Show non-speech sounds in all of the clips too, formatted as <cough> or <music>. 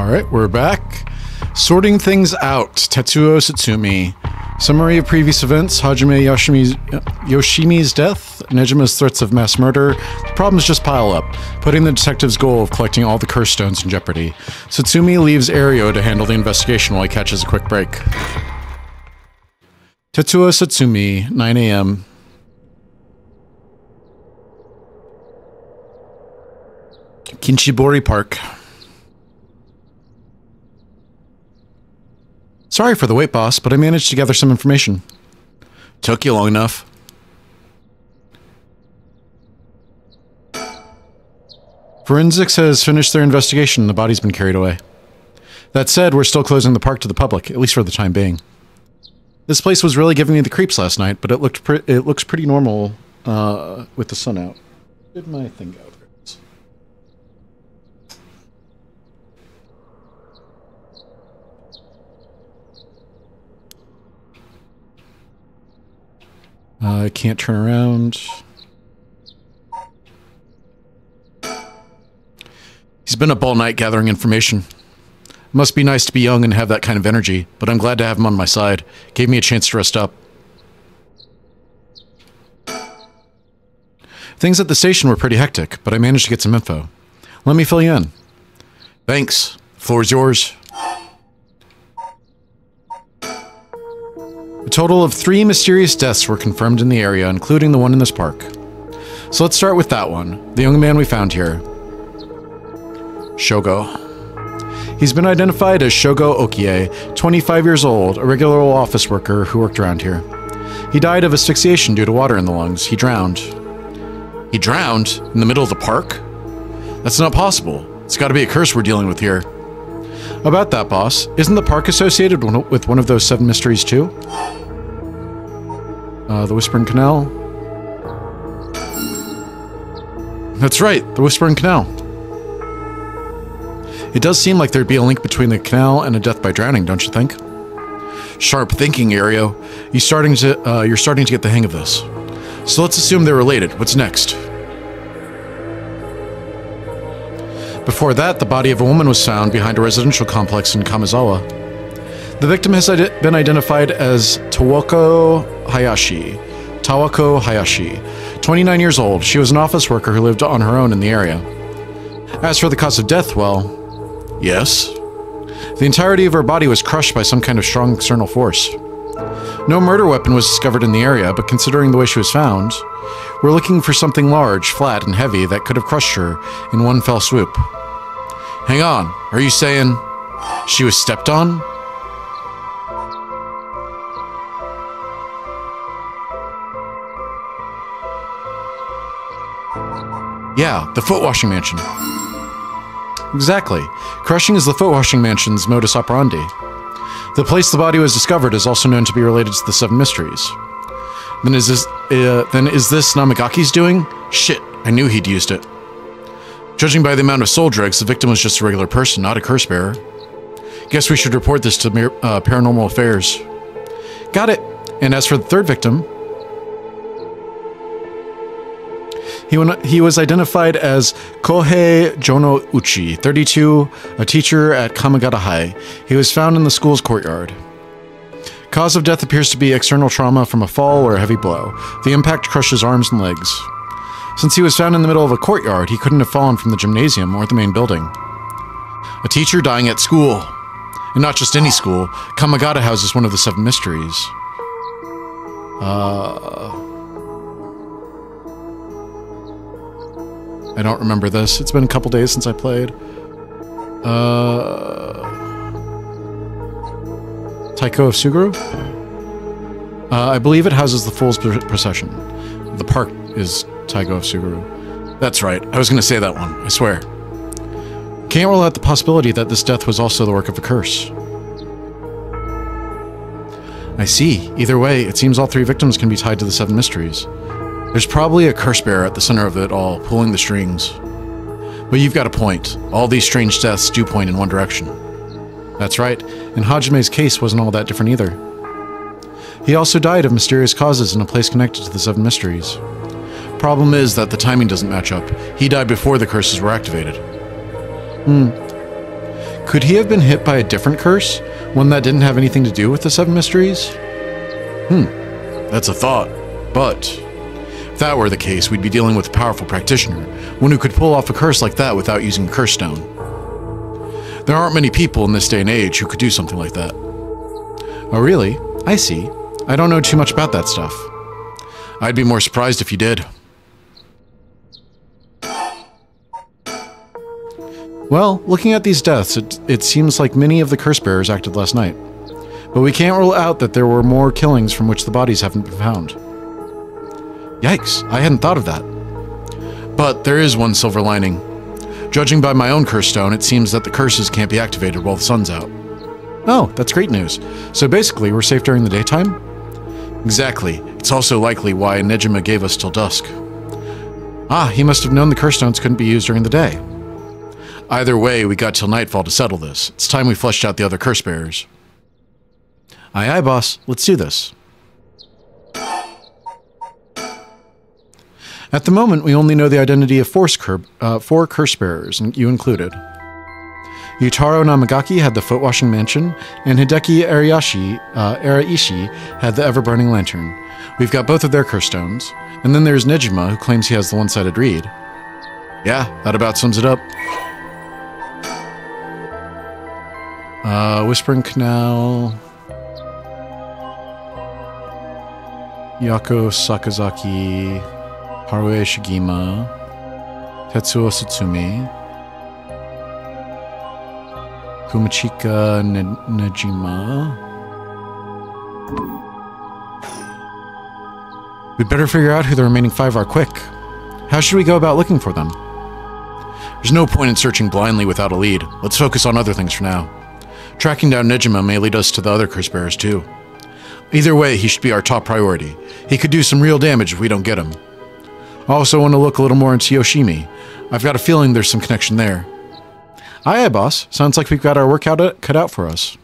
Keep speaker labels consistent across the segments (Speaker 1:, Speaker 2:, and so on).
Speaker 1: All right, we're back. Sorting things out. Tetsuo Tsutsumi. Summary of previous events Hajime Yoshimi's, Yoshimi's death, Nejima's threats of mass murder. The problems just pile up, putting the detective's goal of collecting all the curse stones in jeopardy. Tsutsumi leaves Ario to handle the investigation while he catches a quick break. Tetsuo Tsutsumi, 9 a.m. Kinshibori Park. Sorry for the wait, boss, but I managed to gather some information. Took you long enough. Forensics has finished their investigation the body's been carried away. That said, we're still closing the park to the public, at least for the time being. This place was really giving me the creeps last night, but it looked it looks pretty normal uh, with the sun out. Did my thing go? Uh, I can't turn around. He's been up all night gathering information. Must be nice to be young and have that kind of energy, but I'm glad to have him on my side. Gave me a chance to rest up. Things at the station were pretty hectic, but I managed to get some info. Let me fill you in. Thanks. The floor's yours. A total of three mysterious deaths were confirmed in the area, including the one in this park. So let's start with that one, the young man we found here. Shogo. He's been identified as Shogo Okiie, 25 years old, a regular office worker who worked around here. He died of asphyxiation due to water in the lungs. He drowned. He drowned? In the middle of the park? That's not possible. It's gotta be a curse we're dealing with here. About that, boss, isn't the park associated with one of those seven mysteries too? Uh, the Whispering Canal? That's right, the Whispering Canal. It does seem like there'd be a link between the canal and a death by drowning, don't you think? Sharp thinking, Ario. You starting to uh, you're starting to get the hang of this. So let's assume they're related. What's next? Before that, the body of a woman was found behind a residential complex in Kamezawa. The victim has been identified as Tawako Hayashi. Tawako Hayashi. 29 years old, she was an office worker who lived on her own in the area. As for the cause of death, well, Yes? The entirety of her body was crushed by some kind of strong external force. No murder weapon was discovered in the area, but considering the way she was found, we're looking for something large, flat, and heavy that could have crushed her in one fell swoop. Hang on, are you saying she was stepped on? Yeah, the foot washing mansion. Exactly. Crushing is the foot washing mansion's modus operandi. The place the body was discovered is also known to be related to the Seven Mysteries. Then is this uh, then is this Namagaki's doing? Shit, I knew he'd used it. Judging by the amount of soul dregs, the victim was just a regular person, not a curse bearer. Guess we should report this to uh, Paranormal Affairs. Got it. And as for the third victim, He, he was identified as Kohei Jono Uchi, 32, a teacher at Kamigata High. He was found in the school's courtyard. Cause of death appears to be external trauma from a fall or a heavy blow. The impact crushed his arms and legs. Since he was found in the middle of a courtyard, he couldn't have fallen from the gymnasium or the main building. A teacher dying at school. And not just any school. Kamigata House is one of the seven mysteries. Uh... I don't remember this. It's been a couple days since I played. Uh, Taiko of Suguru? Uh, I believe it houses the Fool's Procession. The park is Taiko of Suguru. That's right. I was going to say that one. I swear. Can't rule out the possibility that this death was also the work of a curse. I see. Either way, it seems all three victims can be tied to the Seven Mysteries. There's probably a curse bearer at the center of it all, pulling the strings. But you've got a point. All these strange deaths do point in one direction. That's right, and Hajime's case wasn't all that different either. He also died of mysterious causes in a place connected to the Seven Mysteries. Problem is that the timing doesn't match up. He died before the curses were activated. Hmm. Could he have been hit by a different curse? One that didn't have anything to do with the Seven Mysteries? Hmm, that's a thought. But that were the case, we'd be dealing with a powerful practitioner, one who could pull off a curse like that without using a curse stone. There aren't many people in this day and age who could do something like that. Oh, really? I see. I don't know too much about that stuff. I'd be more surprised if you did. Well, looking at these deaths, it, it seems like many of the curse bearers acted last night. But we can't rule out that there were more killings from which the bodies haven't been found. Yikes, I hadn't thought of that. But there is one silver lining. Judging by my own curse stone, it seems that the curses can't be activated while the sun's out. Oh, that's great news. So basically, we're safe during the daytime? Exactly. It's also likely why Nejima gave us till dusk. Ah, he must have known the curse stones couldn't be used during the day. Either way, we got till nightfall to settle this. It's time we fleshed out the other curse bearers. Aye aye, boss. Let's do this. At the moment, we only know the identity of four, uh, four curse bearers, you included. Yutaro Namagaki had the foot washing mansion, and Hideki Ariashi, uh, Araishi had the ever burning lantern. We've got both of their curse stones. And then there's Nejima, who claims he has the one sided reed. Yeah, that about sums it up. Uh, Whispering Canal. Yakko Sakazaki. Harue Shigima. Tetsuo Tsutsumi. Fumichika Nejima. We'd better figure out who the remaining five are quick. How should we go about looking for them? There's no point in searching blindly without a lead. Let's focus on other things for now. Tracking down Nejima may lead us to the other curse bearers too. Either way, he should be our top priority. He could do some real damage if we don't get him. I also want to look a little more into Yoshimi. I've got a feeling there's some connection there. Aye, aye, boss. Sounds like we've got our workout cut out for us.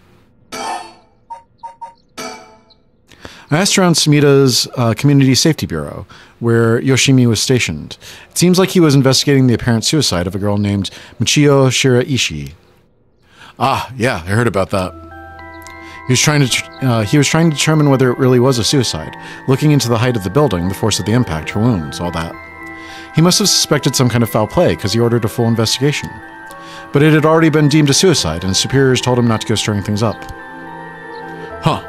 Speaker 1: I asked around Sumida's uh, Community Safety Bureau, where Yoshimi was stationed. It seems like he was investigating the apparent suicide of a girl named Michio Shiraishi. Ah, yeah, I heard about that. He was trying to uh, he was trying to determine whether it really was a suicide, looking into the height of the building, the force of the impact, her wounds, all that. He must have suspected some kind of foul play because he ordered a full investigation. But it had already been deemed a suicide, and superiors told him not to go stirring things up. Huh.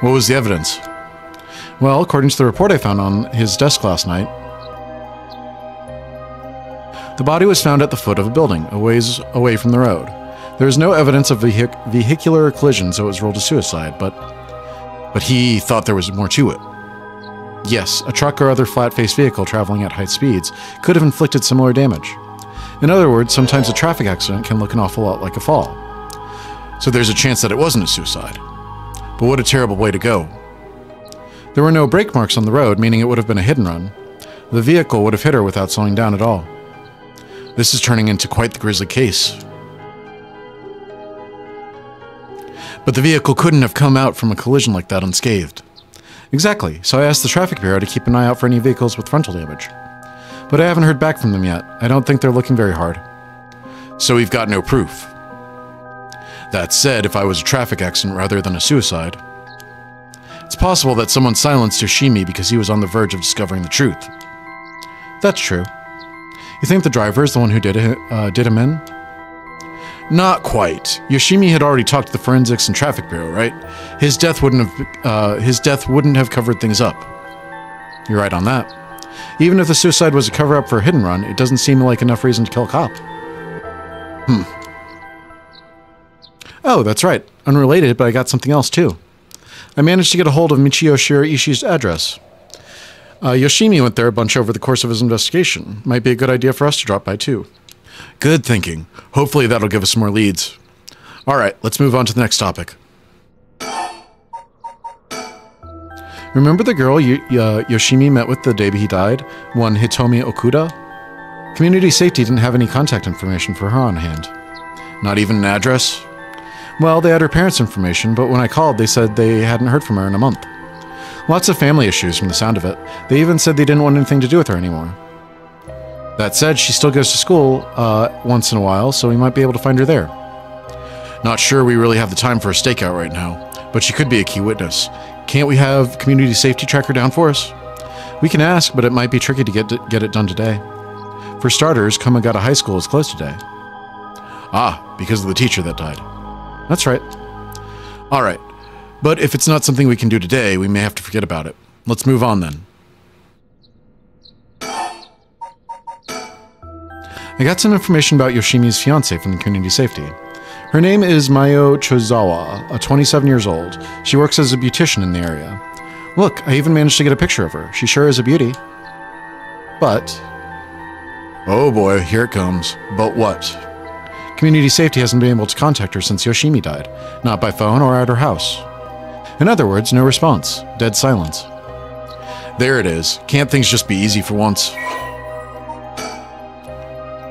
Speaker 1: What was the evidence? Well, according to the report I found on his desk last night, the body was found at the foot of a building, a ways away from the road. There is no evidence of vehic vehicular collision, so it was ruled a suicide, but but he thought there was more to it. Yes, a truck or other flat-faced vehicle traveling at high speeds could have inflicted similar damage. In other words, sometimes a traffic accident can look an awful lot like a fall. So there's a chance that it wasn't a suicide. But what a terrible way to go. There were no brake marks on the road, meaning it would have been a hit and run. The vehicle would have hit her without slowing down at all. This is turning into quite the grisly case. But the vehicle couldn't have come out from a collision like that unscathed. Exactly, so I asked the traffic bureau to keep an eye out for any vehicles with frontal damage. But I haven't heard back from them yet. I don't think they're looking very hard. So we've got no proof. That said, if I was a traffic accident rather than a suicide, it's possible that someone silenced Yoshimi because he was on the verge of discovering the truth. That's true. You think the driver is the one who did, it, uh, did him in? Not quite. Yoshimi had already talked to the forensics and traffic bureau, right? His death wouldn't have uh, his death wouldn't have covered things up. You're right on that. Even if the suicide was a cover up for a hit and run, it doesn't seem like enough reason to kill a cop. Hmm. Oh, that's right. Unrelated, but I got something else too. I managed to get a hold of Michio Shiraishi's address. Uh, Yoshimi went there a bunch over the course of his investigation. Might be a good idea for us to drop by too. Good thinking. Hopefully that'll give us some more leads. All right, let's move on to the next topic. Remember the girl y uh, Yoshimi met with the day he died? One Hitomi Okuda? Community Safety didn't have any contact information for her on hand. Not even an address? Well, they had her parents' information, but when I called, they said they hadn't heard from her in a month. Lots of family issues from the sound of it. They even said they didn't want anything to do with her anymore. That said, she still goes to school uh, once in a while, so we might be able to find her there. Not sure we really have the time for a stakeout right now, but she could be a key witness. Can't we have community safety tracker down for us? We can ask, but it might be tricky to get, to, get it done today. For starters, Kamagata High School is closed today. Ah, because of the teacher that died. That's right. All right. But if it's not something we can do today, we may have to forget about it. Let's move on then. I got some information about Yoshimi's fiance from the community safety. Her name is Mayo Chozawa, a 27 years old. She works as a beautician in the area. Look, I even managed to get a picture of her. She sure is a beauty. But. Oh boy, here it comes. But what? Community safety hasn't been able to contact her since Yoshimi died, not by phone or at her house. In other words, no response, dead silence. There it is. Can't things just be easy for once?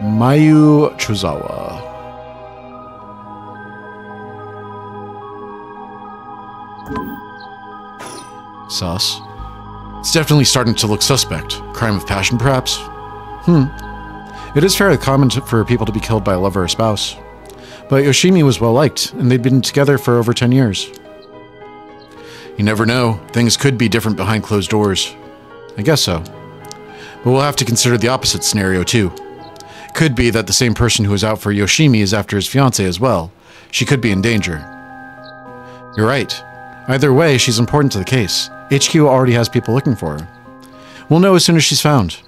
Speaker 1: Mayu Chozawa. Sus. It's definitely starting to look suspect. Crime of passion, perhaps? Hmm. It is fairly common to, for people to be killed by a lover or spouse. But Yoshimi was well liked, and they'd been together for over 10 years. You never know. Things could be different behind closed doors. I guess so. But we'll have to consider the opposite scenario, too. Could be that the same person who is out for Yoshimi is after his fiancée as well. She could be in danger. You're right. Either way, she's important to the case. HQ already has people looking for her. We'll know as soon as she's found.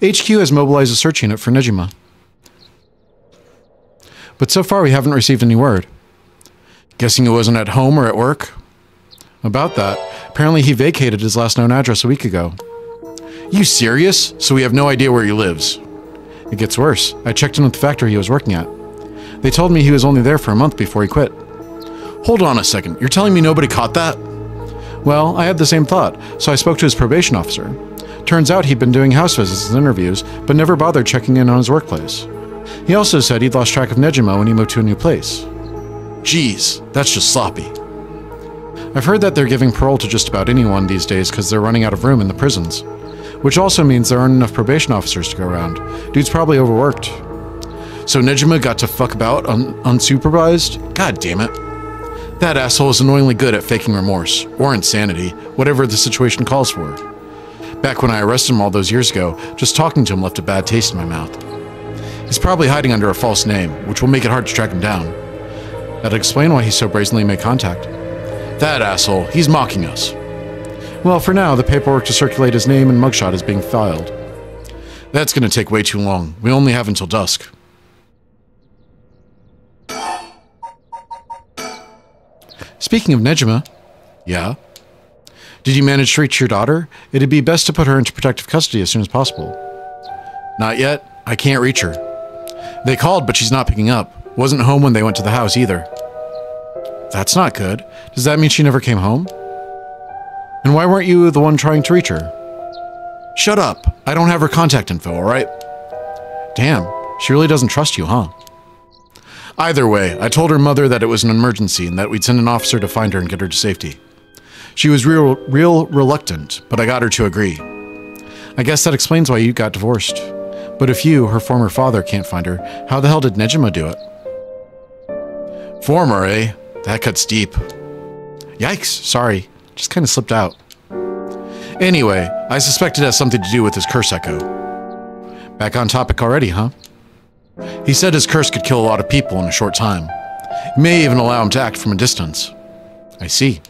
Speaker 1: HQ has mobilized a search unit for Nejima. But so far we haven't received any word. Guessing he wasn't at home or at work? About that, apparently he vacated his last known address a week ago. You serious? So we have no idea where he lives. It gets worse. I checked in with the factory he was working at. They told me he was only there for a month before he quit. Hold on a second. You're telling me nobody caught that? Well, I had the same thought, so I spoke to his probation officer. Turns out he'd been doing house visits and interviews, but never bothered checking in on his workplace. He also said he'd lost track of Nejima when he moved to a new place. Geez, that's just sloppy. I've heard that they're giving parole to just about anyone these days because they're running out of room in the prisons. Which also means there aren't enough probation officers to go around. Dude's probably overworked. So Nejima got to fuck about un unsupervised? God damn it. That asshole is annoyingly good at faking remorse, or insanity, whatever the situation calls for. Back when I arrested him all those years ago, just talking to him left a bad taste in my mouth. He's probably hiding under a false name, which will make it hard to track him down. That'd explain why he so brazenly made contact. That asshole, he's mocking us. Well, for now, the paperwork to circulate his name and mugshot is being filed. That's gonna take way too long. We only have until dusk. Speaking of Nejima, yeah? Did you manage to reach your daughter? It'd be best to put her into protective custody as soon as possible. Not yet. I can't reach her. They called, but she's not picking up. Wasn't home when they went to the house either. That's not good. Does that mean she never came home? And why weren't you the one trying to reach her? Shut up. I don't have her contact info, alright? Damn, she really doesn't trust you, huh? Either way, I told her mother that it was an emergency and that we'd send an officer to find her and get her to safety. She was real, real reluctant, but I got her to agree. I guess that explains why you got divorced. But if you, her former father, can't find her, how the hell did Nejima do it? Former, eh? That cuts deep. Yikes, sorry. Just kind of slipped out. Anyway, I suspect it has something to do with his curse echo. Back on topic already, huh? He said his curse could kill a lot of people in a short time. It may even allow him to act from a distance. I see.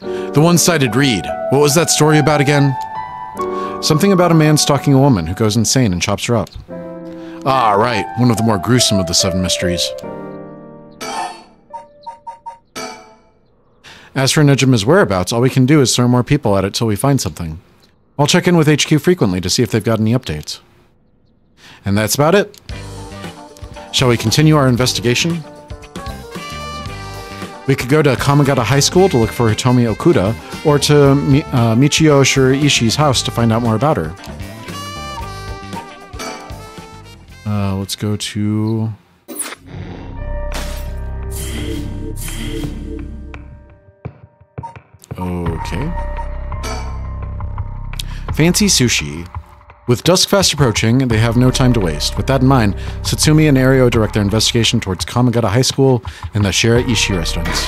Speaker 1: The one-sided reed. What was that story about again? Something about a man stalking a woman who goes insane and chops her up. Ah, right. One of the more gruesome of the seven mysteries. As for Nejima's whereabouts, all we can do is throw more people at it till we find something. I'll check in with HQ frequently to see if they've got any updates. And that's about it. Shall we continue our investigation? We could go to Kamagata High School to look for Hitomi Okuda, or to uh, Michio Shiraishi's house to find out more about her. Uh, let's go to... Okay. Fancy sushi. With dusk fast approaching, they have no time to waste. With that in mind, Tsutsumi and Ario direct their investigation towards Kamagata High School and the Shiraishi restaurants.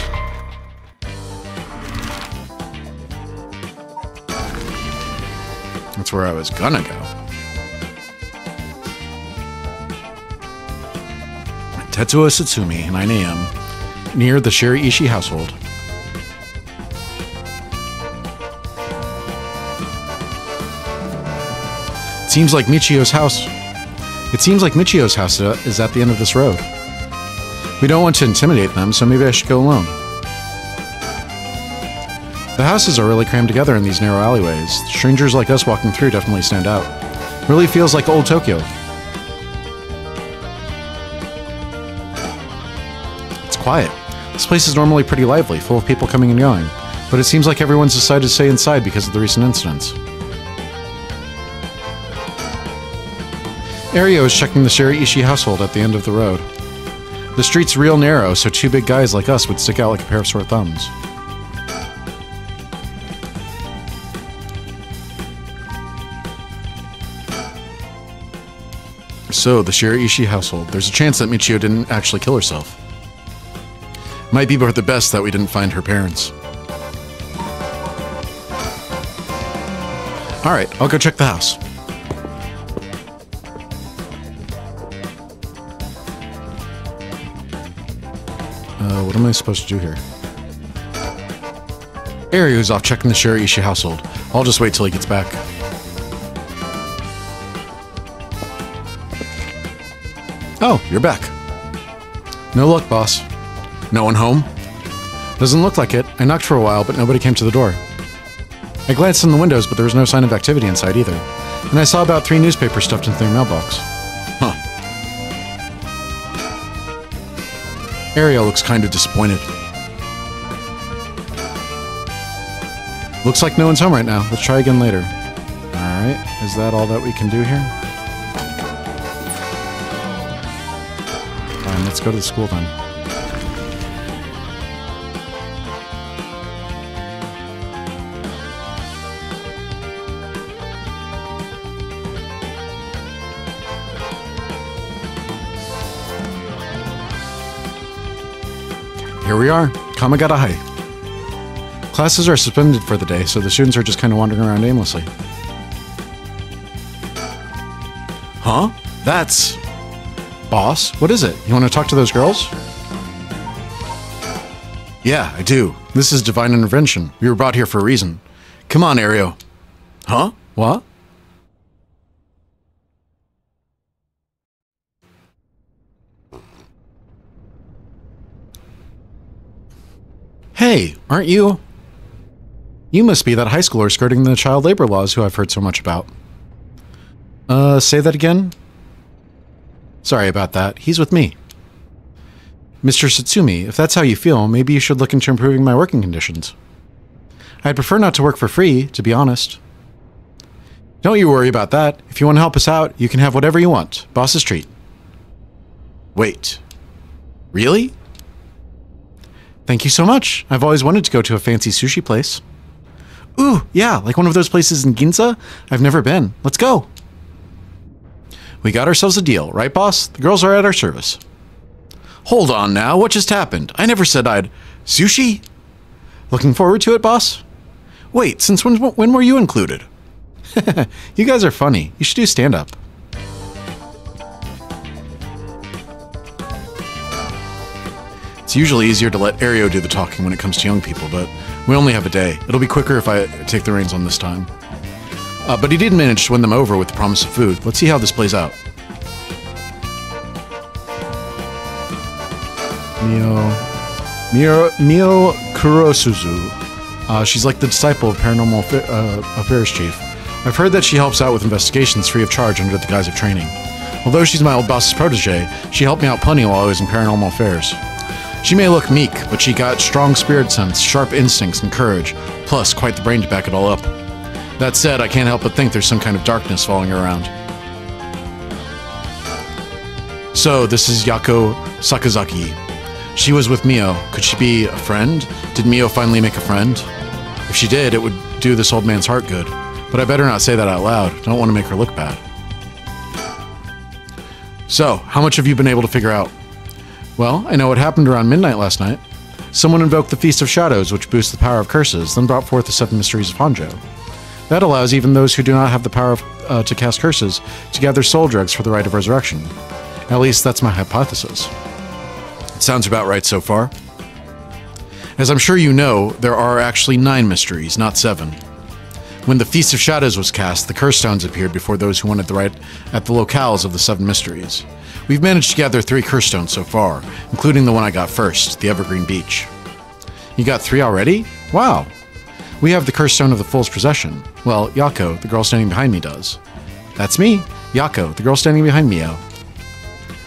Speaker 1: That's where I was gonna go. Tetsuo Tsutsumi, 9 a.m., near the Shiraishi household. Seems like Michio's house. It seems like Michio's house is at the end of this road. We don't want to intimidate them, so maybe I should go alone. The houses are really crammed together in these narrow alleyways. Strangers like us walking through definitely stand out. Really feels like old Tokyo. It's quiet. This place is normally pretty lively, full of people coming and going, but it seems like everyone's decided to stay inside because of the recent incidents. Ario is checking the Shiraishi household at the end of the road. The street's real narrow, so two big guys like us would stick out like a pair of sore thumbs. So, the Shiraishi household. There's a chance that Michio didn't actually kill herself. Might be for the best that we didn't find her parents. Alright, I'll go check the house. What am I supposed to do here? Ario's off checking the Shiraishi household. I'll just wait till he gets back. Oh, you're back. No luck, boss. No one home? Doesn't look like it. I knocked for a while, but nobody came to the door. I glanced in the windows, but there was no sign of activity inside either. And I saw about three newspapers stuffed into their mailbox. Ario looks kind of disappointed. Looks like no one's home right now. Let's try again later. Alright, is that all that we can do here? Fine, let's go to the school then. Here we are, Kamagata High. Classes are suspended for the day, so the students are just kind of wandering around aimlessly. Huh? That's... Boss, what is it? You want to talk to those girls? Yeah, I do. This is divine intervention. We were brought here for a reason. Come on, Ario. Huh? What? Hey, aren't you? You must be that high schooler skirting the child labor laws who I've heard so much about. Uh, say that again? Sorry about that. He's with me. Mr. Tsutsumi, if that's how you feel, maybe you should look into improving my working conditions. I'd prefer not to work for free, to be honest. Don't you worry about that. If you want to help us out, you can have whatever you want. Boss's treat. Wait. Really? Thank you so much. I've always wanted to go to a fancy sushi place. Ooh, yeah, like one of those places in Ginza? I've never been. Let's go. We got ourselves a deal, right, boss? The girls are at our service. Hold on now, what just happened? I never said I'd... Sushi? Looking forward to it, boss? Wait, since when, when were you included? <laughs> you guys are funny. You should do stand-up. It's usually easier to let Ario do the talking when it comes to young people, but we only have a day. It'll be quicker if I take the reins on this time. Uh, but he did manage to win them over with the promise of food. Let's see how this plays out. Mio... Mio... Mio Kurosuzu. Uh, she's like the disciple of Paranormal uh, Affairs Chief. I've heard that she helps out with investigations free of charge under the guise of training. Although she's my old boss's protege, she helped me out plenty while I was in Paranormal Affairs. She may look meek, but she got strong spirit sense, sharp instincts, and courage, plus quite the brain to back it all up. That said, I can't help but think there's some kind of darkness following her around. So, this is Yakko Sakazaki. She was with Mio. Could she be a friend? Did Mio finally make a friend? If she did, it would do this old man's heart good. But I better not say that out loud. Don't want to make her look bad. So, how much have you been able to figure out? Well, I know what happened around midnight last night. Someone invoked the Feast of Shadows, which boosts the power of curses, then brought forth the Seven Mysteries of Honjo. That allows even those who do not have the power of, uh, to cast curses to gather soul dregs for the rite of resurrection. At least that's my hypothesis. It sounds about rite so far. As I'm sure you know, there are actually nine mysteries, not seven. When the Feast of Shadows was cast, the curse stones appeared before those who wanted the right at the locales of the seven mysteries. We've managed to gather three curse stones so far, including the one I got first, the Evergreen Beach. You got three already? Wow. We have the curse stone of the Fool's Procession. Well, Yakko, the girl standing behind me, does. That's me, Yakko, the girl standing behind Mio.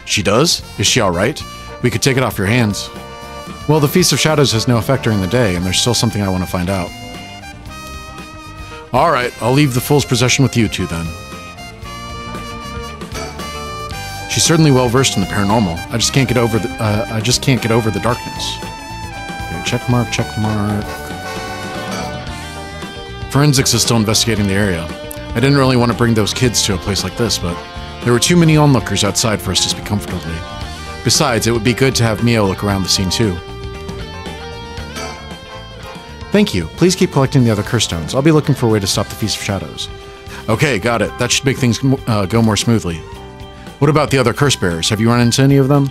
Speaker 1: She does? Is she alright? We could take it off your hands. Well, the Feast of Shadows has no effect during the day, and there's still something I want to find out. Alright, I'll leave the Fool's Procession with you two then. She's certainly well versed in the paranormal. I just can't get over the uh, I just can't get over the darkness. Check mark, check mark. Forensics is still investigating the area. I didn't really want to bring those kids to a place like this, but there were too many onlookers outside for us to speak comfortably. Besides, it would be good to have Mio look around the scene too. Thank you. Please keep collecting the other curse stones. I'll be looking for a way to stop the Feast of Shadows. Okay, got it. That should make things uh, go more smoothly. What about the other curse bearers? Have you run into any of them?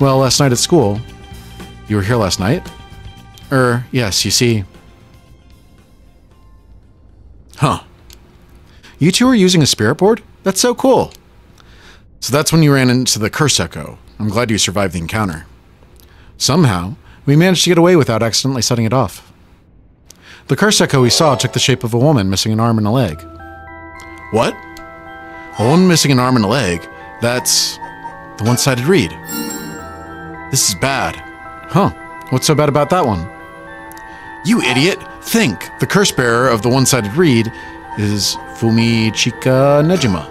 Speaker 1: Well, last night at school. You were here last night? Er, yes, you see. Huh. You two are using a spirit board? That's so cool. So that's when you ran into the Curse Echo. I'm glad you survived the encounter. Somehow, we managed to get away without accidentally setting it off. The Curse Echo we saw took the shape of a woman missing an arm and a leg. What? A woman missing an arm and a leg? That's the one sided reed. This is bad. Huh. What's so bad about that one? You idiot! Think! The curse bearer of the one sided reed is Fumichika Nejima.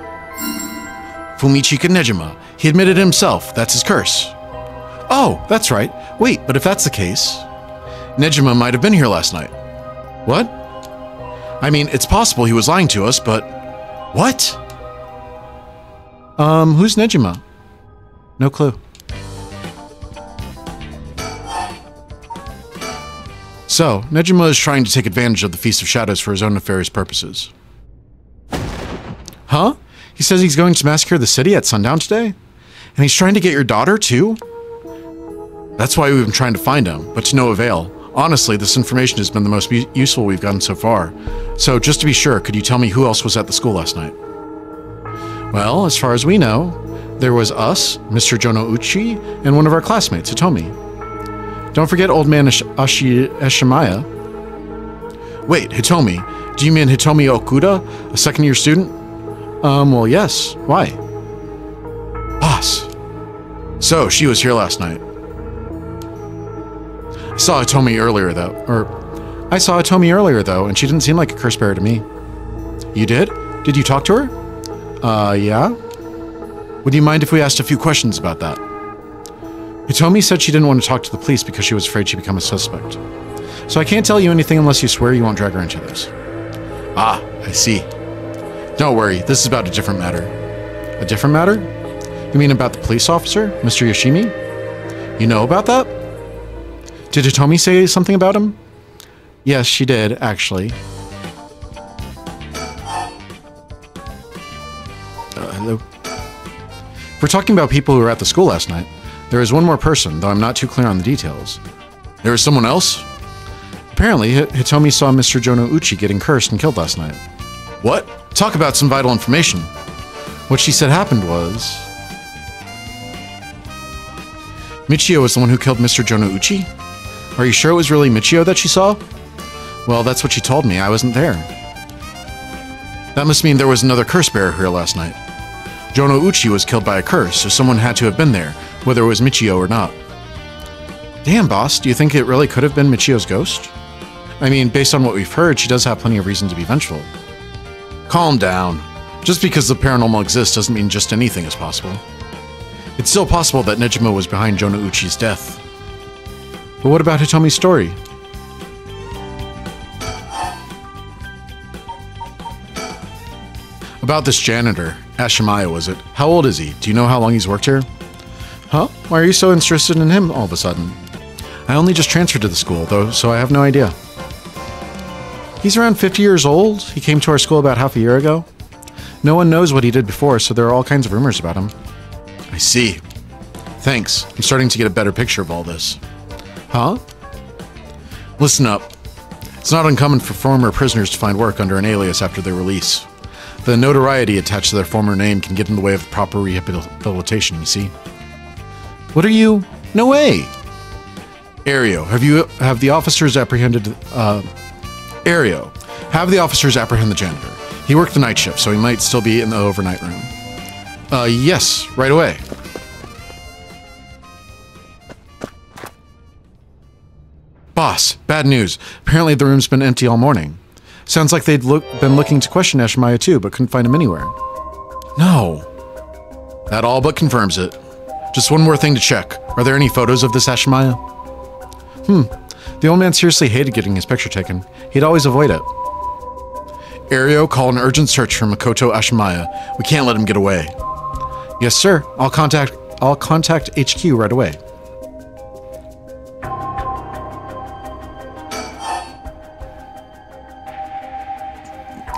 Speaker 1: Fumichika Nejima. He admitted himself that's his curse. Oh, that's right. Wait, but if that's the case, Nejima might have been here last night. What? I mean, it's possible he was lying to us, but. What? Um, who's Nejima? No clue. So, Nejima is trying to take advantage of the Feast of Shadows for his own nefarious purposes. Huh? He says he's going to massacre the city at sundown today? And he's trying to get your daughter, too? That's why we've been trying to find him, but to no avail. Honestly, this information has been the most useful we've gotten so far. So, just to be sure, could you tell me who else was at the school last night? Well, as far as we know, there was us, Mr. Jono Uchi, and one of our classmates, Hitomi. Don't forget old man Ash- Ashi-. Wait, Hitomi? Do you mean Hitomi Okuda, a second year student? Um, well, yes. Why? Boss. So, she was here last night. I saw Hitomi earlier, though. Or, I saw Hitomi earlier, though, and she didn't seem like a curse bearer to me. You did? Did you talk to her? Uh, yeah? Would you mind if we asked a few questions about that? Hitomi said she didn't want to talk to the police because she was afraid she'd become a suspect. So I can't tell you anything unless you swear you won't drag her into this. Ah, I see. Don't worry, this is about a different matter. A different matter? You mean about the police officer, Mr. Yoshimi? You know about that? Did Hitomi say something about him? Yes, she did, actually. Uh. We're talking about people who were at the school last night. There is one more person, though I'm not too clear on the details. There is someone else? Apparently, Hitomi saw Mr. Jono Uchi getting cursed and killed last night. What? Talk about some vital information. What she said happened was. Michio was the one who killed Mr. Jono Uchi? Are you sure it was really Michio that she saw? Well, that's what she told me. I wasn't there. That must mean there was another curse bearer here last night. Jono Uchi was killed by a curse, so someone had to have been there, whether it was Michio or not. Damn, boss, do you think it really could have been Michio's ghost? I mean, based on what we've heard, she does have plenty of reason to be vengeful. Calm down. Just because the paranormal exists doesn't mean just anything is possible. It's still possible that Nejima was behind Jono Uchi's death. But what about Hitomi's story? About this janitor, Ashimaya, was it? How old is he? Do you know how long he's worked here? Huh? Why are you so interested in him all of a sudden? I only just transferred to the school, though, so I have no idea. He's around 50 years old. He came to our school about half a year ago. No one knows what he did before, so there are all kinds of rumors about him. I see. Thanks. I'm starting to get a better picture of all this. Huh? Listen up. It's not uncommon for former prisoners to find work under an alias after their release. The notoriety attached to their former name can get in the way of proper rehabilitation, you see. What are you? No way! Ario, have you have the officers apprehended uh Ario, have the officers apprehend the janitor. He worked the night shift, so he might still be in the overnight room. Uh yes, right away. Boss, bad news. Apparently the room's been empty all morning. Sounds like they'd look, been looking to question Ashimaya too, but couldn't find him anywhere. No. That all but confirms it. Just one more thing to check. Are there any photos of this Ashimaya? Hmm. The old man seriously hated getting his picture taken. He'd always avoid it. Ario, call an urgent search for Makoto Ashimaya. We can't let him get away. Yes, sir. I'll contact I'll contact HQ right away.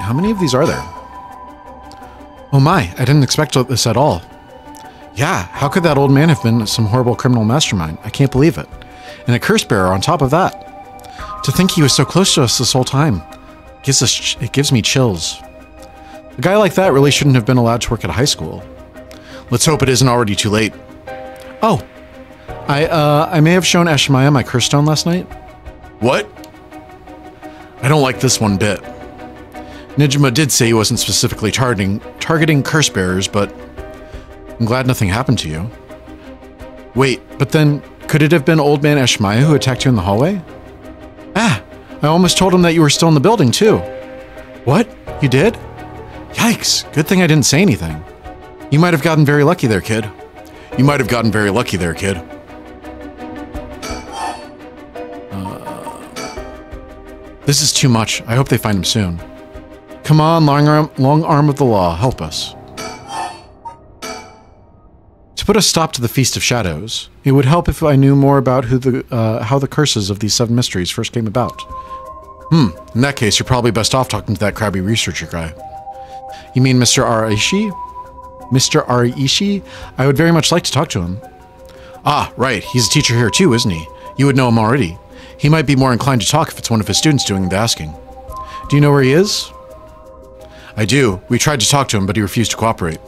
Speaker 1: How many of these are there? Oh my, I didn't expect this at all. Yeah, how could that old man have been some horrible criminal mastermind? I can't believe it. And a curse bearer on top of that. To think he was so close to us this whole time. Gives us, it gives me chills. A guy like that really shouldn't have been allowed to work at a high school. Let's hope it isn't already too late. Oh, I, uh, I may have shown Ashimaya my curse stone last night. What? I don't like this one bit. Nejima did say he wasn't specifically targeting targeting curse bearers, but I'm glad nothing happened to you. Wait, but then could it have been old man Ashimaya who attacked you in the hallway? Ah, I almost told him that you were still in the building too. What? You did? Yikes, good thing I didn't say anything. You might have gotten very lucky there, kid. You might have gotten very lucky there, kid. Uh, this is too much. I hope they find him soon. Come on, long arm, long arm of the law, help us. To put a stop to the Feast of Shadows, it would help if I knew more about who the, uh, how the curses of these seven mysteries first came about. Hmm, in that case, you're probably best off talking to that crabby researcher guy. You mean Mr. Araishi? Mr. Araishi? I would very much like to talk to him. Ah, right, he's a teacher here too, isn't he? You would know him already. He might be more inclined to talk if it's one of his students doing the asking. Do you know where he is? I do. We tried to talk to him, but he refused to cooperate.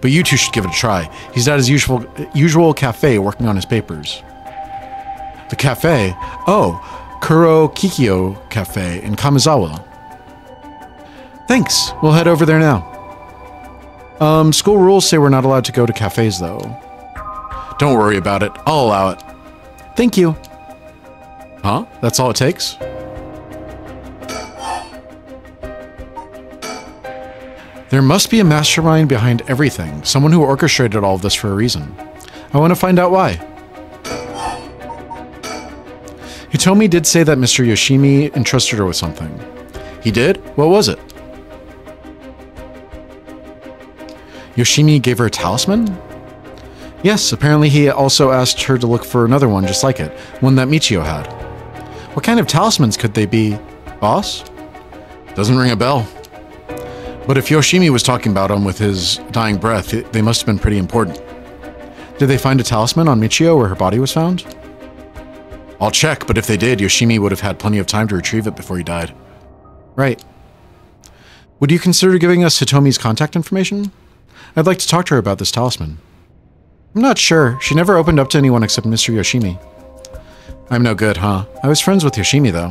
Speaker 1: But you two should give it a try. He's at his usual usual cafe working on his papers. The cafe? Oh, Kuro Kikyo Cafe in Kamezawa. Thanks. We'll head over there now. Um, school rules say we're not allowed to go to cafes, though. Don't worry about it. I'll allow it. Thank you. Huh? That's all it takes? There must be a mastermind behind everything, someone who orchestrated all of this for a reason. I want to find out why. Hitomi did say that Mr. Yoshimi entrusted her with something. He did? What was it? Yoshimi gave her a talisman? Yes, apparently he also asked her to look for another one just like it, one that Michio had. What kind of talismans could they be, boss? Doesn't ring a bell. But if Yoshimi was talking about them with his dying breath, they must have been pretty important. Did they find a talisman on Michio where her body was found? I'll check, but if they did, Yoshimi would have had plenty of time to retrieve it before he died. Right. Would you consider giving us Hitomi's contact information? I'd like to talk to her about this talisman. I'm not sure. She never opened up to anyone except Mr. Yoshimi. I'm no good, huh? I was friends with Yoshimi, though.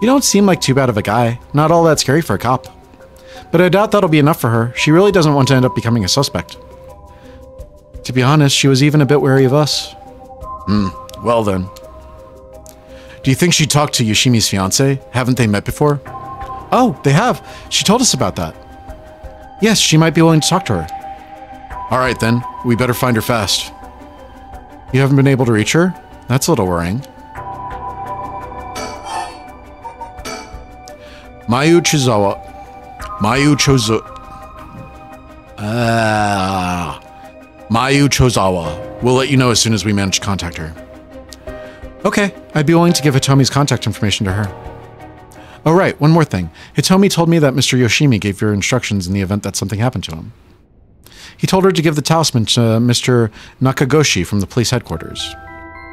Speaker 1: You don't seem like too bad of a guy. Not all that scary for a cop. But I doubt that'll be enough for her. She really doesn't want to end up becoming a suspect. To be honest, she was even a bit wary of us. Hmm, well then. Do you think she talked to Yoshimi's fiance? Haven't they met before? Oh, they have. She told us about that. Yes, she might be willing to talk to her. All right then, we better find her fast. You haven't been able to reach her? That's a little worrying. Mayu Chizawa Mayu Chozo Ah. Mayu Chozawa. We'll let you know as soon as we manage to contact her. Okay, I'd be willing to give Hitomi's contact information to her. Oh, right, one more thing. Hitomi told me that Mr. Yoshimi gave her instructions in the event that something happened to him. He told her to give the talisman to Mr. Nakagoshi from the police headquarters.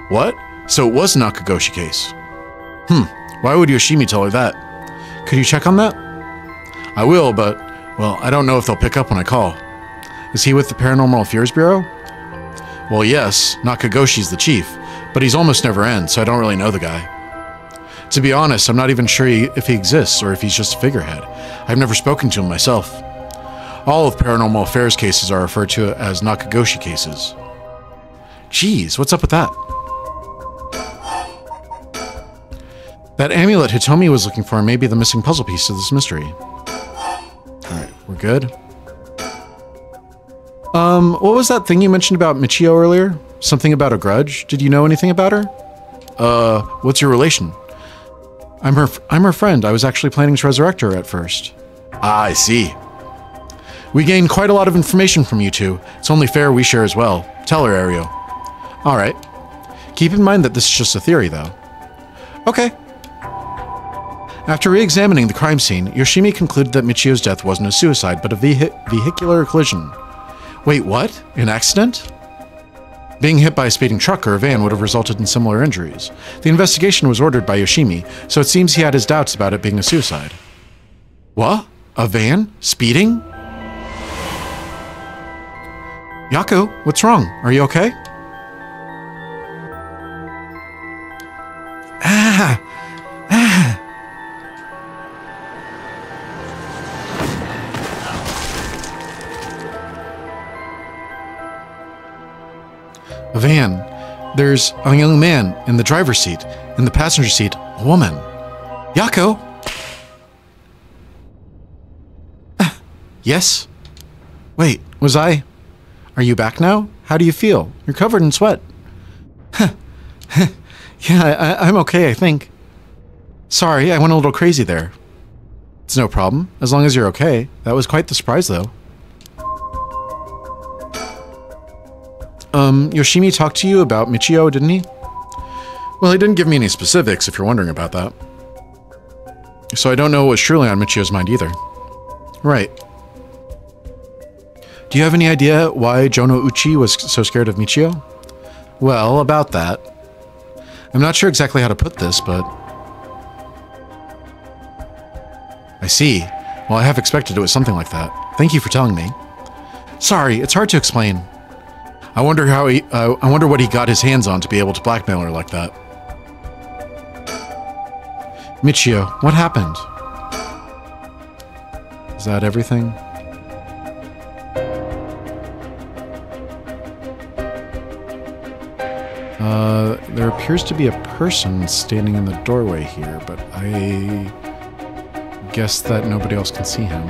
Speaker 1: What? So it was a Nakagoshi case? Hmm, why would Yoshimi tell her that? Could you check on that? I will, but, well, I don't know if they'll pick up when I call. Is he with the Paranormal Affairs Bureau? Well, yes, Nakagoshi's the chief, but he's almost never in, so I don't really know the guy. To be honest, I'm not even sure he, if he exists or if he's just a figurehead. I've never spoken to him myself. All of Paranormal Affairs cases are referred to as Nakagoshi cases. Geez, what's up with that? That amulet Hitomi was looking for may be the missing puzzle piece to this mystery. We're good. Um, what was that thing you mentioned about Michiyo earlier? Something about a grudge? Did you know anything about her? Uh, what's your relation? I'm her I'm her friend. I was actually planning to resurrect her at first. Ah, I see. We gained quite a lot of information from you two. It's only fair we share as well. Tell her, Ario. All right. Keep in mind that this is just a theory, though. Okay. After re-examining the crime scene, Yoshimi concluded that Michiyo's death wasn't a suicide, but a vehi vehicular collision. Wait, what? An accident? Being hit by a speeding truck or a van would have resulted in similar injuries. The investigation was ordered by Yoshimi, so it seems he had his doubts about it being a suicide. What? A van? Speeding? Yakko, what's wrong? Are you okay? Ah! A van. There's a young man in the driver's seat. In the passenger seat, a woman. Yakko! <sighs> Yes? Wait, was I? Are you back now? How do you feel? You're covered in sweat. <laughs> yeah, I, I'm okay, I think. Sorry, I went a little crazy there. It's no problem, as long as you're okay. That was quite the surprise, though. Um, Yoshimi talked to you about Michiyo, didn't he? Well, he didn't give me any specifics, if you're wondering about that. So I don't know what was truly on Michiyo's mind either. Right. Do you have any idea why Jonouchi was so scared of Michiyo? Well, about that. I'm not sure exactly how to put this, but... I see. Well, I have expected it was something like that. Thank you for telling me. Sorry, it's hard to explain. I wonder how he. Uh, I wonder what he got his hands on to be able to blackmail her like that. Michiyo, what happened? Is that everything? Uh, there appears to be a person standing in the doorway here, but I guess that nobody else can see him.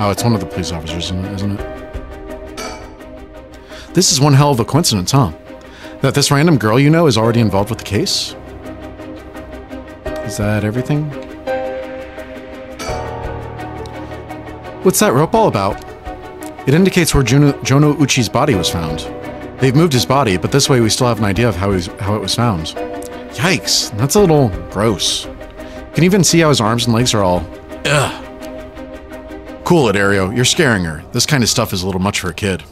Speaker 1: Oh, it's one of the police officers, isn't it? Isn't it? This is one hell of a coincidence, huh? That this random girl you know is already involved with the case? Is that everything? What's that rope all about? It indicates where Juno, Jonouchi's body was found. They've moved his body, but this way we still have an idea of how, he's, how it was found. Yikes, that's a little gross. You can even see how his arms and legs are all... Ugh. Cool it, Ario. You're scaring her. This kind of stuff is a little much for a kid.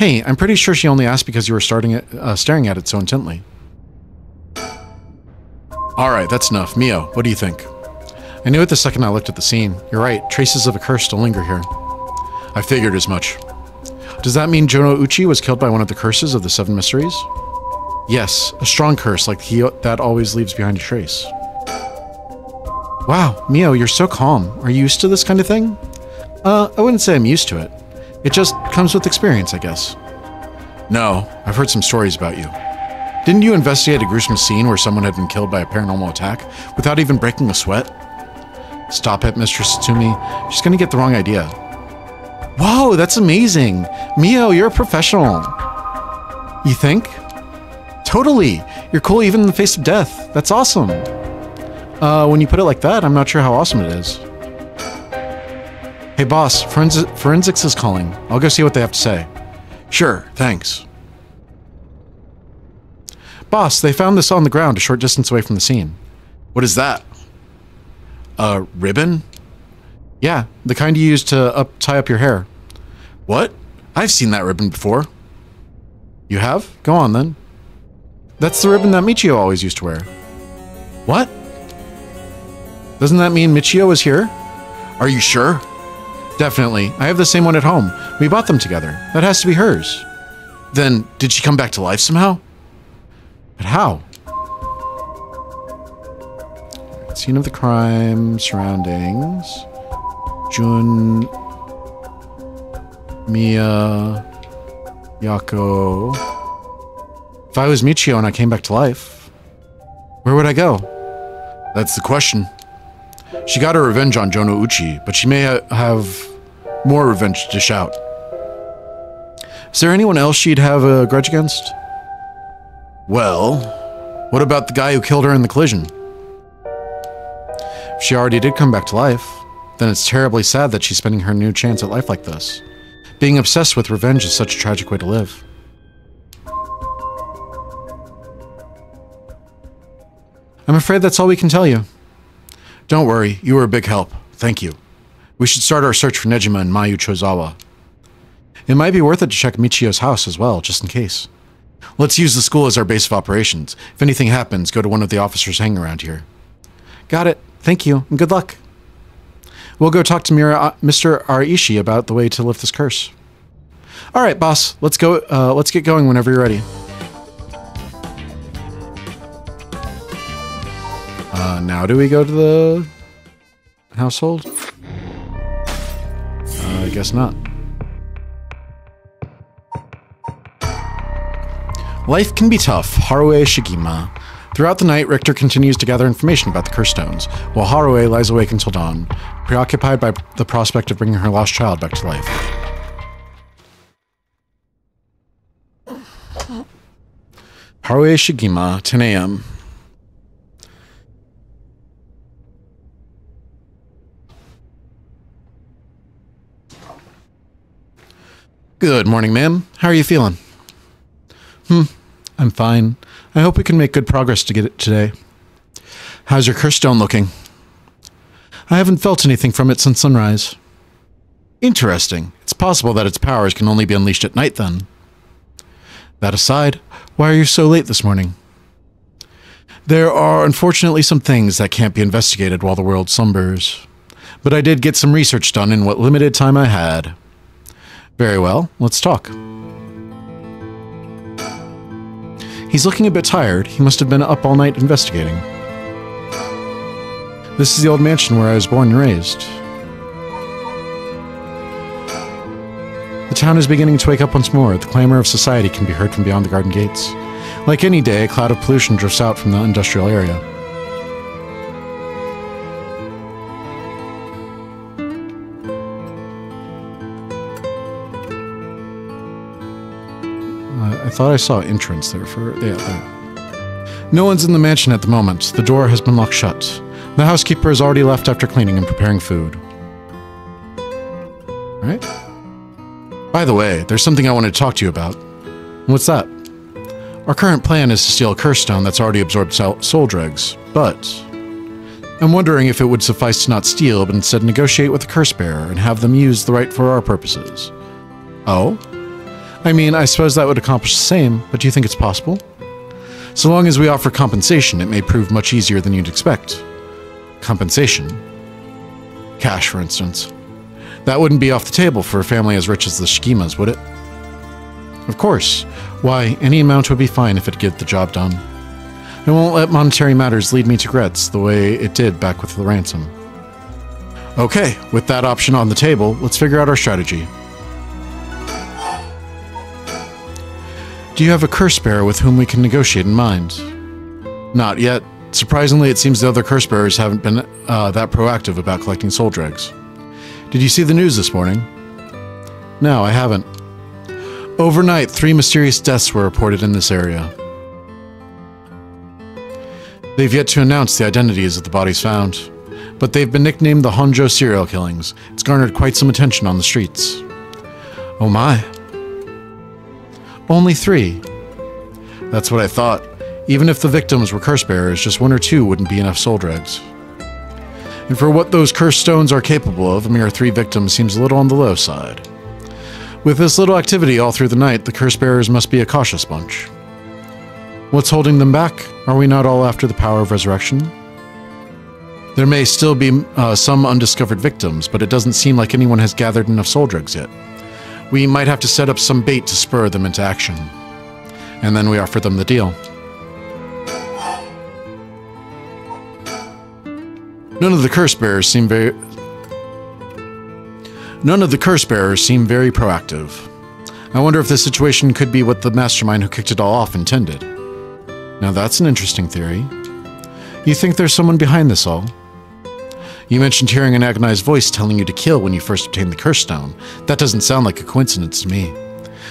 Speaker 1: Hey, I'm pretty sure she only asked because you were starting uh, staring at it so intently. Alright, that's enough. Mio, what do you think? I knew it the second I looked at the scene. You're right, traces of a curse still linger here. I figured as much. Does that mean Jonouchi was killed by one of the curses of the Seven Mysteries? Yes, a strong curse like he that always leaves behind a trace. Wow, Mio, you're so calm. Are you used to this kind of thing? Uh, I wouldn't say I'm used to it. It just comes with experience, I guess. No, I've heard some stories about you. Didn't you investigate a gruesome scene where someone had been killed by a paranormal attack without even breaking a sweat? Stop it, Mister Tsutsumi. She's gonna get the wrong idea. Whoa, that's amazing. Mio, you're a professional. You think? Totally. You're cool even in the face of death. That's awesome. Uh, when you put it like that, I'm not sure how awesome it is. Hey, boss, forensi- forensics is calling. I'll go see what they have to say. Sure, thanks. Boss, they found this on the ground a short distance away from the scene. What is that? A ribbon? Yeah, the kind you use to up, tie up your hair. What? I've seen that ribbon before. You have? Go on then. That's the ribbon that Michiyo always used to wear. What? Doesn't that mean Michiyo is here? Are you sure? Definitely. I have the same one at home. We bought them together. That has to be hers. Then, did she come back to life somehow? But how? Scene of the crime, surroundings. Jun. Mia. Yakko. If I was Michiyo and I came back to life, where would I go? That's the question. She got her revenge on Jonouchi, but she may ha- have more revenge to dish out. Is there anyone else she'd have a grudge against? Well, what about the guy who killed her in the collision? If she already did come back to life, then it's terribly sad that she's spending her new chance at life like this. Being obsessed with revenge is such a tragic way to live. I'm afraid that's all we can tell you. Don't worry, you were a big help. Thank you. We should start our search for Nejima and Mayu Chozawa. It might be worth it to check Michiyo's house as well, just in case. Let's use the school as our base of operations. If anything happens, go to one of the officers hanging around here. Got it. Thank you, and good luck. We'll go talk to Mira, uh, Mr. Araishi about the way to lift this curse. All right, boss. Let's go. Uh, let's get going whenever you're ready. Uh, now do we go to the household? I guess not. Life can be tough. Harue Shigima. Throughout the night, Richter continues to gather information about the curse stones, while Harue lies awake until dawn, preoccupied by the prospect of bringing her lost child back to life. Harue Shigima, 10 a.m. Good morning, ma'am. How are you feeling? Hmm, I'm fine. I hope we can make good progress to get it today. How's your curse stone looking? I haven't felt anything from it since sunrise. Interesting. It's possible that its powers can only be unleashed at night then. That aside, why are you so late this morning? There are unfortunately some things that can't be investigated while the world slumbers. But I did get some research done in what limited time I had. Very well, let's talk. He's looking a bit tired. He must have been up all night investigating. This is the old mansion where I was born and raised. The town is beginning to wake up once more. The clamor of society can be heard from beyond the garden gates. Like any day, a cloud of pollution drifts out from the industrial area. I thought I saw entrance there for yeah there. No one's in the mansion at the moment. The door has been locked shut. The housekeeper has already left after cleaning and preparing food. Right? By the way, there's something I wanted to talk to you about. What's that? Our current plan is to steal a curse stone that's already absorbed soul, soul dregs, but I'm wondering if it would suffice to not steal, but instead negotiate with the curse bearer and have them use the rite for our purposes. Oh? I mean, I suppose that would accomplish the same, but do you think it's possible? So long as we offer compensation, it may prove much easier than you'd expect. Compensation? Cash, for instance. That wouldn't be off the table for a family as rich as the Shigimas, would it? Of course. Why, any amount would be fine if it'd get the job done. I won't let monetary matters lead me to regrets the way it did back with the ransom. Okay, with that option on the table, let's figure out our strategy. Do you have a curse bearer with whom we can negotiate in mind? Not yet. Surprisingly, it seems the other curse bearers haven't been uh, that proactive about collecting soul dregs. Did you see the news this morning? No, I haven't. Overnight, three mysterious deaths were reported in this area. They've yet to announce the identities of the bodies found. but they've been nicknamed the Honjo serial killings. It's garnered quite some attention on the streets. Oh my. Only three. That's what I thought. Even if the victims were curse bearers, just one or two wouldn't be enough soul dregs. And for what those cursed stones are capable of, a mere three victims seems a little on the low side. With this little activity all through the night, the curse bearers must be a cautious bunch. What's holding them back? Are we not all after the power of resurrection? There may still be uh, some undiscovered victims, but it doesn't seem like anyone has gathered enough soul dregs yet. We might have to set up some bait to spur them into action. And then we offer them the deal. None of the curse bearers seem very None of the curse bearers seem very proactive. I wonder if this situation could be what the mastermind who kicked it all off intended. Now that's an interesting theory. You think there's someone behind this all? You mentioned hearing an agonized voice telling you to kill when you first obtained the curse stone. That doesn't sound like a coincidence to me.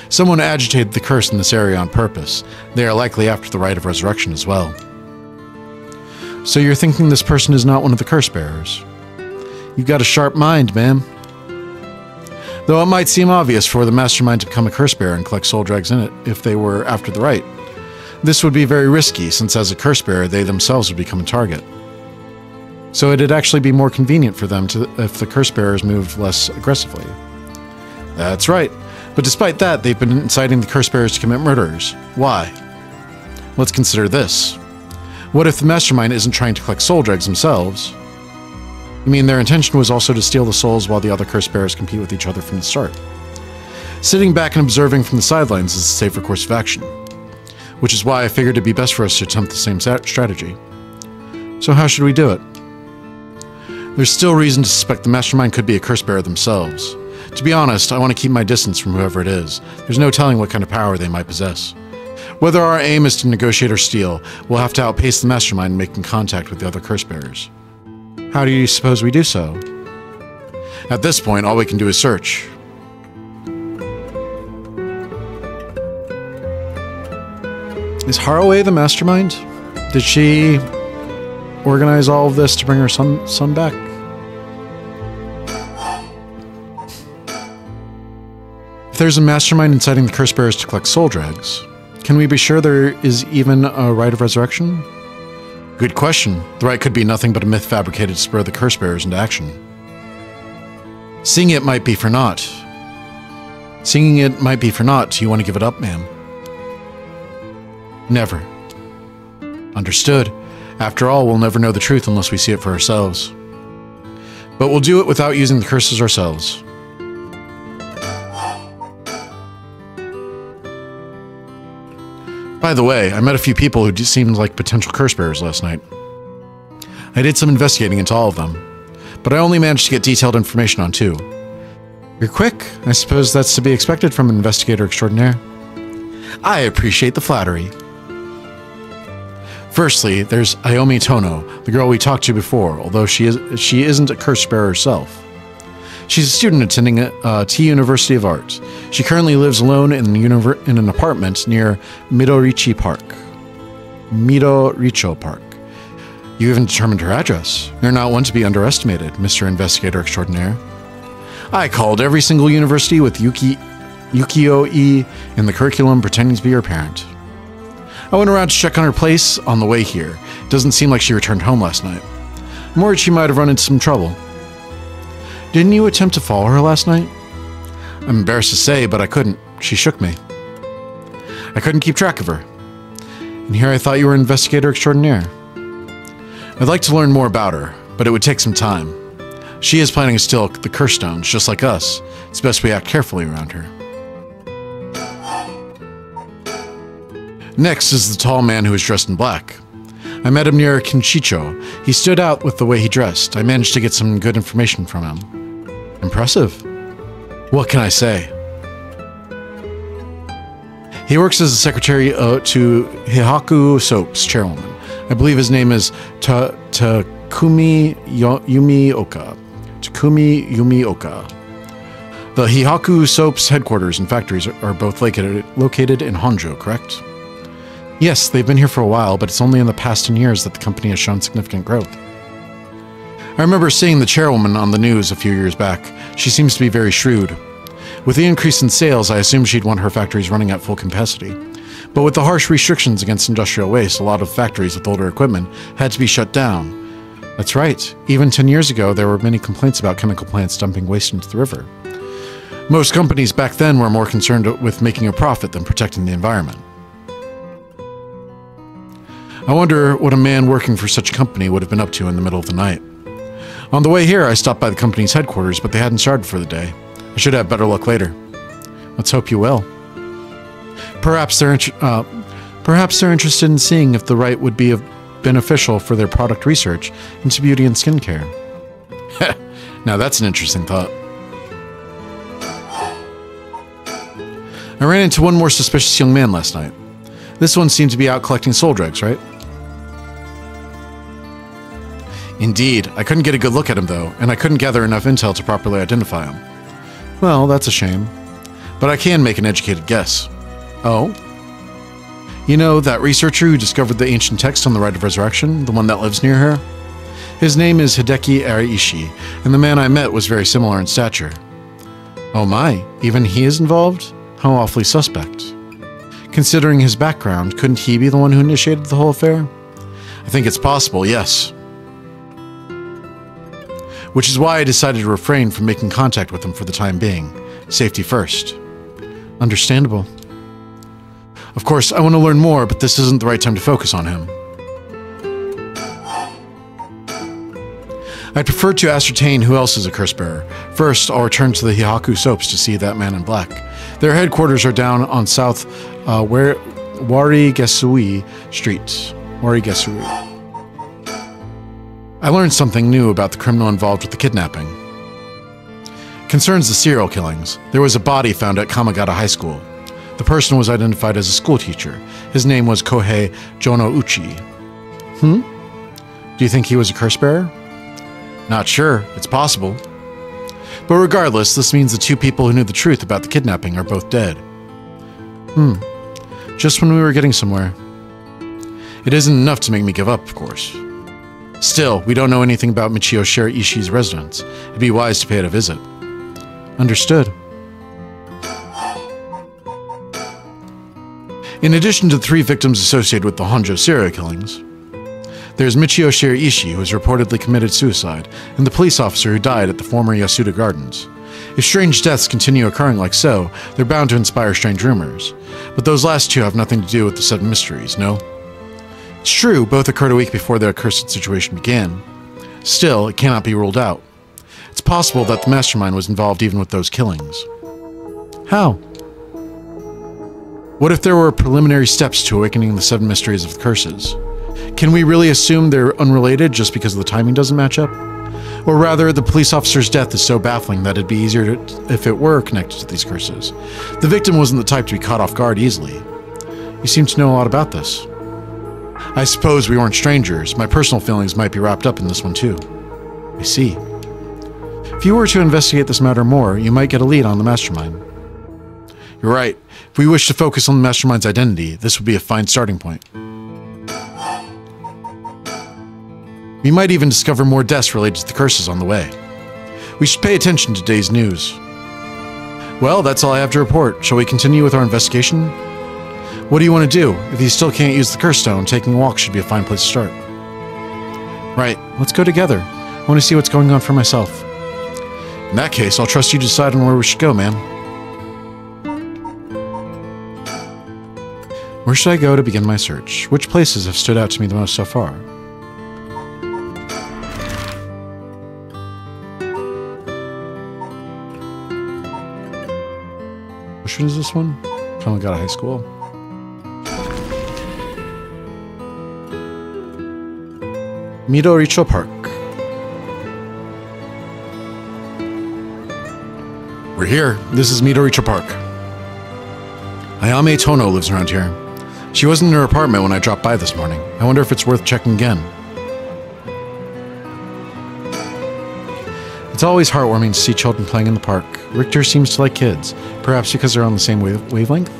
Speaker 1: Someone agitated the curse in this area on purpose. They are likely after the rite of resurrection as well. So you're thinking this person is not one of the curse bearers? You've got a sharp mind, ma'am. Though it might seem obvious for the mastermind to become a curse bearer and collect soul dregs in it if they were after the rite. This would be very risky, since as a curse bearer, they themselves would become a target. So it'd actually be more convenient for them to, if the curse bearers moved less aggressively. That's right. But despite that, they've been inciting the curse bearers to commit murders. Why? Let's consider this. What if the mastermind isn't trying to collect soul dregs themselves? You mean their intention was also to steal the souls while the other curse bearers compete with each other from the start? Sitting back and observing from the sidelines is a safer course of action which is why I figured it'd be best for us to attempt the same strategy. So how should we do it? There's still reason to suspect the mastermind could be a curse bearer themselves. To be honest, I want to keep my distance from whoever it is. There's no telling what kind of power they might possess. Whether our aim is to negotiate or steal, we'll have to outpace the mastermind in making contact with the other curse bearers. How do you suppose we do so? At this point, all we can do is search. Is Harue the mastermind? Did she organize all of this to bring her son son back? There's a mastermind inciting the curse bearers to collect soul dregs, can we be sure there is even a rite of resurrection? Good question. The rite could be nothing but a myth fabricated to spur the curse bearers into action. Seeing it might be for naught. Seeing it might be for naught. You want to give it up, ma'am? Never. Understood. After all, we'll never know the truth unless we see it for ourselves. But we'll do it without using the curses ourselves. By the way, I met a few people who seemed like potential curse bearers last night. I did some investigating into all of them, but I only managed to get detailed information on two. You're quick. I suppose that's to be expected from an investigator extraordinaire. I appreciate the flattery. Firstly, there's Aomi Tono, the girl we talked to before, although she, is, she isn't a curse bearer herself. She's a student attending uh, T University of Art. She currently lives alone in, in an apartment near Midoricho Park. Midoricho Park. You even determined her address. You're not one to be underestimated, Mr. Investigator Extraordinaire. I called every single university with Yuki, Yukio E in the curriculum pretending to be her parent. I went around to check on her place on the way here. Doesn't seem like she returned home last night. I'm worried she might have run into some trouble. Didn't you attempt to follow her last night? I'm embarrassed to say, but I couldn't. She shook me. I couldn't keep track of her. And here I thought you were an investigator extraordinaire. I'd like to learn more about her, but it would take some time. She is planning to steal the curse stones, just like us. It's best we act carefully around her. Next is the tall man who is dressed in black. I met him near Kinshicho. He stood out with the way he dressed. I managed to get some good information from him. Impressive. What can I say? He works as a secretary uh, to Hihaku Soaps chairwoman. I believe his name is Ta Takumi Yumioka. Takumi Yumioka. The Hihaku Soaps headquarters and factories are both located in Honjo, correct? Yes, they've been here for a while, but it's only in the past 10 years that the company has shown significant growth. I remember seeing the chairwoman on the news a few years back. She seems to be very shrewd. With the increase in sales, I assumed she'd want her factories running at full capacity. But with the harsh restrictions against industrial waste, a lot of factories with older equipment had to be shut down. That's right, even 10 years ago, there were many complaints about chemical plants dumping waste into the river. Most companies back then were more concerned with making a profit than protecting the environment. I wonder what a man working for such a company would have been up to in the middle of the night. On the way here, I stopped by the company's headquarters, but they hadn't started for the day. I should have better luck later. Let's hope you will. Perhaps they're uh, perhaps they're interested in seeing if the rite would be beneficial for their product research into beauty and skincare. <laughs> now that's an interesting thought. I ran into one more suspicious young man last night. This one seemed to be out collecting soul dregs, right? Indeed, I couldn't get a good look at him though, and I couldn't gather enough intel to properly identify him. Well, that's a shame. But I can make an educated guess. Oh? You know, that researcher who discovered the ancient text on the Rite of Resurrection, the one that lives near here? His name is Hideki Araishi, and the man I met was very similar in stature. Oh my, even he is involved? How awfully suspect. Considering his background, couldn't he be the one who initiated the whole affair? I think it's possible, yes. Which is why I decided to refrain from making contact with him for the time being. Safety first. Understandable. Of course, I want to learn more, but this isn't the right time to focus on him. I'd prefer to ascertain who else is a curse bearer. First, I'll return to the Hihaku soaps to see that man in black. Their headquarters are down on South uh, where Warigesui Street. Warigesui. I learned something new about the criminal involved with the kidnapping. Concerns the serial killings. There was a body found at Kamagata High School. The person was identified as a schoolteacher. His name was Kohei Jonouchi. Hmm? Do you think he was a curse bearer? Not sure. It's possible. But regardless, this means the two people who knew the truth about the kidnapping are both dead. Hmm. Just when we were getting somewhere. It isn't enough to make me give up, of course. Still, we don't know anything about Michiyo Shiraishi's residence. It'd be wise to pay it a visit. Understood. In addition to the three victims associated with the Honjo serial killings, there's Michiyo Shiraishi, who has reportedly committed suicide, and the police officer who died at the former Yasuda Gardens. If strange deaths continue occurring like so, they're bound to inspire strange rumors. But those last two have nothing to do with the Seven Mysteries, no? It's true, both occurred a week before the accursed situation began. Still, it cannot be ruled out. It's possible that the mastermind was involved even with those killings. How? What if there were preliminary steps to awakening the seven mysteries of the curses? Can we really assume they're unrelated just because the timing doesn't match up? Or rather, the police officer's death is so baffling that it'd be easier to, if it were connected to these curses. The victim wasn't the type to be caught off guard easily. You seem to know a lot about this. I suppose we weren't strangers. My personal feelings might be wrapped up in this one too. I see. If you were to investigate this matter more, you might get a lead on the mastermind. You're right. If we wish to focus on the mastermind's identity, this would be a fine starting point. We might even discover more deaths related to the curses on the way. We should pay attention to today's news. Well, that's all I have to report. Shall we continue with our investigation? What do you want to do? If you still can't use the curse stone, taking a walk should be a fine place to start. Right, let's go together. I want to see what's going on for myself. In that case, I'll trust you to decide on where we should go, man. Where should I go to begin my search? Which places have stood out to me the most so far? Which one is this one? Kamagata High School. Midoricho Park. We're here. This is Midoricho Park. Ayame Tono lives around here. She wasn't in her apartment when I dropped by this morning. I wonder if it's worth checking again. It's always heartwarming to see children playing in the park. Richter seems to like kids, perhaps because they're on the same wave wavelength?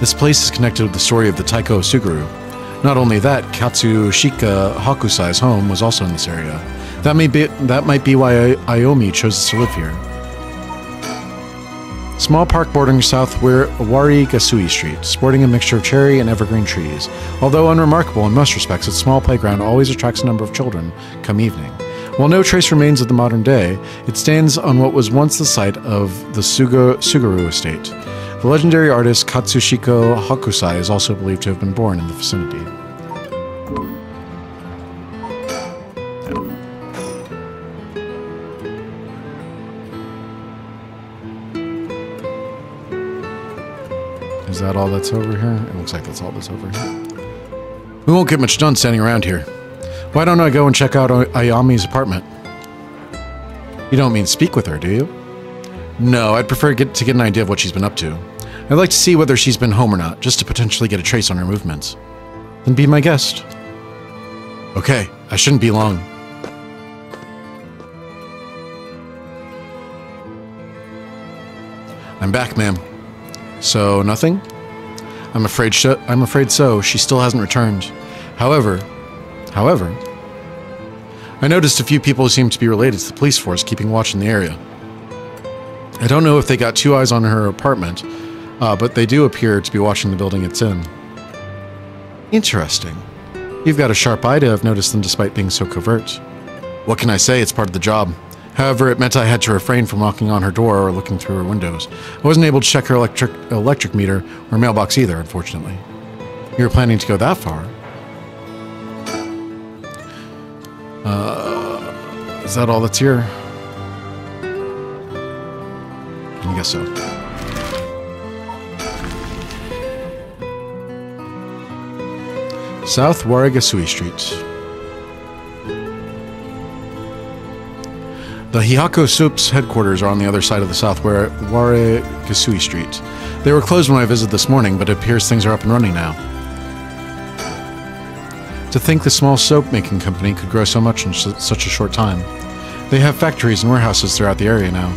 Speaker 1: This place is connected with the story of the Taiko Tsugaru. Not only that, Katsushika Hokusai's home was also in this area. That may be that might be why Aomi chose to live here. Small park bordering south Warigesui Street, sporting a mixture of cherry and evergreen trees. Although unremarkable in most respects, its small playground always attracts a number of children come evening. While no trace remains of the modern day, it stands on what was once the site of the Suga, Tsugaru estate. The legendary artist Katsushika Hakusai is also believed to have been born in the vicinity. That all that's over here? It looks like that's all that's over here. We won't get much done standing around here. Why don't I go and check out Ayami's apartment? You don't mean speak with her, do you? No, I'd prefer get, to get an idea of what she's been up to. I'd like to see whether she's been home or not, just to potentially get a trace on her movements. Then be my guest. Okay, I shouldn't be long. I'm back, ma'am. So, nothing? I'm afraid I'm afraid so. She still hasn't returned. However, however, I noticed a few people who seem to be related to the police force keeping watch in the area. I don't know if they got two eyes on her apartment, uh, but they do appear to be watching the building it's in. Interesting. You've got a sharp eye to have noticed them despite being so covert. What can I say? It's part of the job. However, it meant I had to refrain from knocking on her door or looking through her windows. I wasn't able to check her electric, electric meter or mailbox either, unfortunately. You were planning to go that far? Uh, is that all that's here? I guess so. South Warigasui Street. The Hihaku Soap's headquarters are on the other side of the South Warigesui Street. They were closed when I visited this morning, but it appears things are up and running now. To think the small soap making company could grow so much in such a short time. They have factories and warehouses throughout the area now.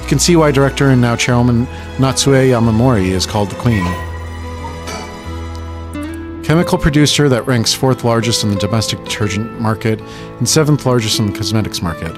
Speaker 1: You can see why director and now chairwoman Natsue Yamamori is called the Queen. Chemical producer that ranks fourth largest in the domestic detergent market and seventh largest in the cosmetics market.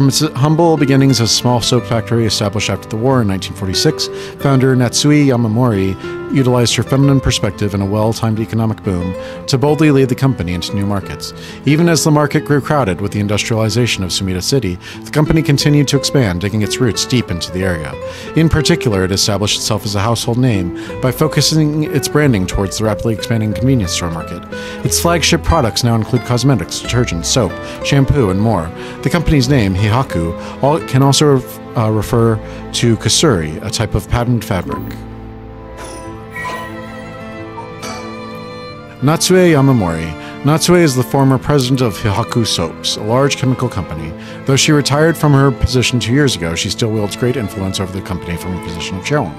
Speaker 1: From its humble beginnings as a small soap factory established after the war in 1946, founder Natsue Yamamori utilized her feminine perspective and a well timed economic boom to boldly lead the company into new markets. Even as the market grew crowded with the industrialization of Sumida City, the company continued to expand, digging its roots deep into the area. In particular, it established itself as a household name by focusing its branding towards the rapidly expanding convenience store market. Its flagship products now include cosmetics, detergent, soap, shampoo, and more. The company's name, Hihaku, can also uh, refer to kasuri, a type of patterned fabric. Natsue Yamamori. Natsue is the former president of Hihaku Soaps, a large chemical company. Though she retired from her position two years ago, she still wields great influence over the company from her position of chairwoman.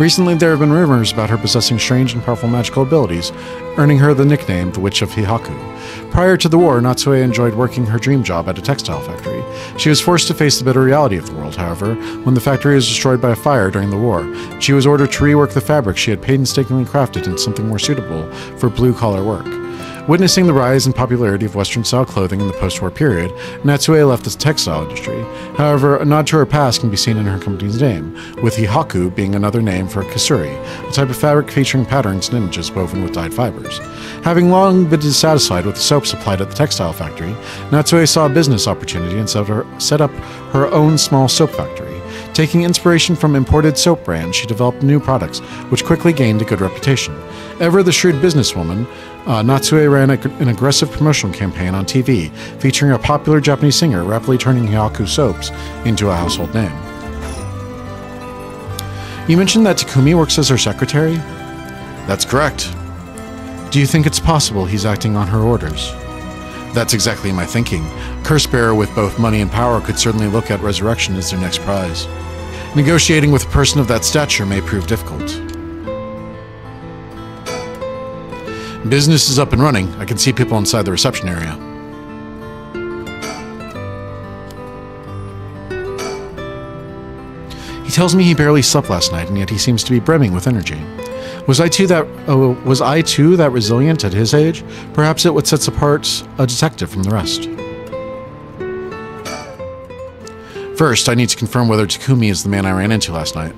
Speaker 1: Recently, there have been rumors about her possessing strange and powerful magical abilities, earning her the nickname the Witch of Hihaku. Prior to the war, Natsue enjoyed working her dream job at a textile factory. She was forced to face the bitter reality of the world, however, when the factory was destroyed by a fire during the war. She was ordered to rework the fabric she had painstakingly crafted into something more suitable for blue collar work. Witnessing the rise in popularity of Western style clothing in the post war period, Natsue left the textile industry. However, a nod to her past can be seen in her company's name, with Hihaku being another name for kasuri, a type of fabric featuring patterns and images woven with dyed fibers. Having long been dissatisfied with the soap supplied at the textile factory, Natsue saw a business opportunity and set up her own small soap factory. Taking inspiration from imported soap brands, she developed new products, which quickly gained a good reputation. Ever the shrewd businesswoman, uh, Natsue ran a, an aggressive promotional campaign on TV featuring a popular Japanese singer rapidly turning Hihaku soaps into a household name. You mentioned that Takumi works as her secretary? That's correct. Do you think it's possible he's acting on her orders? That's exactly my thinking. Curse Bearer with both money and power could certainly look at resurrection as their next prize. Negotiating with a person of that stature may prove difficult. Business is up and running. I can see people inside the reception area. He tells me he barely slept last night, and yet he seems to be brimming with energy. Was I too that uh, was I too that resilient at his age? Perhaps it what sets apart a detective from the rest. First, I need to confirm whether Takumi is the man I ran into last night.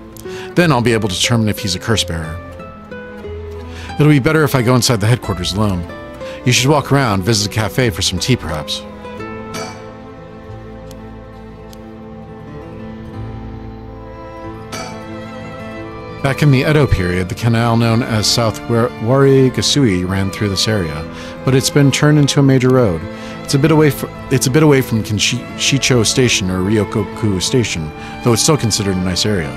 Speaker 1: Then I'll be able to determine if he's a curse bearer. It'll be better if I go inside the headquarters alone. You should walk around, visit a cafe for some tea, perhaps. Back in the Edo period, the canal known as South Warigesui ran through this area, but it's been turned into a major road. It's a bit away from it's a bit away from Station or Ryogoku Station, though it's still considered a nice area.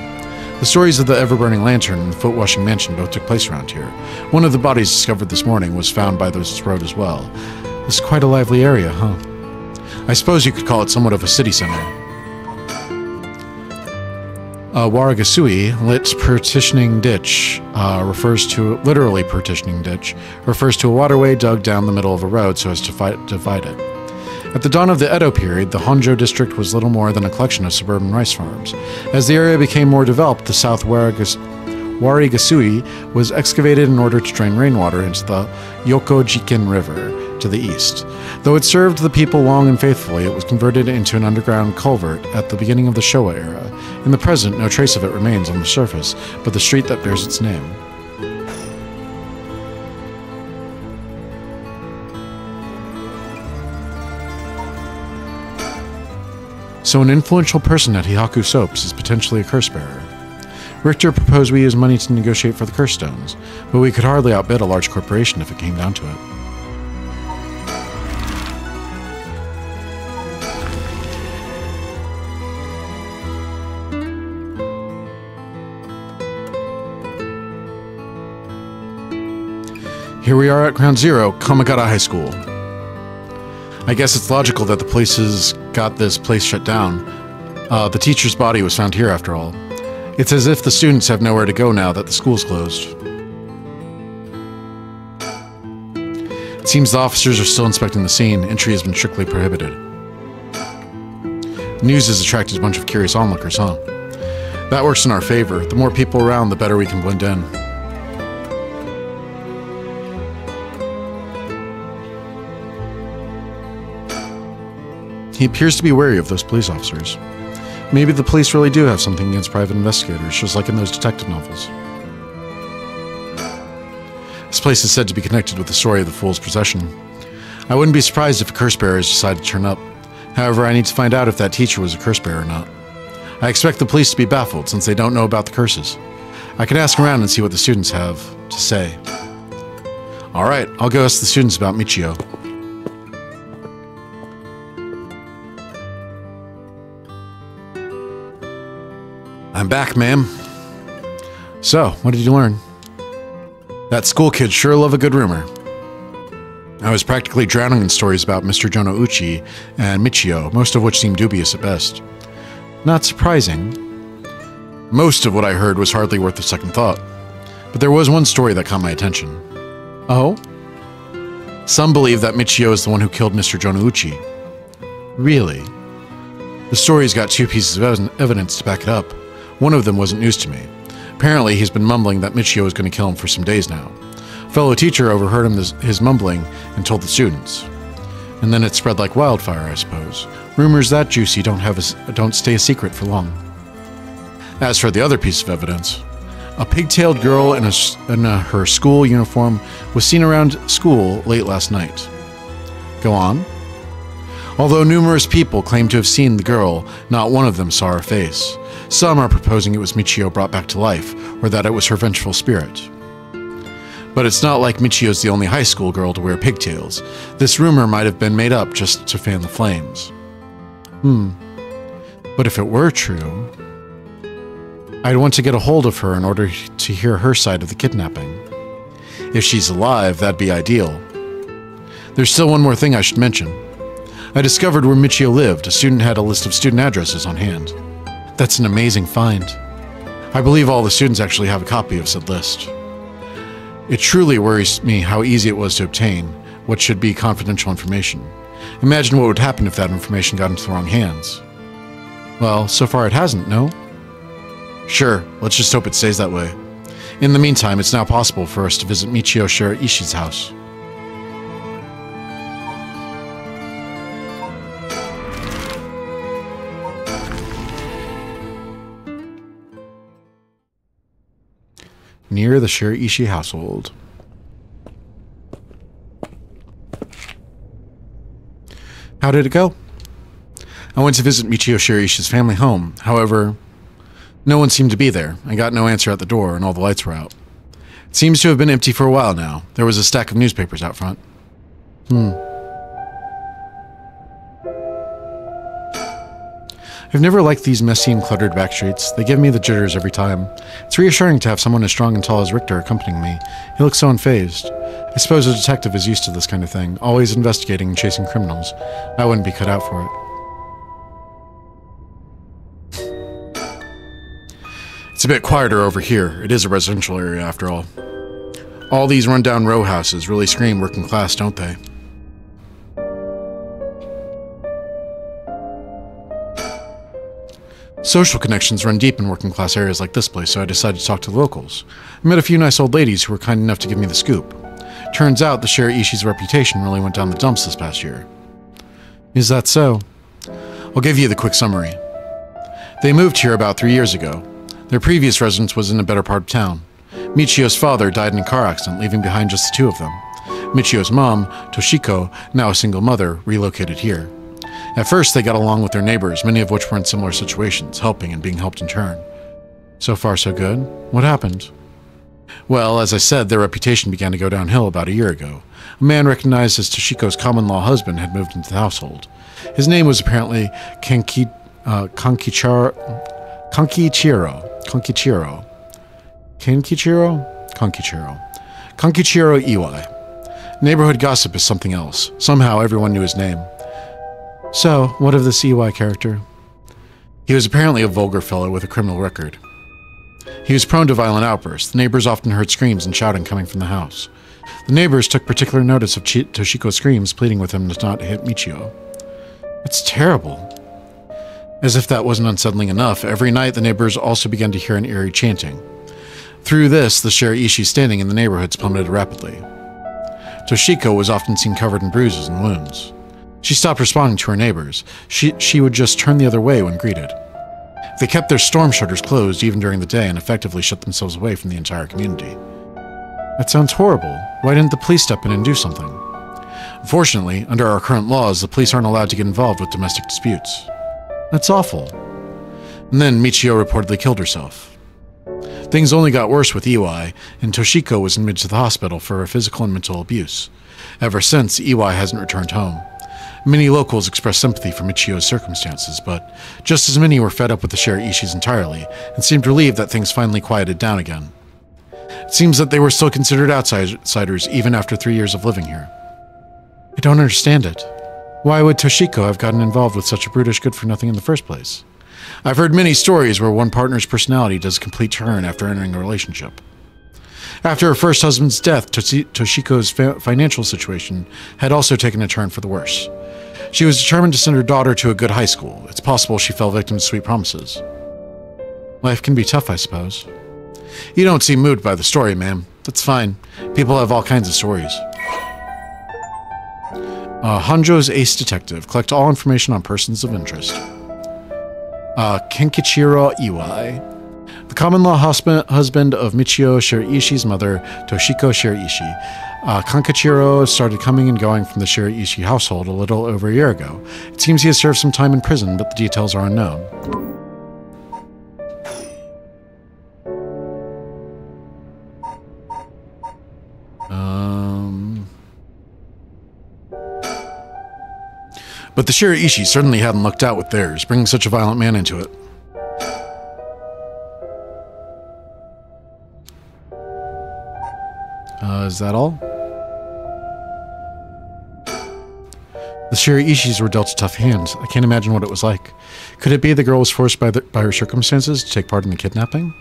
Speaker 1: The stories of the ever-burning lantern and the foot-washing mansion both took place around here. One of the bodies discovered this morning was found by this road as well. This is quite a lively area, huh? I suppose you could call it somewhat of a city center. Uh, Waragasui, lit partitioning ditch, uh, refers to literally partitioning ditch, refers to a waterway dug down the middle of a road so as to fight, divide it. At the dawn of the Edo period, the Honjo district was little more than a collection of suburban rice farms. As the area became more developed, the South Waragas Warigasui was excavated in order to drain rainwater into the Yokojukken River to the east. Though it served the people long and faithfully, it was converted into an underground culvert at the beginning of the Showa era. In the present, no trace of it remains on the surface, but the street that bears its name. So an influential person at Hihaku Soaps is potentially a curse bearer. Richter proposed we use money to negotiate for the curse stones, but we could hardly outbid a large corporation if it came down to it. Here we are at Ground Zero, Kamigata High School. I guess it's logical that the police has got this place shut down. Uh, the teacher's body was found here after all. It's as if the students have nowhere to go now that the school's closed. It seems the officers are still inspecting the scene. Entry has been strictly prohibited. news has attracted a bunch of curious onlookers, huh? That works in our favor. The more people around, the better we can blend in. He appears to be wary of those police officers. Maybe the police really do have something against private investigators, just like in those detective novels. This place is said to be connected with the story of the Fool's Procession. I wouldn't be surprised if a curse bearers decide to turn up. However, I need to find out if that teacher was a curse bearer or not. I expect the police to be baffled since they don't know about the curses. I can ask around and see what the students have to say. Alright, I'll go ask the students about Michiyo. I'm back, ma'am. So, what did you learn? That school kids sure love a good rumor. I was practically drowning in stories about Mr. Jonouchi and Michiyo, most of which seemed dubious at best. Not surprising. Most of what I heard was hardly worth a second thought. But there was one story that caught my attention. Oh? Some believe that Michiyo is the one who killed Mr. Jonouchi. Really? The story's got two pieces of evidence to back it up. One of them wasn't news to me. Apparently, he's been mumbling that Michiyo is going to kill him for some days now. A fellow teacher overheard him this, his mumbling and told the students. And then it spread like wildfire, I suppose. Rumors that juicy don't have a, don't stay a secret for long. As for the other piece of evidence, a pigtailed girl in, a, in a, her school uniform was seen around school late last night. Go on. Although numerous people claim to have seen the girl, not one of them saw her face. Some are proposing it was Michiyo brought back to life, or that it was her vengeful spirit. But it's not like Michiyo's the only high school girl to wear pigtails. This rumor might have been made up just to fan the flames. Hmm. But if it were true, I'd want to get a hold of her in order to hear her side of the kidnapping. If she's alive, that'd be ideal. There's still one more thing I should mention. I discovered where Michiyo lived. A student had a list of student addresses on hand. That's an amazing find. I believe all the students actually have a copy of said list. It truly worries me how easy it was to obtain what should be confidential information. Imagine what would happen if that information got into the wrong hands. Well, so far it hasn't, no? Sure, let's just hope it stays that way. In the meantime, it's now possible for us to visit Michiyo Shiraishi's house. Near the Shiraishi household. How did it go? I went to visit Michiyo Shiraishi's family home. However, no one seemed to be there. I got no answer at the door, and all the lights were out. It seems to have been empty for a while now. There was a stack of newspapers out front. Hmm. I've never liked these messy and cluttered back streets. They give me the jitters every time. It's reassuring to have someone as strong and tall as Richter accompanying me. He looks so unfazed. I suppose a detective is used to this kind of thing, always investigating and chasing criminals. I wouldn't be cut out for it. It's a bit quieter over here. It is a residential area, after all. All these rundown row houses really scream working class, don't they? Social connections run deep in working class areas like this place, so I decided to talk to the locals. I met a few nice old ladies who were kind enough to give me the scoop. Turns out the Shiraishi's reputation really went down the dumps this past year. Is that so? I'll give you the quick summary. They moved here about three years ago. Their previous residence was in a better part of town. Michiyo's father died in a car accident, leaving behind just the two of them. Michiyo's mom, Toshiko, now a single mother, relocated here. At first, they got along with their neighbors, many of which were in similar situations, helping and being helped in turn. So far, so good. What happened? Well, as I said, their reputation began to go downhill about a year ago. A man recognized as Toshiko's common law husband had moved into the household. His name was apparently Kenki, uh, Kankichiro. Kankichiro. Kankichiro? Kankichiro. Kankichiro Iwai. Neighborhood gossip is something else. Somehow everyone knew his name. So, what of the Iwai character? He was apparently a vulgar fellow with a criminal record. He was prone to violent outbursts. The neighbors often heard screams and shouting coming from the house. The neighbors took particular notice of Ch- Toshiko's screams, pleading with him not to not hit Michiyo. It's terrible. As if that wasn't unsettling enough, every night the neighbors also began to hear an eerie chanting. Through this, the Shiraishi standing in the neighborhoods plummeted rapidly. Toshiko was often seen covered in bruises and wounds. She stopped responding to her neighbors. She, she would just turn the other way when greeted. They kept their storm shutters closed even during the day and effectively shut themselves away from the entire community. That sounds horrible. Why didn't the police step in and do something? Unfortunately, under our current laws, the police aren't allowed to get involved with domestic disputes. That's awful. And then Michiyo reportedly killed herself. Things only got worse with Iwai, and Toshiko was admitted to the hospital for her physical and mental abuse. Ever since, Iwai hasn't returned home. Many locals expressed sympathy for Michiyo's circumstances, but just as many were fed up with the Shiraishis entirely and seemed relieved that things finally quieted down again. It seems that they were still considered outsiders even after three years of living here. I don't understand it. Why would Toshiko have gotten involved with such a brutish good for nothing in the first place? I've heard many stories where one partner's personality does a complete turn after entering a relationship. After her first husband's death, Toshiko's financial situation had also taken a turn for the worse. She was determined to send her daughter to a good high school. It's possible she fell victim to sweet promises. Life can be tough, I suppose. You don't seem moved by the story, ma'am. That's fine. People have all kinds of stories. Uh, Honjo's ace detective. Collect all information on persons of interest. Uh, Kenkichiro Iwai. The common law husband of Michiyo Shiraishi's mother, Toshiko Shiraishi. Uh, Kankachiro started coming and going from the Shiraishi household a little over a year ago. It seems he has served some time in prison, but the details are unknown. Um, but the Shiraishi certainly hadn't lucked out with theirs, bringing such a violent man into it. Uh, is that all? The Shiraishis were dealt a tough hand. I can't imagine what it was like. Could it be the girl was forced by, the, by her circumstances to take part in the kidnapping?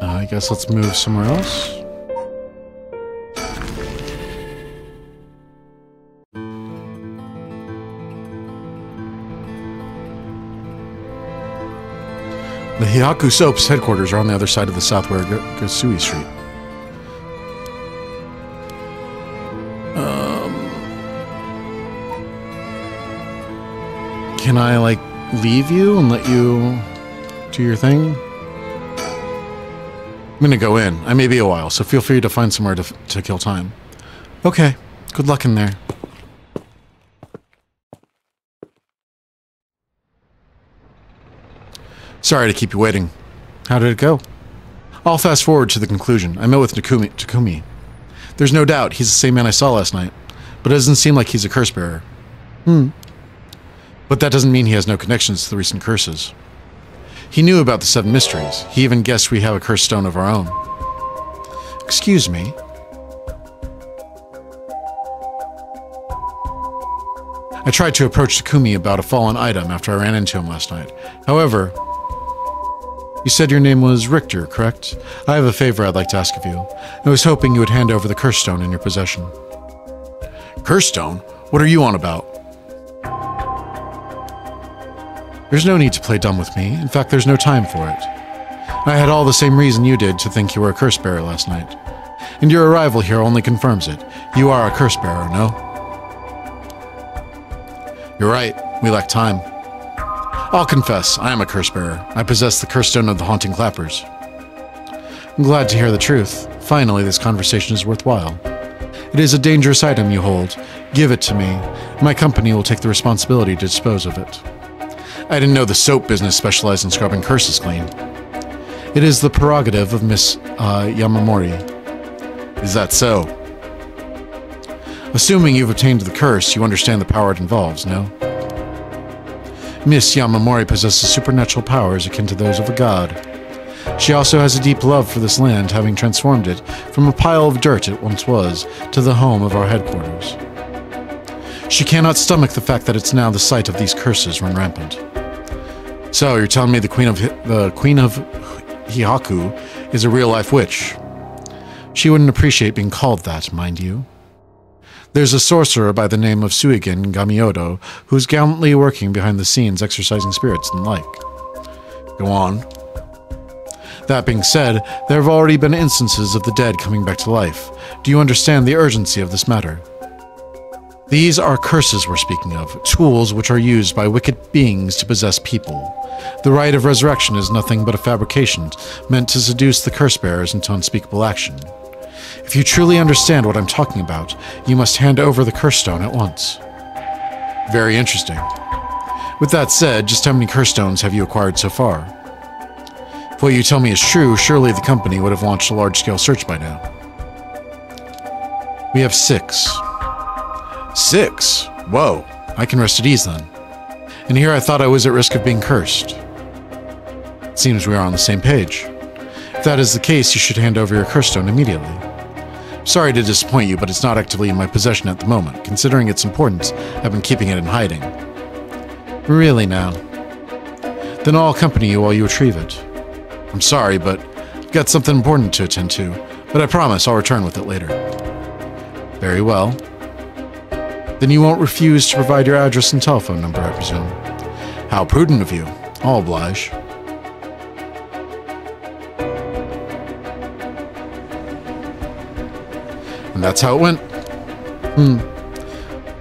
Speaker 1: I guess let's move somewhere else. The Hihaku Soap's headquarters are on the other side of the South Warigesui Street. Um, can I, like, leave you and let you do your thing? I'm gonna go in. I may be a while, so feel free to find somewhere to, to kill time. Okay. Good luck in there. Sorry to keep you waiting. How did it go? I'll fast forward to the conclusion. I met with Takumi. Takumi. There's no doubt he's the same man I saw last night, but it doesn't seem like he's a curse bearer. Hmm. But that doesn't mean he has no connections to the recent curses. He knew about the seven mysteries. He even guessed we have a curse stone of our own. Excuse me. I tried to approach Takumi about a fallen item after I ran into him last night. However, you said your name was Richter, correct? I have a favor I'd like to ask of you. I was hoping you would hand over the curse stone in your possession. Curse stone? What are you on about? There's no need to play dumb with me. In fact, there's no time for it. I had all the same reason you did to think you were a curse bearer last night. And your arrival here only confirms it. You are a curse bearer, no? You're right. We lack time. I'll confess, I am a curse bearer. I possess the curse stone of the haunting clappers. I'm glad to hear the truth. Finally, this conversation is worthwhile. It is a dangerous item you hold. Give it to me. My company will take the responsibility to dispose of it. I didn't know the soap business specialized in scrubbing curses clean. It is the prerogative of Miss uh, Yamamori. Is that so? Assuming you've obtained the curse, you understand the power it involves, no? Miss Yamamori possesses supernatural powers akin to those of a god. She also has a deep love for this land, having transformed it from a pile of dirt it once was to the home of our headquarters. She cannot stomach the fact that it's now the site of these curses run rampant. So you're telling me the queen of the queen of Hihaku is a real-life witch? She wouldn't appreciate being called that, mind you. There's a sorcerer by the name of Suigen Gamiodo who's gallantly working behind the scenes exorcising spirits and like. Go on. That being said, there have already been instances of the dead coming back to life. Do you understand the urgency of this matter? These are curses we're speaking of, tools which are used by wicked beings to possess people. The rite of resurrection is nothing but a fabrication meant to seduce the curse bearers into unspeakable action. If you truly understand what I'm talking about, you must hand over the curse stone at once. Very interesting. With that said, just how many curse stones have you acquired so far? If what you tell me is true, surely the company would have launched a large-scale search by now. We have six. Six? Whoa, I can rest at ease then. And here I thought I was at risk of being cursed. It seems we are on the same page. If that is the case, you should hand over your curse stone immediately. Sorry to disappoint you, but it's not actively in my possession at the moment. Considering its importance, I've been keeping it in hiding. Really now? Then I'll accompany you while you retrieve it. I'm sorry, but I've got something important to attend to, but I promise I'll return with it later. Very well. Then you won't refuse to provide your address and telephone number, I presume. How prudent of you. I'll oblige. And that's how it went. Hmm.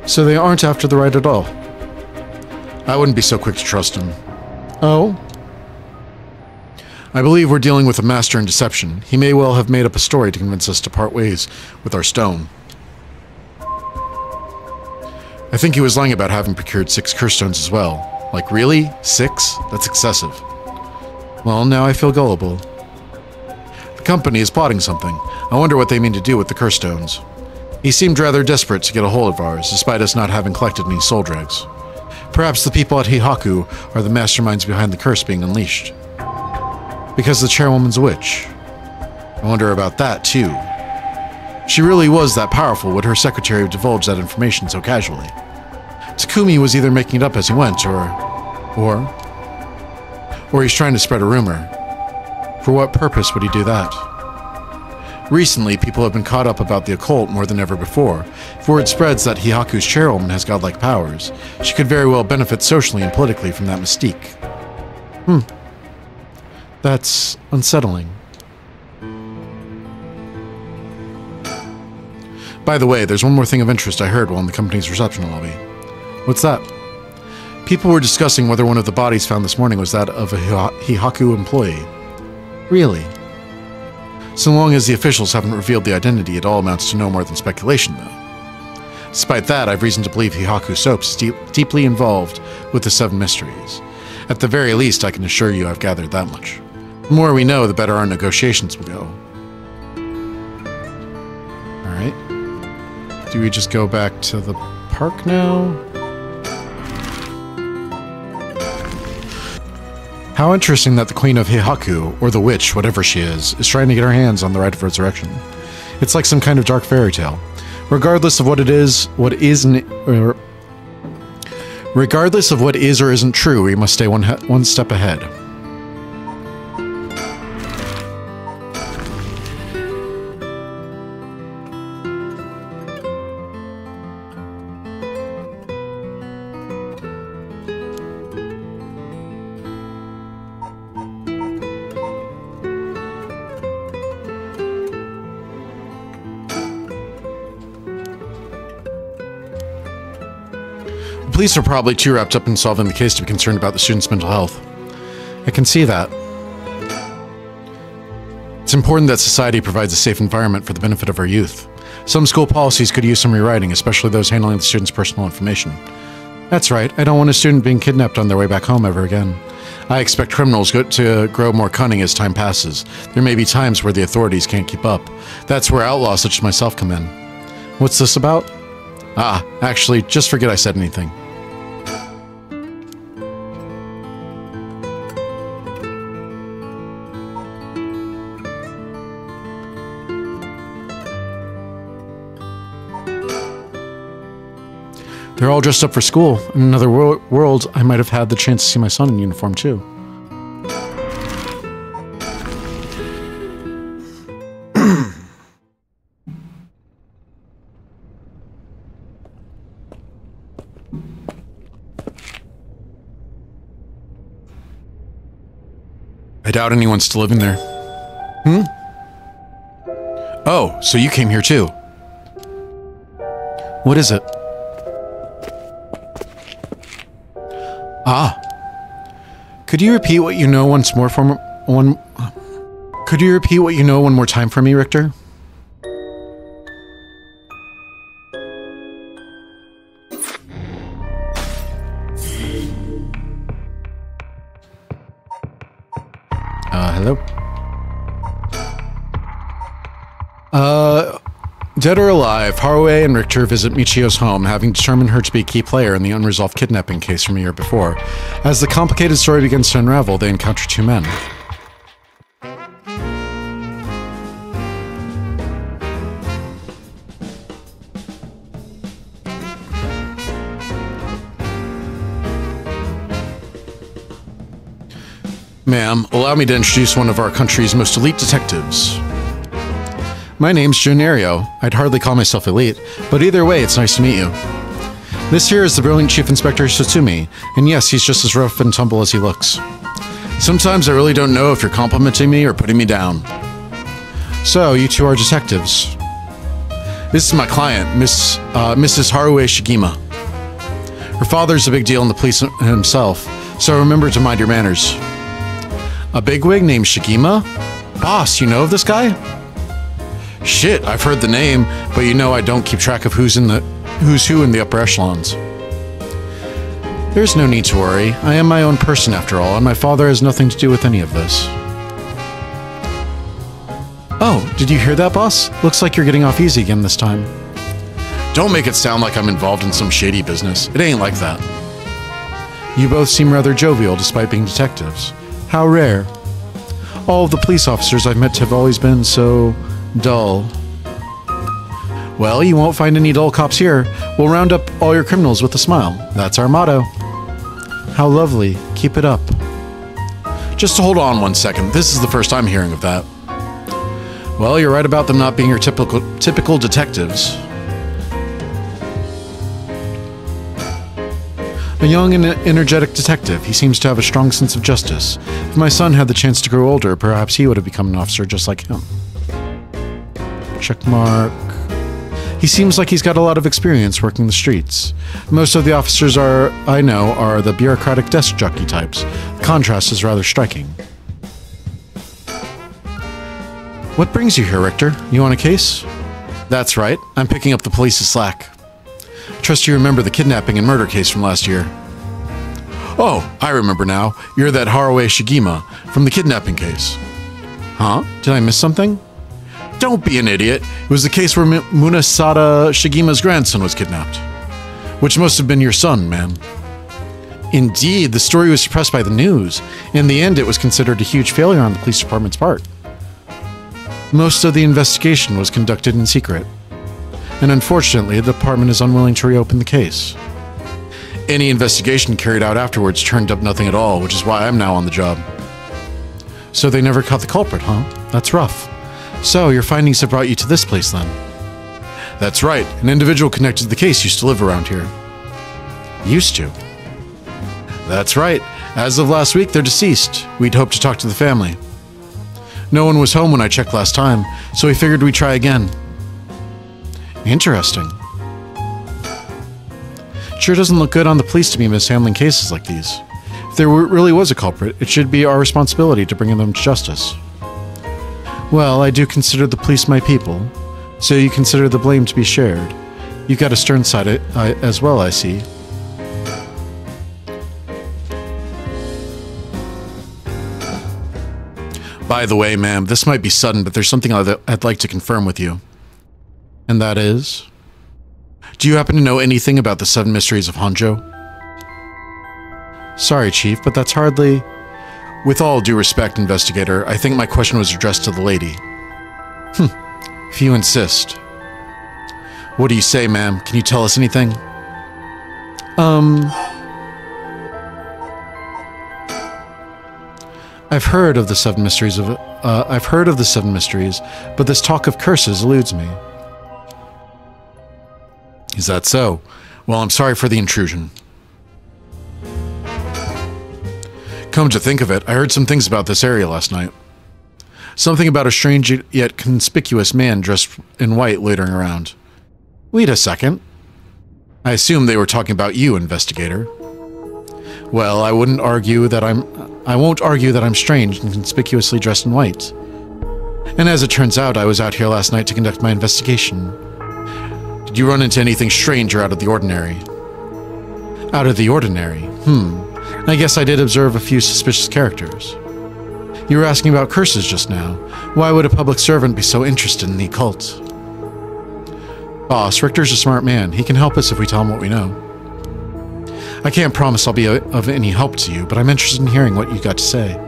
Speaker 1: So they aren't after the rite at all. I wouldn't be so quick to trust him. Oh? I believe we're dealing with a master in deception. He may well have made up a story to convince us to part ways with our stone. I think he was lying about having procured six curse stones as well. Like, really? Six? That's excessive. Well, now I feel gullible. Company is plotting something. I wonder what they mean to do with the curse stones. He seemed rather desperate to get a hold of ours, despite us not having collected any soul dregs. Perhaps the people at Hihaku are the masterminds behind the curse being unleashed. Because the chairwoman's a witch. I wonder about that, too. She really was that powerful, would her secretary have divulged that information so casually? Takumi was either making it up as he went, or... or... or he's trying to spread a rumor. For what purpose would he do that? Recently, people have been caught up about the occult more than ever before. If word spreads that Hihaku's chairwoman has godlike powers, she could very well benefit socially and politically from that mystique. Hmm. That's unsettling. By the way, there's one more thing of interest I heard while in the company's reception lobby. What's that? People were discussing whether one of the bodies found this morning was that of a Hihaku employee. Really? So long as the officials haven't revealed the identity, it all amounts to no more than speculation, though. Despite that, I've reason to believe Hihaku Soaps is deep, deeply involved with the Seven Mysteries. At the very least, I can assure you I've gathered that much. The more we know, the better our negotiations will go. Alright. Do we just go back to the park now? How interesting that the Queen of Hihaku, or the Witch, whatever she is, is trying to get her hands on the rite of resurrection. It's like some kind of dark fairy tale. Regardless of what it is, what isn't, or er, regardless of what is or isn't true, we must stay one one step ahead. Police are probably too wrapped up in solving the case to be concerned about the student's mental health. I can see that. It's important that society provides a safe environment for the benefit of our youth. Some school policies could use some rewriting, especially those handling the student's personal information. That's right, I don't want a student being kidnapped on their way back home ever again. I expect criminals to grow more cunning as time passes. There may be times where the authorities can't keep up. That's where outlaws such as myself come in. What's this about? Ah, actually, just forget I said anything. They're all dressed up for school. In another wor world, I might have had the chance to see my son in uniform too. <clears throat> I doubt anyone's still living there. Hmm? Oh, so you came here too. What is it? Ah. Could you repeat what you know once more for one? Could you repeat what you know one more time for me, Richter? Uh, hello? Uh, Dead or alive, Harue and Richter visit Michiyo's home, having determined her to be a key player in the unresolved kidnapping case from a year before. As the complicated story begins to unravel, they encounter two men. Ma'am, allow me to introduce one of our country's most elite detectives. My name's Junario. I'd hardly call myself elite, but either way, it's nice to meet you. This here is the brilliant Chief Inspector Tsutsumi, and yes, he's just as rough and tumble as he looks. Sometimes I really don't know if you're complimenting me or putting me down. So, you two are detectives. This is my client, Miss uh, Mrs. Harue Shigima. Her father's a big deal in the police himself, so remember to mind your manners. A bigwig named Shigima? Boss, you know of this guy? Shit, I've heard the name, but you know I don't keep track of who's in the who's who in the upper echelons. There's no need to worry. I am my own person after all, and my father has nothing to do with any of this. Oh, did you hear that, boss? Looks like you're getting off easy again this time. Don't make it sound like I'm involved in some shady business. It ain't like that. You both seem rather jovial despite being detectives. How rare. All of the police officers I've met have always been so dull. Well, you won't find any dull cops here. We'll round up all your criminals with a smile. That's our motto. How lovely. Keep it up. Just hold on one second. This is the first I'm hearing of that. Well, you're right about them not being your typical typical detectives. A young and energetic detective, he seems to have a strong sense of justice. If my son had the chance to grow older, perhaps he would have become an officer just like him. Check mark. He seems like he's got a lot of experience working the streets. Most of the officers are I know are the bureaucratic desk jockey types. The contrast is rather striking. What brings you here, Richter? You on a case? That's right. I'm picking up the police's slack. Trust you remember the kidnapping and murder case from last year. Oh, I remember now. You're that Harue Shigima from the kidnapping case. Huh? Did I miss something? Don't be an idiot. It was the case where M- Munasada Shigima's grandson was kidnapped. Which must have been your son, man. Indeed, the story was suppressed by the news. In the end, it was considered a huge failure on the police department's part. Most of the investigation was conducted in secret, and unfortunately, the department is unwilling to reopen the case. Any investigation carried out afterwards turned up nothing at all, which is why I'm now on the job. So they never caught the culprit, huh? That's rough. So your findings have brought you to this place then? That's right. An individual connected to the case used to live around here. Used to? That's right. As of last week, they're deceased. We'd hoped to talk to the family. No one was home when I checked last time, so we figured we'd try again. Interesting. Sure doesn't look good on the police to be mishandling cases like these. If there really was a culprit, it should be our responsibility to bring them to justice. Well, I do consider the police my people, so you consider the blame to be shared. You've got a stern side uh, as well, I see. By the way, ma'am, this might be sudden, but there's something I'd like to confirm with you. And that is? Do you happen to know anything about the seven mysteries of Honjo? Sorry, Chief, but that's hardly... With all due respect, investigator, I think my question was addressed to the lady. Hm, if you insist. What do you say, ma'am? Can you tell us anything? Um... I've heard of the seven mysteries of uh, I've heard of the seven mysteries, but this talk of curses eludes me. Is that so? Well, I'm sorry for the intrusion. Come to think of it, I heard some things about this area last night. Something about a strange yet conspicuous man dressed in white loitering around. Wait a second. I assume they were talking about you, investigator. Well, I wouldn't argue that I'm I won't argue that I'm strange and conspicuously dressed in white. And as it turns out, I was out here last night to conduct my investigation. Did you run into anything strange or out of the ordinary? Out of the ordinary? Hmm. I guess I did observe a few suspicious characters. You were asking about curses just now. Why would a public servant be so interested in the occult? Boss, ah, Richter's a smart man. He can help us if we tell him what we know. I can't promise I'll be a, of any help to you, but I'm interested in hearing what you got to say.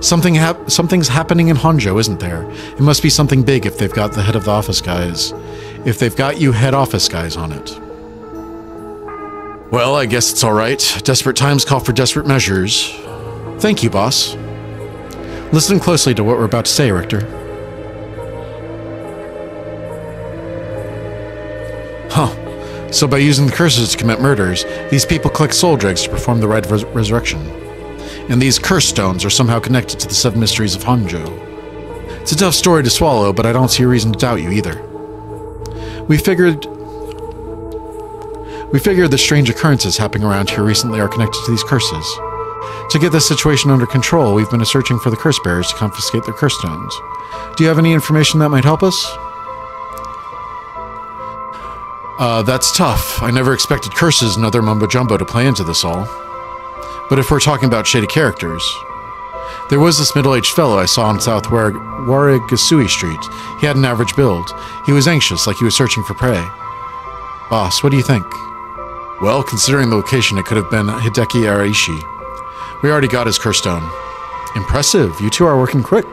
Speaker 1: Something hap something's happening in Honjo, isn't there? It must be something big if they've got the head of the office guys. If they've got you head office guys on it. Well, I guess it's all right. Desperate times call for desperate measures. Thank you, boss. Listen closely to what we're about to say, Richter. Huh. So by using the curses to commit murders, these people collect soul dregs to perform the rite of res resurrection. And these curse stones are somehow connected to the seven mysteries of Honjo. It's a tough story to swallow, but I don't see a reason to doubt you either. We figured... We figured the strange occurrences happening around here recently are connected to these curses. To get this situation under control, we've been searching for the curse bearers to confiscate their curse stones. Do you have any information that might help us? Uh, that's tough. I never expected curses and other mumbo jumbo to play into this all. But if we're talking about shady characters, there was this middle aged fellow I saw on South War- Warigesui Street. He had an average build. He was anxious, like he was searching for prey. Boss, what do you think? Well, considering the location, it could have been Hideki Araishi. We already got his curse stone. Impressive. You two are working quick.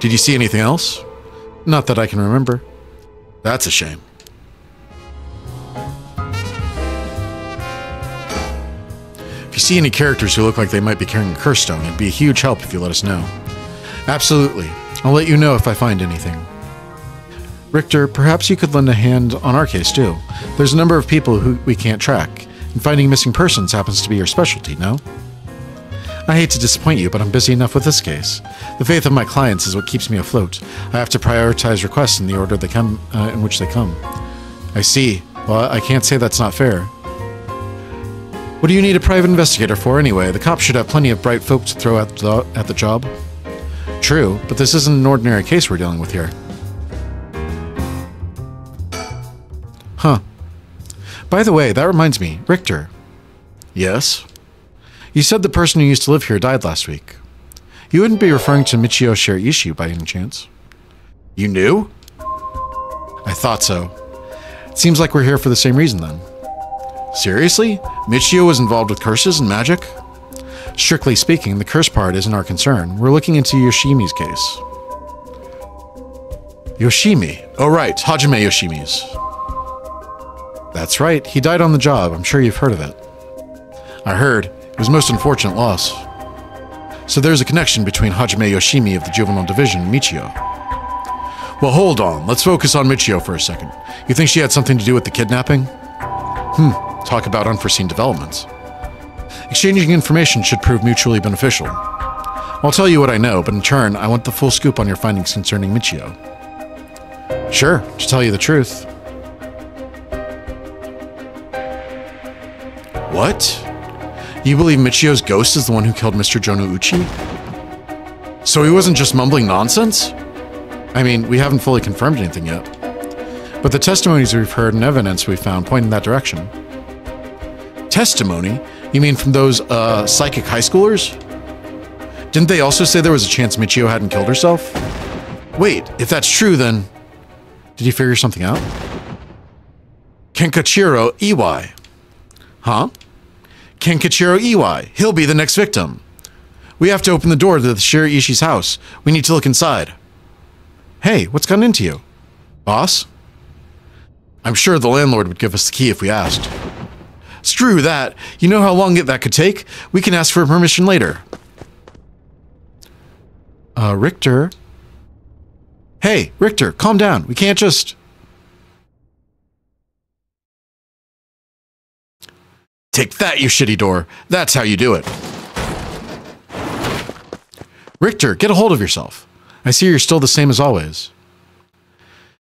Speaker 1: Did you see anything else? Not that I can remember. That's a shame. If you see any characters who look like they might be carrying a curse stone, it'd be a huge help if you let us know. Absolutely. I'll let you know if I find anything. Richter, perhaps you could lend a hand on our case too. There's a number of people who we can't track. And finding missing persons happens to be your specialty, no? I hate to disappoint you, but I'm busy enough with this case. The faith of my clients is what keeps me afloat. I have to prioritize requests in the order they come, uh, in which they come. I see. Well, I can't say that's not fair. What do you need a private investigator for anyway? The cops should have plenty of bright folk to throw at the, at the job. True, but this isn't an ordinary case we're dealing with here. Huh. By the way, that reminds me, Richter. Yes? You said the person who used to live here died last week. You wouldn't be referring to Michiyo Shiraishi by any chance? You knew? I thought so. It seems like we're here for the same reason then. Seriously? Michiyo was involved with curses and magic? Strictly speaking, the curse part isn't our concern. We're looking into Yoshimi's case. Yoshimi? Oh right, Hajime Yoshimi's. That's right, he died on the job. I'm sure you've heard of it. I heard. It was most unfortunate loss. So there's a connection between Hajime Yoshimi of the Juvenile Division and Michiyo. Well, hold on. Let's focus on Michiyo for a second. You think she had something to do with the kidnapping? Hmm, talk about unforeseen developments. Exchanging information should prove mutually beneficial. I'll tell you what I know, but in turn, I want the full scoop on your findings concerning Michiyo. Sure, to tell you the truth. What? You believe Michiyo's ghost is the one who killed Mr. Jonouchi? So he wasn't just mumbling nonsense? I mean, we haven't fully confirmed anything yet. But the testimonies we've heard and evidence we've found point in that direction. Testimony? You mean from those, uh, psychic high schoolers? Didn't they also say there was a chance Michiyo hadn't killed herself? Wait, if that's true, then... Did you figure something out? Kenkichiro Iwai. Huh? Kenkichiro Iwai. He'll be the next victim. We have to open the door to the Shiraishi's house. We need to look inside. Hey, what's gotten into you? Boss? I'm sure the landlord would give us the key if we asked. Screw that. You know how long that could take? We can ask for permission later. Uh, Richter? Hey, Richter, calm down. We can't just... Take that, you shitty door. That's how you do it. Richter, get a hold of yourself. I see you're still the same as always.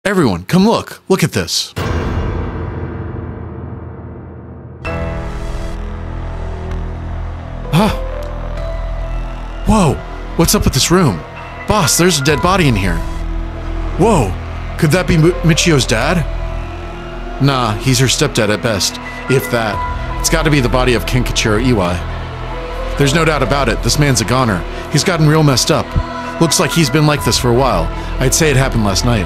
Speaker 1: Everyone, come look. Look at this. Ah. Whoa. What's up with this room? Boss, there's a dead body in here. Whoa. Could that be M Michiyo's dad? Nah, he's her stepdad at best, if that. It's gotta be the body of Kenkichiro Iwai. There's no doubt about it, this man's a goner. He's gotten real messed up. Looks like he's been like this for a while. I'd say it happened last night.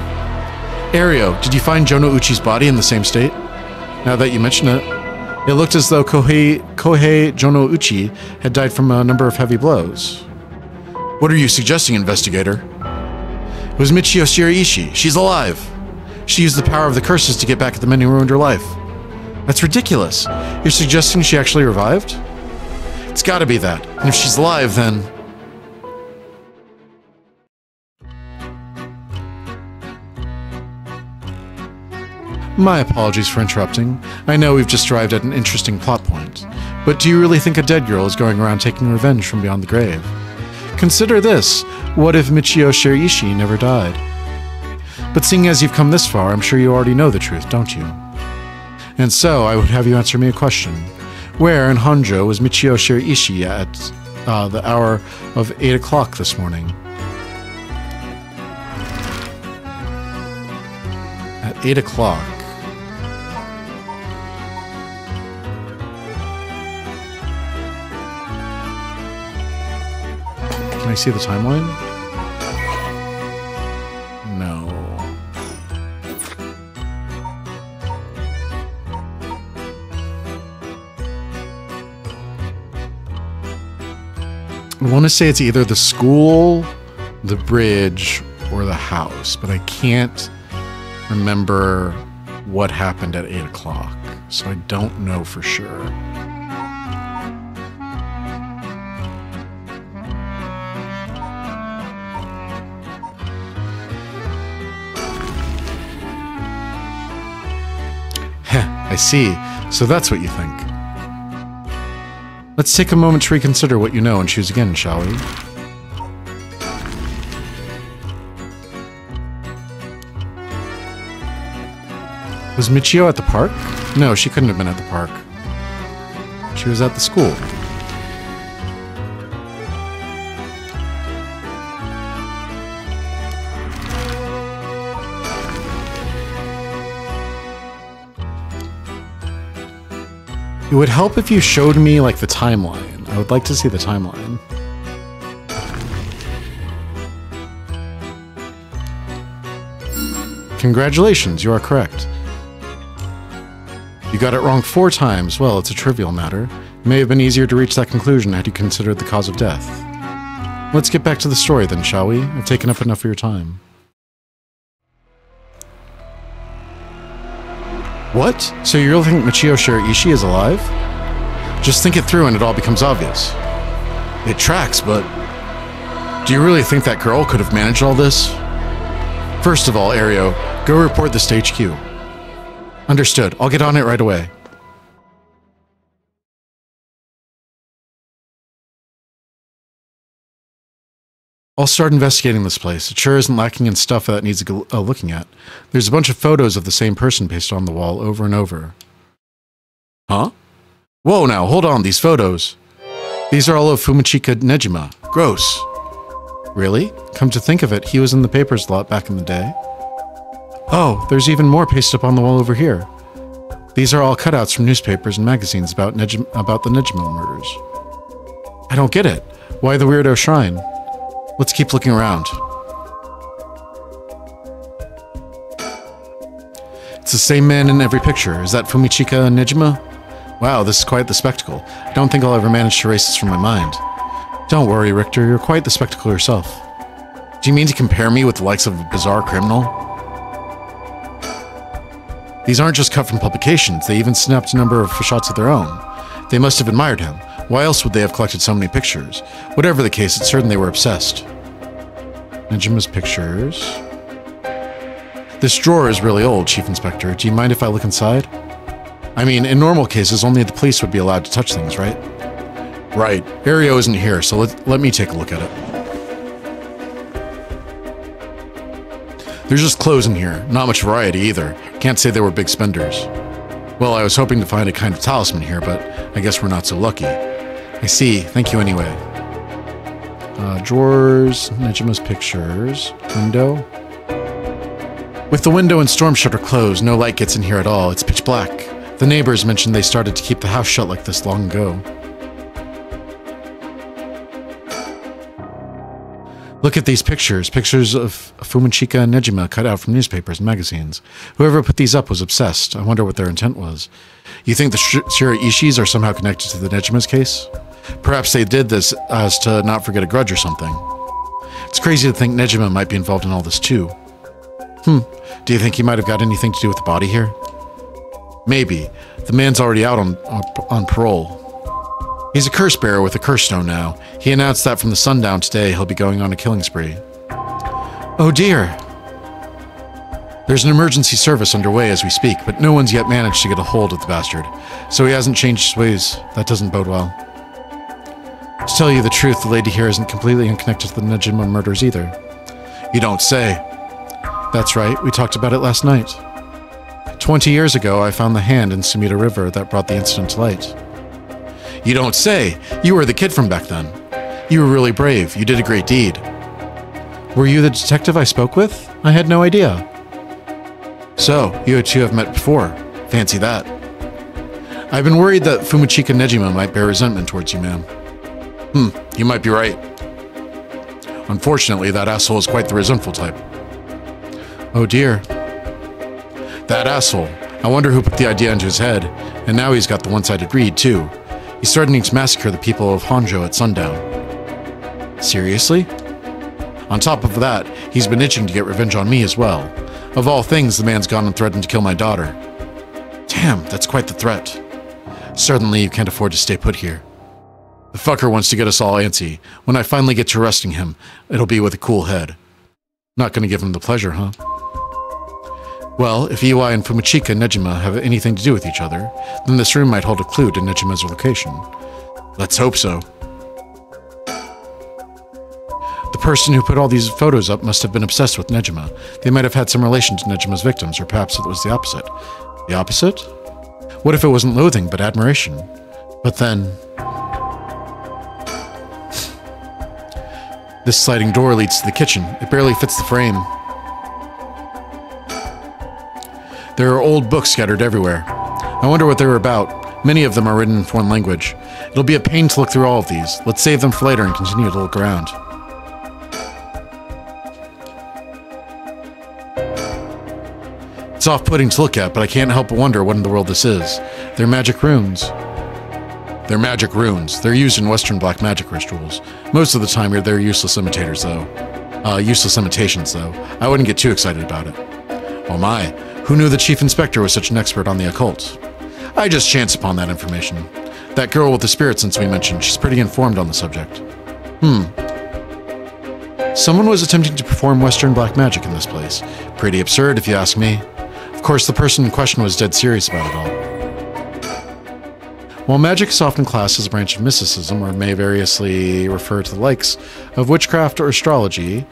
Speaker 1: Ario, did you find Jonouchi's body in the same state? Now that you mention it, it looked as though Kohei, Kohei Jonouchi had died from a number of heavy blows. What are you suggesting, investigator? It was Michiyo Shiraishi. She's alive. She used the power of the curses to get back at the men who ruined her life. That's ridiculous. You're suggesting she actually revived? It's gotta be that. And if she's alive, then... My apologies for interrupting. I know we've just arrived at an interesting plot point. But do you really think a dead girl is going around taking revenge from beyond the grave? Consider this. What if Michiyo Shiraishi never died? But seeing as you've come this far, I'm sure you already know the truth, don't you? And so, I would have you answer me a question. Where in Honjo was Michiyo Shiraishi at uh, the hour of 8 o'clock this morning? At 8 o'clock. Can I see the timeline? Want to say it's either the school, the bridge, or the house, but I can't remember what happened at 8 o'clock, so I don't know for sure. I see. So that's what you think. Let's take a moment to reconsider what you know and choose again, shall we? Was Michiyo at the park? No, she couldn't have been at the park. She was at the school. It would help if you showed me, like, the timeline. I would like to see the timeline. Congratulations, you are correct. You got it wrong four times. Well, it's a trivial matter. It may have been easier to reach that conclusion had you considered the cause of death. Let's get back to the story then, shall we? I've taken up enough of your time. What? So you really think Michiyo Shiraishi is alive? Just think it through and it all becomes obvious. It tracks, but... Do you really think that girl could have managed all this? First of all, Ario, go report this to HQ. Understood. I'll get on it right away. I'll start investigating this place. It sure isn't lacking in stuff that needs a, a uh, looking at. There's a bunch of photos of the same person pasted on the wall over and over. Huh? Whoa now, hold on, these photos. These are all of Fumichika Nejima. Gross. Really? Come to think of it, he was in the papers a lot back in the day. Oh, there's even more pasted up on the wall over here. These are all cutouts from newspapers and magazines about, Nejim, about the Nejima murders. I don't get it. Why the weirdo shrine? Let's keep looking around. It's the same man in every picture. Is that Fumichika Nejima? Wow, this is quite the spectacle. I don't think I'll ever manage to erase this from my mind. Don't worry, Richter, you're quite the spectacle yourself. Do you mean to compare me with the likes of a bizarre criminal? These aren't just cut from publications, they even snapped a number of shots of their own. They must have admired him. Why else would they have collected so many pictures? Whatever the case, it's certain they were obsessed. Nejima's pictures. This drawer is really old, Chief Inspector. Do you mind if I look inside? I mean, in normal cases, only the police would be allowed to touch things, right? Right. Ario isn't here, so let, let me take a look at it. There's just clothes in here. Not much variety either. Can't say they were big spenders. Well, I was hoping to find a kind of talisman here, but I guess we're not so lucky. I see. Thank you anyway. Uh, drawers, Nejima's pictures, window. With the window and storm shutter closed, no light gets in here at all. It's pitch black. The neighbors mentioned they started to keep the house shut like this long ago. Look at these pictures. Pictures of Fumichika and Nejima cut out from newspapers and magazines. Whoever put these up was obsessed. I wonder what their intent was. You think the Sh Shiraishis are somehow connected to the Nejima's case? Perhaps they did this as to not forget a grudge or something. It's crazy to think Nejima might be involved in all this too. Hmm. Do you think he might have got anything to do with the body here? Maybe. The man's already out on, on parole. He's a curse bearer with a curse stone now. He announced that from the sundown today he'll be going on a killing spree. Oh dear. There's an emergency service underway as we speak, but no one's yet managed to get a hold of the bastard, so he hasn't changed his ways. That doesn't bode well. To tell you the truth, the lady here isn't completely unconnected to the Nejima murders either. You don't say. That's right, we talked about it last night. Twenty years ago, I found the hand in Sumida River that brought the incident to light. You don't say. You were the kid from back then. You were really brave. You did a great deed. Were you the detective I spoke with? I had no idea. So, you two have met before. Fancy that. I've been worried that Fumichika Nejima might bear resentment towards you, ma'am. Hmm, you might be right. Unfortunately, that asshole is quite the resentful type. Oh dear. That asshole. I wonder who put the idea into his head, and now he's got the one-sided greed, too. He's threatening to massacre the people of Honjo at sundown. Seriously? On top of that, he's been itching to get revenge on me as well. Of all things, the man's gone and threatened to kill my daughter. Damn, that's quite the threat. Certainly you can't afford to stay put here. The fucker wants to get us all antsy. When I finally get to arresting him, it'll be with a cool head. Not gonna give him the pleasure, huh? Well, if Iwai and Fumichika Nejima have anything to do with each other, then this room might hold a clue to Nejima's location. Let's hope so. The person who put all these photos up must have been obsessed with Nejima. They might have had some relation to Nejima's victims, or perhaps it was the opposite. The opposite? What if it wasn't loathing, but admiration? But then... This sliding door leads to the kitchen. It barely fits the frame. There are old books scattered everywhere. I wonder what they're about. Many of them are written in foreign language. It'll be a pain to look through all of these. Let's save them for later and continue to look around. It's off-putting to look at, but I can't help but wonder what in the world this is. They're magic runes. They're magic runes. They're used in Western black magic rituals. Most of the time, they're useless imitators, though. Uh, useless imitations, though. I wouldn't get too excited about it. Oh my, who knew the chief inspector was such an expert on the occult? I just chanced upon that information. That girl with the spirit sense we mentioned, she's pretty informed on the subject. Hmm. Someone was attempting to perform Western black magic in this place. Pretty absurd, if you ask me. Of course, the person in question was dead serious about it all. While magic is often classed as a branch of mysticism, or may variously refer to the likes of witchcraft or astrology,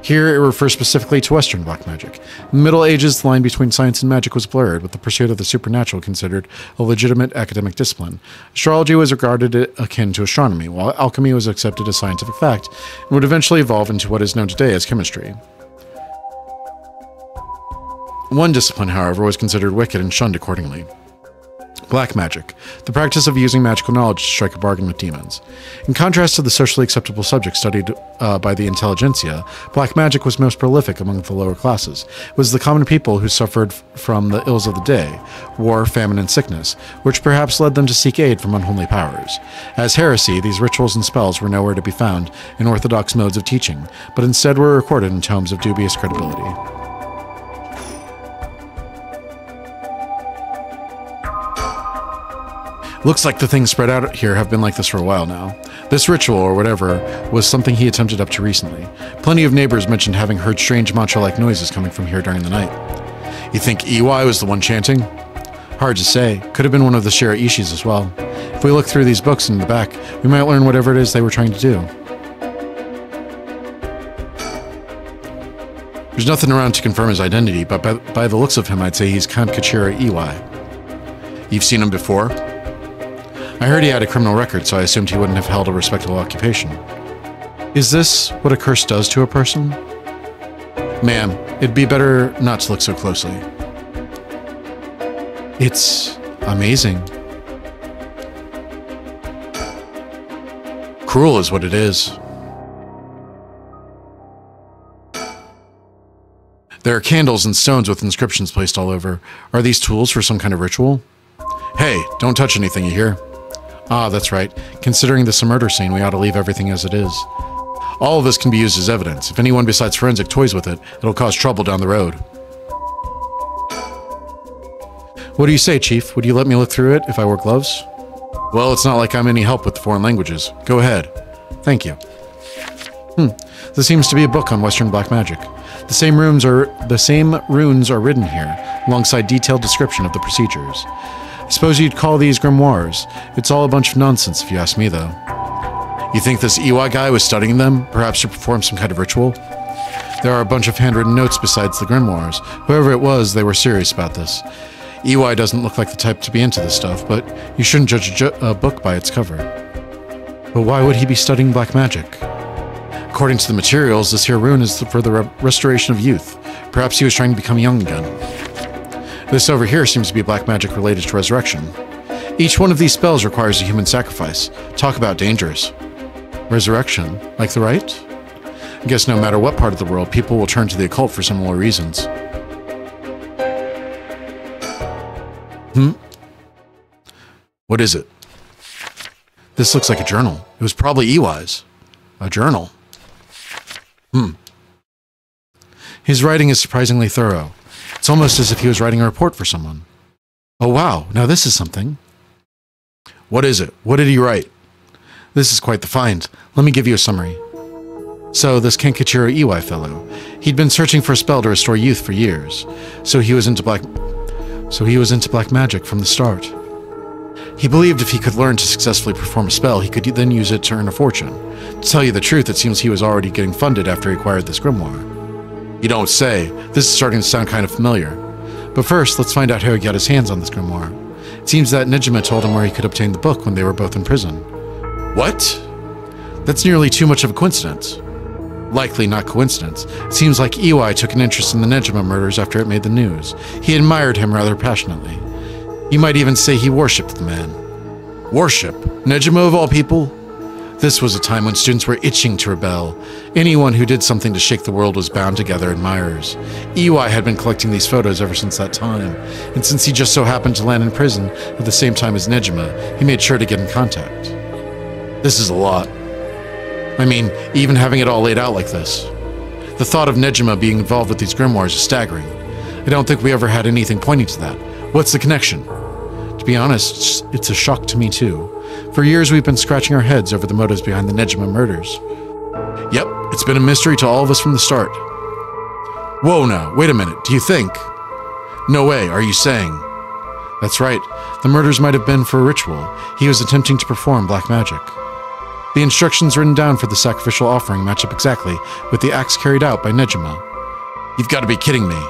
Speaker 1: here it refers specifically to Western black magic. In the Middle Ages, the line between science and magic was blurred, with the pursuit of the supernatural considered a legitimate academic discipline. Astrology was regarded akin to astronomy, while alchemy was accepted as scientific fact and would eventually evolve into what is known today as chemistry. One discipline, however, was considered wicked and shunned accordingly. Black magic, the practice of using magical knowledge to strike a bargain with demons. In contrast to the socially acceptable subjects studied uh, by the intelligentsia, black magic was most prolific among the lower classes. It was the common people who suffered from the ills of the day war, famine, and sickness, which perhaps led them to seek aid from unholy powers. As heresy, these rituals and spells were nowhere to be found in orthodox modes of teaching, but instead were recorded in tomes of dubious credibility. Looks like the things spread out here have been like this for a while now. This ritual, or whatever, was something he attempted up to recently. Plenty of neighbors mentioned having heard strange mantra-like noises coming from here during the night. You think Iwai was the one chanting? Hard to say. Could have been one of the Shiraishis as well. If we look through these books in the back, we might learn whatever it is they were trying to do. There's nothing around to confirm his identity, but by, by the looks of him, I'd say he's Kenkichiro Iwai. You've seen him before? I heard he had a criminal record, so I assumed he wouldn't have held a respectable occupation. Is this what a curse does to a person? Ma'am, it'd be better not to look so closely. It's amazing. Cruel is what it is. There are candles and stones with inscriptions placed all over. Are these tools for some kind of ritual? Hey, don't touch anything, you hear? Ah, that's right. Considering this a murder scene, we ought to leave everything as it is. All of this can be used as evidence. If anyone besides Forensic toys with it, it'll cause trouble down the road. What do you say, Chief? Would you let me look through it if I wore gloves? Well, it's not like I'm any help with the foreign languages. Go ahead. Thank you. Hmm. This seems to be a book on Western black magic. The same runes are the same runes are written here, alongside detailed description of the procedures. Suppose you'd call these grimoires. It's all a bunch of nonsense, if you ask me, though. You think this Iwai guy was studying them, perhaps to perform some kind of ritual? There are a bunch of handwritten notes besides the grimoires. Whoever it was, they were serious about this. Iwai doesn't look like the type to be into this stuff, but you shouldn't judge a, ju a book by its cover. But why would he be studying black magic? According to the materials, this here rune is for the re restoration of youth. Perhaps he was trying to become young again. This over here seems to be black magic related to resurrection. Each one of these spells requires a human sacrifice. Talk about dangerous. Resurrection, like the rite? I guess no matter what part of the world, people will turn to the occult for similar reasons. Hmm? What is it? This looks like a journal. It was probably Iwai's. A journal. Hmm. His writing is surprisingly thorough. It's almost as if he was writing a report for someone. Oh, wow, now this is something. What is it? What did he write? This is quite the find. Let me give you a summary. So, this Kenkichiro Iwai fellow, he'd been searching for a spell to restore youth for years. So he was into black so he was into black magic from the start. He believed if he could learn to successfully perform a spell, he could then use it to earn a fortune. To tell you the truth, it seems he was already getting funded after he acquired this grimoire. You don't say. This is starting to sound kind of familiar. But first, let's find out how he got his hands on this grimoire. It seems that Nejima told him where he could obtain the book when they were both in prison. What? That's nearly too much of a coincidence. Likely not coincidence. It seems like Iwai took an interest in the Nejima murders after it made the news. He admired him rather passionately. You might even say he worshipped the man. Worship? Nejima of all people? This was a time when students were itching to rebel. Anyone who did something to shake the world was bound to gather admirers. Iwai had been collecting these photos ever since that time, and since he just so happened to land in prison at the same time as Nejima, he made sure to get in contact. This is a lot. I mean, even having it all laid out like this. The thought of Nejima being involved with these grimoires is staggering. I don't think we ever had anything pointing to that. What's the connection? Be honest, it's a shock to me too. For years we've been scratching our heads over the motives behind the Nejima murders. Yep, it's been a mystery to all of us from the start. Whoa now, wait a minute, do you think? No way, are you saying? That's right, the murders might have been for a ritual. He was attempting to perform black magic. The instructions written down for the sacrificial offering match up exactly with the acts carried out by Nejima. You've got to be kidding me.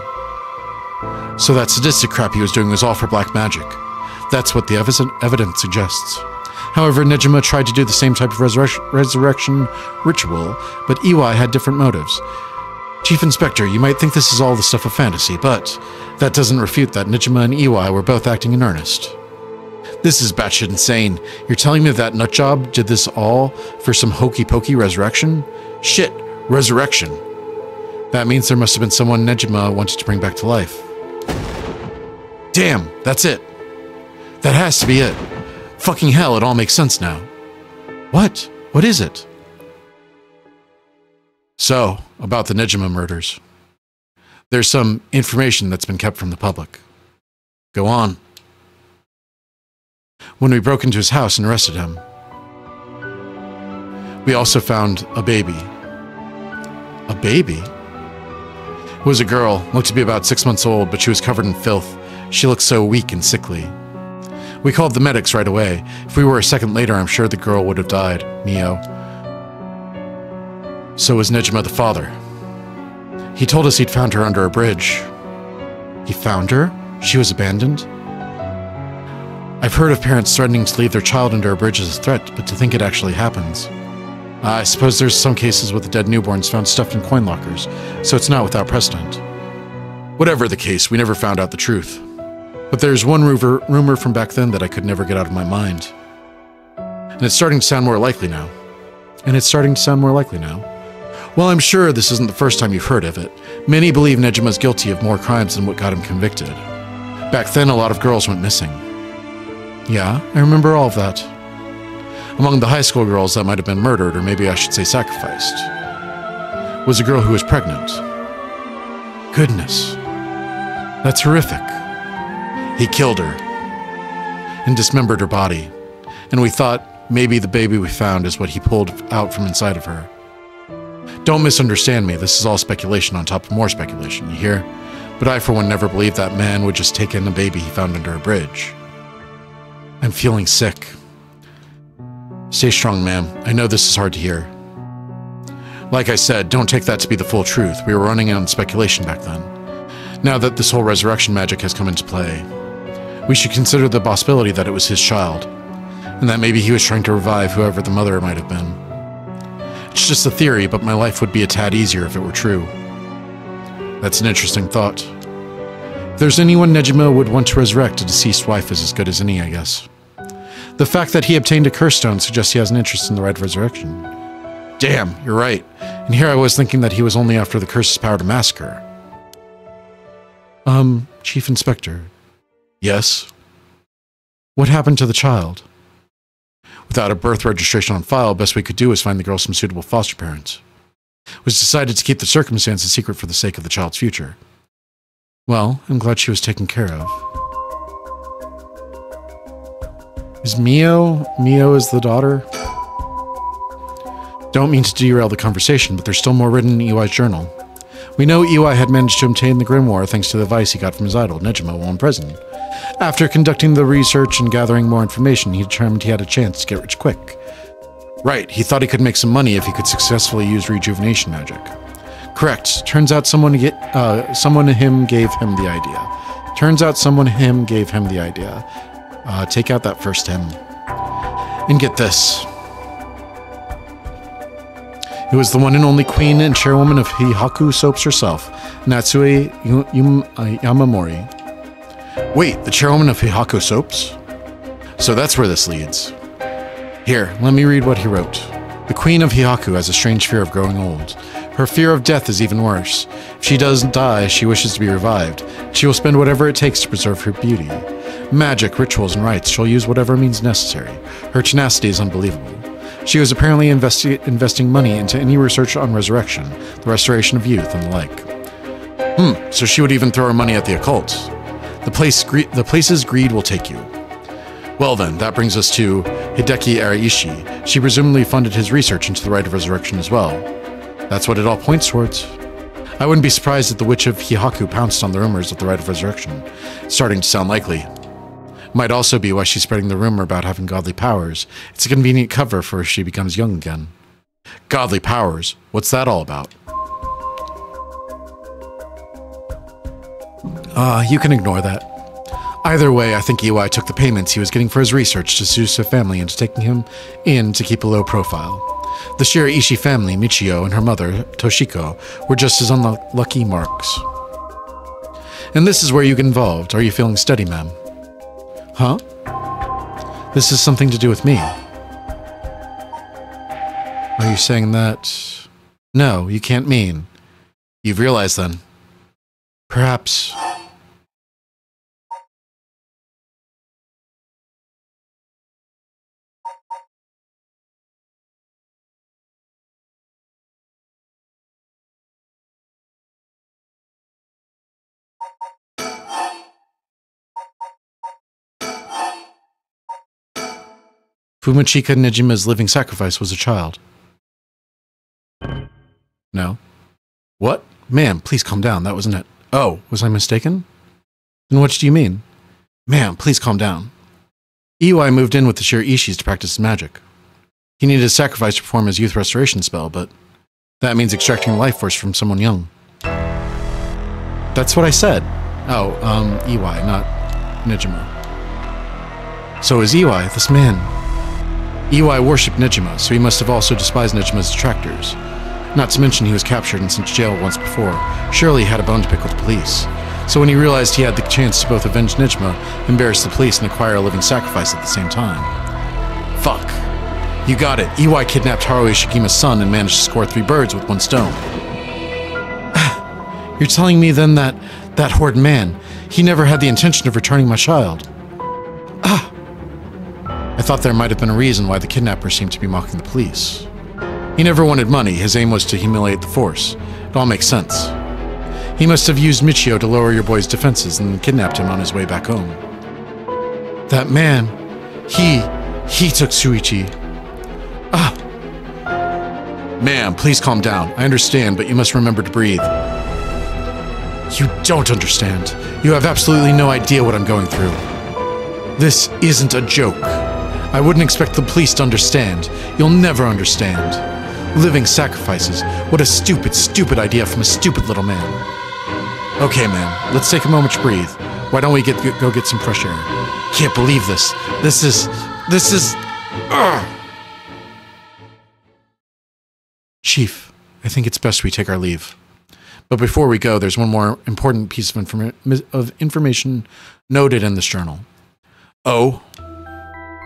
Speaker 1: So that sadistic crap he was doing was all for black magic. That's what the evidence suggests. However, Nejima tried to do the same type of resurrection, resurrection ritual, but Iwai had different motives. Chief Inspector, you might think this is all the stuff of fantasy, but that doesn't refute that Nejima and Iwai were both acting in earnest. This is batshit insane. You're telling me that nutjob did this all for some hokey pokey resurrection? Shit, resurrection. That means there must have been someone Nejima wanted to bring back to life. Damn, that's it. That has to be it. Fucking hell, it all makes sense now. What? What is it? So, about the Nejima murders. There's some information that's been kept from the public. Go on when we broke into his house and arrested him. We also found a baby. A baby? It was a girl, looked to be about six months old, but she was covered in filth. She looked so weak and sickly. We called the medics right away. If we were a second later, I'm sure the girl would have died, Mio. So was Nejima the father. He told us he'd found her under a bridge. He found her? She was abandoned? I've heard of parents threatening to leave their child under a bridge as a threat, but to think it actually happens. I suppose there's some cases with the dead newborns found stuffed in coin lockers, so it's not without precedent. Whatever the case, we never found out the truth. But there's one rumor, rumor from back then that I could never get out of my mind. And it's starting to sound more likely now. And it's starting to sound more likely now. Well, I'm sure this isn't the first time you've heard of it. Many believe Nejima's guilty of more crimes than what got him convicted. Back then, a lot of girls went missing. Yeah, I remember all of that. Among the high school girls that might have been murdered, or maybe I should say sacrificed, was a girl who was pregnant. Goodness. That's horrific. He killed her and dismembered her body, and we thought maybe the baby we found is what he pulled out from inside of her. Don't misunderstand me, this is all speculation on top of more speculation, you hear? But I, for one, never believed that man would just take in a baby he found under a bridge. I'm feeling sick. Stay strong, ma'am. I know this is hard to hear. Like I said, don't take that to be the full truth. We were running on speculation back then. Now that this whole resurrection magic has come into play, we should consider the possibility that it was his child, and that maybe he was trying to revive whoever the mother might have been. It's just a theory, but my life would be a tad easier if it were true. That's an interesting thought. If there's anyone Nejima would want to resurrect, a deceased wife is as good as any, I guess. The fact that he obtained a curse stone suggests he has an interest in the rite resurrection. Damn, you're right. And here I was thinking that he was only after the curse's power to massacre. Um, Chief Inspector. Yes? What happened to the child? Without a birth registration on file, best we could do was find the girl some suitable foster parents. It was decided to keep the circumstances secret for the sake of the child's future. Well, I'm glad she was taken care of. Is Mio? Mio is the daughter? Don't mean to derail the conversation, but there's still more written in Iwai's journal. We know Iwai had managed to obtain the grimoire thanks to the advice he got from his idol, Nejima, while in prison. After conducting the research and gathering more information, he determined he had a chance to get rich quick. Right, he thought he could make some money if he could successfully use rejuvenation magic. Correct. Turns out someone get, uh, someone him gave him the idea. Turns out someone him gave him the idea. Uh, take out that first him. And get this. It was the one and only queen and chairwoman of Hihaku Soaps herself, Natsue uh, Yamamori. Wait, the chairwoman of Hihaku Soaps? So that's where this leads. Here, let me read what he wrote. The queen of Hihaku has a strange fear of growing old. Her fear of death is even worse. If she doesn't die, she wishes to be revived. She will spend whatever it takes to preserve her beauty. Magic, rituals, and rites, she'll use whatever means necessary. Her tenacity is unbelievable. She was apparently investi investing money into any research on resurrection, the restoration of youth, and the like. Hmm, so she would even throw her money at the occult. The, place the place's greed will take you. Well then, that brings us to Hideki Araishi. She presumably funded his research into the rite of resurrection as well. That's what it all points towards. I wouldn't be surprised if the Witch of Hihaku pounced on the rumors of the rite of resurrection. It's starting to sound likely. Might also be why she's spreading the rumor about having godly powers. It's a convenient cover for if she becomes young again. Godly powers? What's that all about? Ah, uh, you can ignore that. Either way, I think Iwai took the payments he was getting for his research to her family into taking him in to keep a low profile. The Shiraishi family, Michiyo, and her mother, Toshiko, were just as unlucky marks. And this is where you get involved. Are you feeling steady, ma'am? Huh? This is something to do with me. Are you saying that? No, you can't mean. You've realized then. Perhaps. Fumichika Nejima's living sacrifice was a child. No. What? Ma'am, please calm down. That wasn't it. Oh, was I mistaken? Then what do you mean? Ma'am, please calm down. Iwai moved in with the Shiraishis to practice magic. He needed a sacrifice to perform his youth restoration spell, but that means extracting life force from someone young. That's what I said. Oh, um, Iwai, not Nejima. So is Iwai, this man, Iwai worshipped Nejima, so he must have also despised Nejima's detractors. Not to mention he was captured and sent to jail once before. Surely he had a bone to pick with the police. So when he realized he had the chance to both avenge Nejima, embarrass the police, and acquire a living sacrifice at the same time. Fuck. You got it. Iwai kidnapped Harue Shigima's son and managed to score three birds with one stone. <sighs> You're telling me then that that horrid man, he never had the intention of returning my child. <sighs> Ah, I thought there might have been a reason why the kidnapper seemed to be mocking the police. He never wanted money, his aim was to humiliate the force. It all makes sense. He must have used Michiyo to lower your boy's defenses and kidnapped him on his way back home. That man, he, he took Shuichi. Ah! Ma'am, please calm down. I understand, but you must remember to breathe. You don't understand. You have absolutely no idea what I'm going through. This isn't a joke. I wouldn't expect the police to understand. You'll never understand. Living sacrifices. What a stupid, stupid idea from a stupid little man. Okay, man, let's take a moment to breathe. Why don't we get go get some fresh air? Can't believe this. This is. This is. Ugh. Chief, I think it's best we take our leave. But before we go, there's one more important piece of, informa of information noted in this journal. Oh,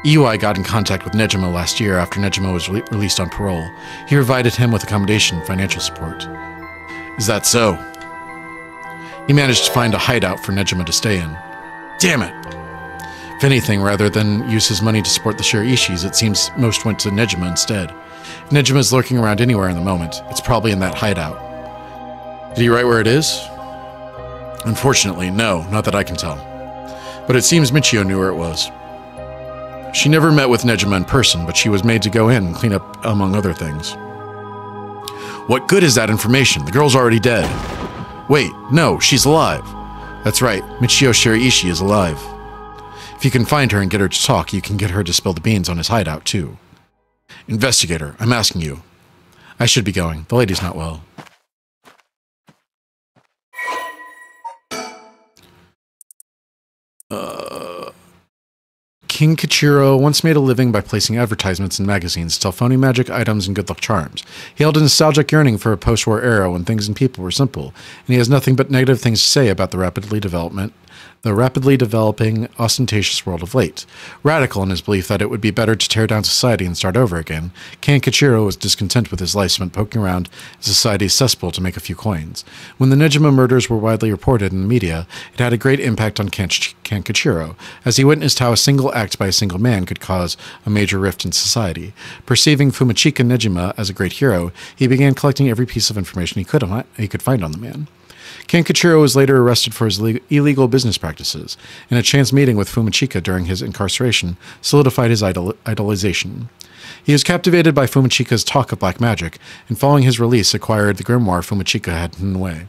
Speaker 1: Iwai got in contact with Nejima last year after Nejima was re released on parole. He provided him with accommodation and financial support. Is that so? He managed to find a hideout for Nejima to stay in. Damn it! If anything, rather than use his money to support the Shiraishis, it seems most went to Nejima instead. If Nejima's lurking around anywhere in the moment, it's probably in that hideout. Did he write where it is? Unfortunately, no, not that I can tell. But it seems Michiyo knew where it was. She never met with Nejima in person, but she was made to go in and clean up, among other things. What good is that information? The girl's already dead. Wait, no, she's alive. That's right, Michiyo Shiraishi is alive. If you can find her and get her to talk, you can get her to spill the beans on his hideout, too. Investigator, I'm asking you. I should be going. The lady's not well. Kenkichiro once made a living by placing advertisements in magazines to sell phony magic items and good luck charms. He held a nostalgic yearning for a post war era when things and people were simple, and he has nothing but negative things to say about the rapidly development the rapidly developing, ostentatious world of late. Radical in his belief that it would be better to tear down society and start over again, Kenkichiro was discontent with his life spent poking around society's cesspool to make a few coins. When the Nejima murders were widely reported in the media, it had a great impact on Kenkichiro, as he witnessed how a single act by a single man could cause a major rift in society. Perceiving Fumichika Nejima as a great hero, he began collecting every piece of information he could, he could find on the man. Kenkichiro was later arrested for his illegal business practices, and a chance meeting with Fumichika during his incarceration solidified his idol- idolization. He was captivated by Fumichika's talk of black magic, and following his release, acquired the grimoire Fumichika had hidden away.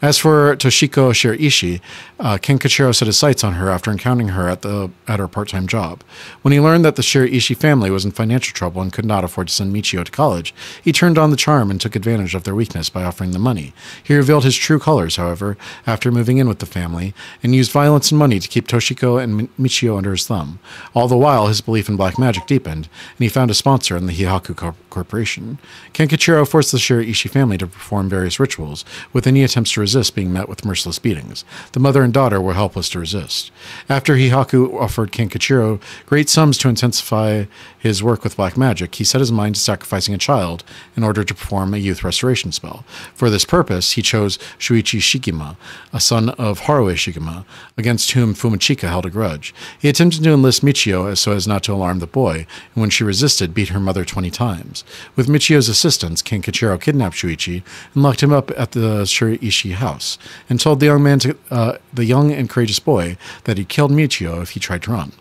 Speaker 1: As for Toshiko Shiraishi, uh, Kenkichiro set his sights on her after encountering her at the at her part-time job. When he learned that the Shiraishi family was in financial trouble and could not afford to send Michiyo to college, he turned on the charm and took advantage of their weakness by offering them money. He revealed his true colors, however, after moving in with the family, and used violence and money to keep Toshiko and Michiyo under his thumb. All the while, his belief in black magic deepened, and he found a sponsor in the Hihaku Corporation. Kenkichiro forced the Shiraishi family to perform various rituals, with any attempts to resist being met with merciless beatings. The mother and daughter were helpless to resist. After Hihaku offered Kenkichiro great sums to intensify his work with black magic, he set his mind to sacrificing a child in order to perform a youth restoration spell. For this purpose, he chose Shuichi Shigima, a son of Harue Shigima, against whom Fumichika held a grudge. He attempted to enlist Michiyo so as not to alarm the boy, and when she resisted, beat her mother 20 times. With Michiyo's assistance, Kenkichiro kidnapped Shuichi and locked him up at the Shiraishi house, and told the young man to, uh, the young and courageous boy that he killed Michiyo if he tried to run.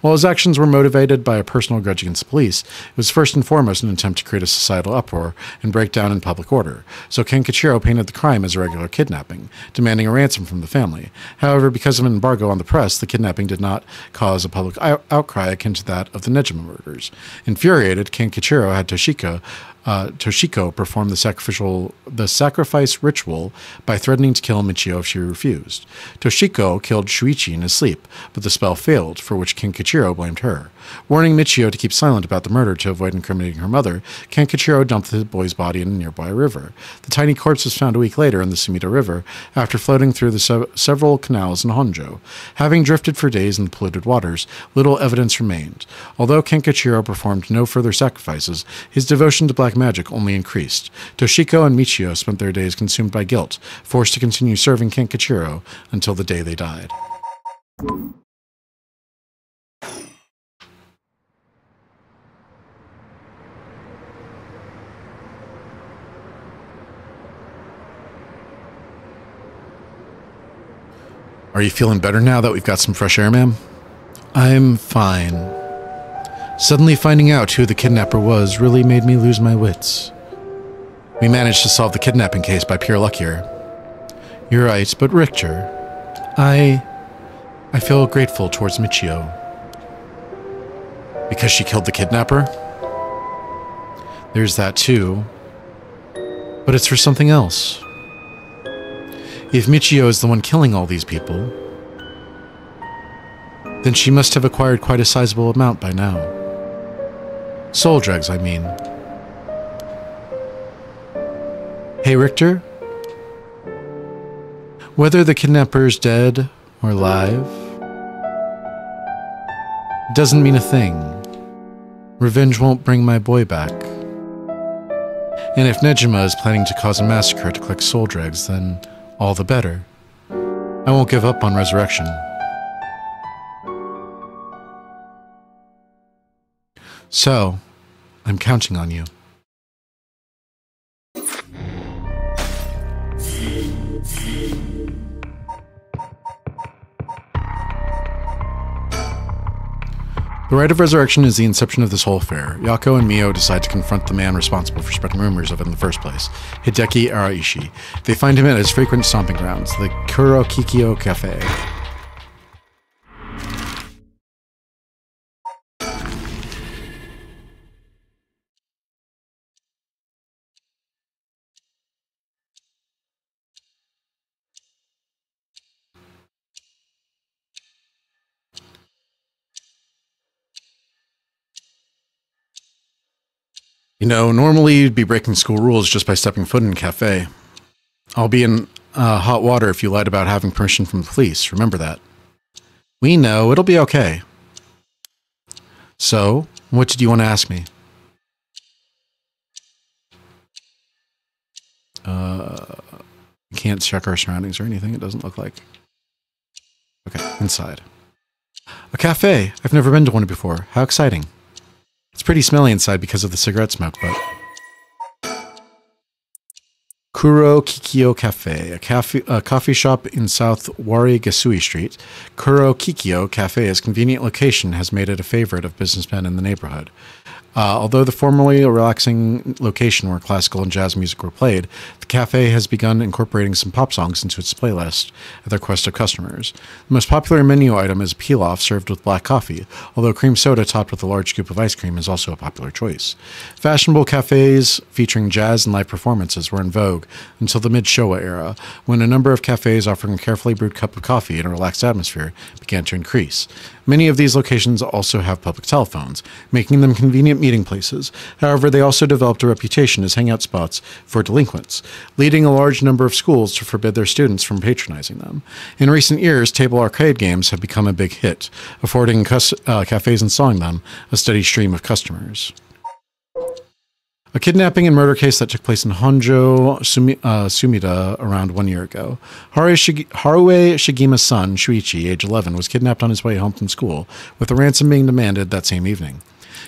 Speaker 1: While his actions were motivated by a personal grudge against the police, it was first and foremost an attempt to create a societal uproar and break down in public order. So Kenkichiro painted the crime as a regular kidnapping, demanding a ransom from the family. However, because of an embargo on the press, the kidnapping did not cause a public outcry akin to that of the Nejima murders. Infuriated, Kenkichiro had Toshiko uh, Toshiko performed the sacrificial the sacrifice ritual by threatening to kill Michiyo if she refused. Toshiko killed Shuichi in his sleep, but the spell failed, for which Kenkichiro blamed her. Warning Michiyo to keep silent about the murder to avoid incriminating her mother, Kenkichiro dumped the boy's body in a nearby river. The tiny corpse was found a week later in the Sumida River after floating through the se- several canals in Honjo. Having drifted for days in the polluted waters, little evidence remained. Although Kenkichiro performed no further sacrifices, his devotion to black black magic only increased. Toshiko and Michiyo spent their days consumed by guilt, forced to continue serving Kenkichiro until the day they died. Are you feeling better now that we've got some fresh air, ma'am? I'm fine. Suddenly finding out who the kidnapper was really made me lose my wits. We managed to solve the kidnapping case by pure luck here. You're right, but Richter, I. I feel grateful towards Michiyo. Because she killed the kidnapper? There's that too. But it's for something else. If Michiyo is the one killing all these people, then she must have acquired quite a sizable amount by now. Soul dregs, I mean. Hey, Richter? Whether the kidnapper's dead or alive doesn't mean a thing. Revenge won't bring my boy back. And if Nejima is planning to cause a massacre to collect soul dregs, then all the better. I won't give up on resurrection. So, I'm counting on you. The rite of resurrection is the inception of this whole affair. Yakko and Mio decide to confront the man responsible for spreading rumors of it in the first place, Hideki Araishi. They find him at his frequent stomping grounds, the Kuro Kikyo Cafe. You know, normally you'd be breaking school rules just by stepping foot in a cafe. I'll be in uh, hot water if you lied about having permission from the police. Remember that. We know. It'll be okay. So, what did you want to ask me? Uh, can't check our surroundings or anything. It doesn't look like. Okay, inside. A cafe. I've never been to one before. How exciting. It's pretty smelly inside because of the cigarette smoke, but. Kuro Kikyo Cafe, a, cafe, a coffee shop in South Warigesui Street. Kuro Kikyo Cafe's convenient location has made it a favorite of businessmen in the neighborhood. Uh, although the formerly relaxing location where classical and jazz music were played, the cafe has begun incorporating some pop songs into its playlist at the request of customers. The most popular menu item is pilaf served with black coffee, although cream soda topped with a large scoop of ice cream is also a popular choice. Fashionable cafes featuring jazz and live performances were in vogue until the mid Showa era, when a number of cafes offering a carefully brewed cup of coffee in a relaxed atmosphere began to increase. Many of these locations also have public telephones, making them convenient meeting places. However, they also developed a reputation as hangout spots for delinquents, leading a large number of schools to forbid their students from patronizing them. In recent years, table arcade games have become a big hit, affording uh, cafes installing them a steady stream of customers. A kidnapping and murder case that took place in Honjo, Sumi, uh, Sumida, around one year ago. Harue Shigima's son, Shuichi, age 11, was kidnapped on his way home from school, with a ransom being demanded that same evening.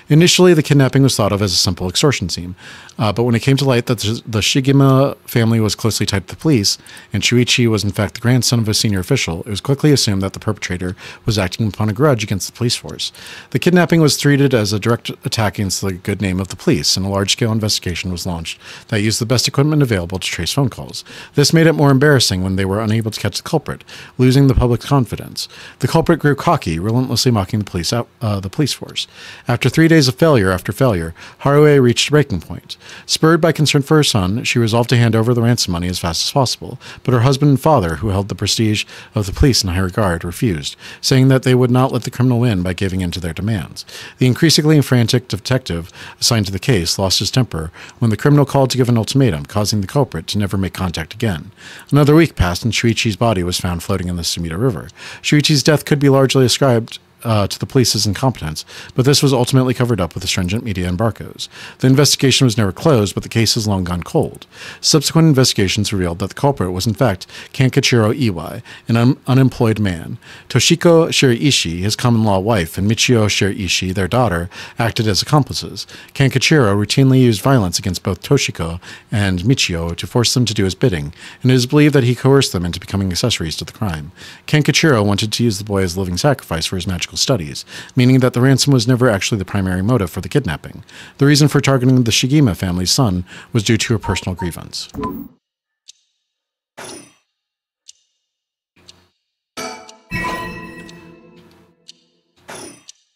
Speaker 1: Initially, the kidnapping was thought of as a simple extortion scheme, uh, but when it came to light that the Shigima family was closely tied to the police, and Shuichi was in fact the grandson of a senior official, it was quickly assumed that the perpetrator was acting upon a grudge against the police force. The kidnapping was treated as a direct attack against the good name of the police, and a large scale investigation was launched that used the best equipment available to trace phone calls. This made it more embarrassing when they were unable to catch the culprit, losing the public's confidence. The culprit grew cocky, relentlessly mocking the police, uh, the police force. After three days of failure after failure, Harue reached a breaking point. Spurred by concern for her son, she resolved to hand over the ransom money as fast as possible, but her husband and father, who held the prestige of the police in high regard, refused, saying that they would not let the criminal win by giving in to their demands. The increasingly frantic detective assigned to the case lost his temper when the criminal called to give an ultimatum, causing the culprit to never make contact again. Another week passed, and Shuichi's body was found floating in the Sumida River. Shuichi's death could be largely ascribed uh, to the police's incompetence, but this was ultimately covered up with the stringent media embargoes. The investigation was never closed, but the case has long gone cold. Subsequent investigations revealed that the culprit was in fact Kenkichiro Iwai, an un- unemployed man. Toshiko Shiraishi, his common law wife, and Michiyo Shiraishi, their daughter, acted as accomplices. Kenkichiro routinely used violence against both Toshiko and Michiyo to force them to do his bidding, and it is believed that he coerced them into becoming accessories to the crime. Kenkichiro wanted to use the boy as a living sacrifice for his magical studies, meaning that the ransom was never actually the primary motive for the kidnapping. The reason for targeting the Shigima family's son was due to a personal grievance.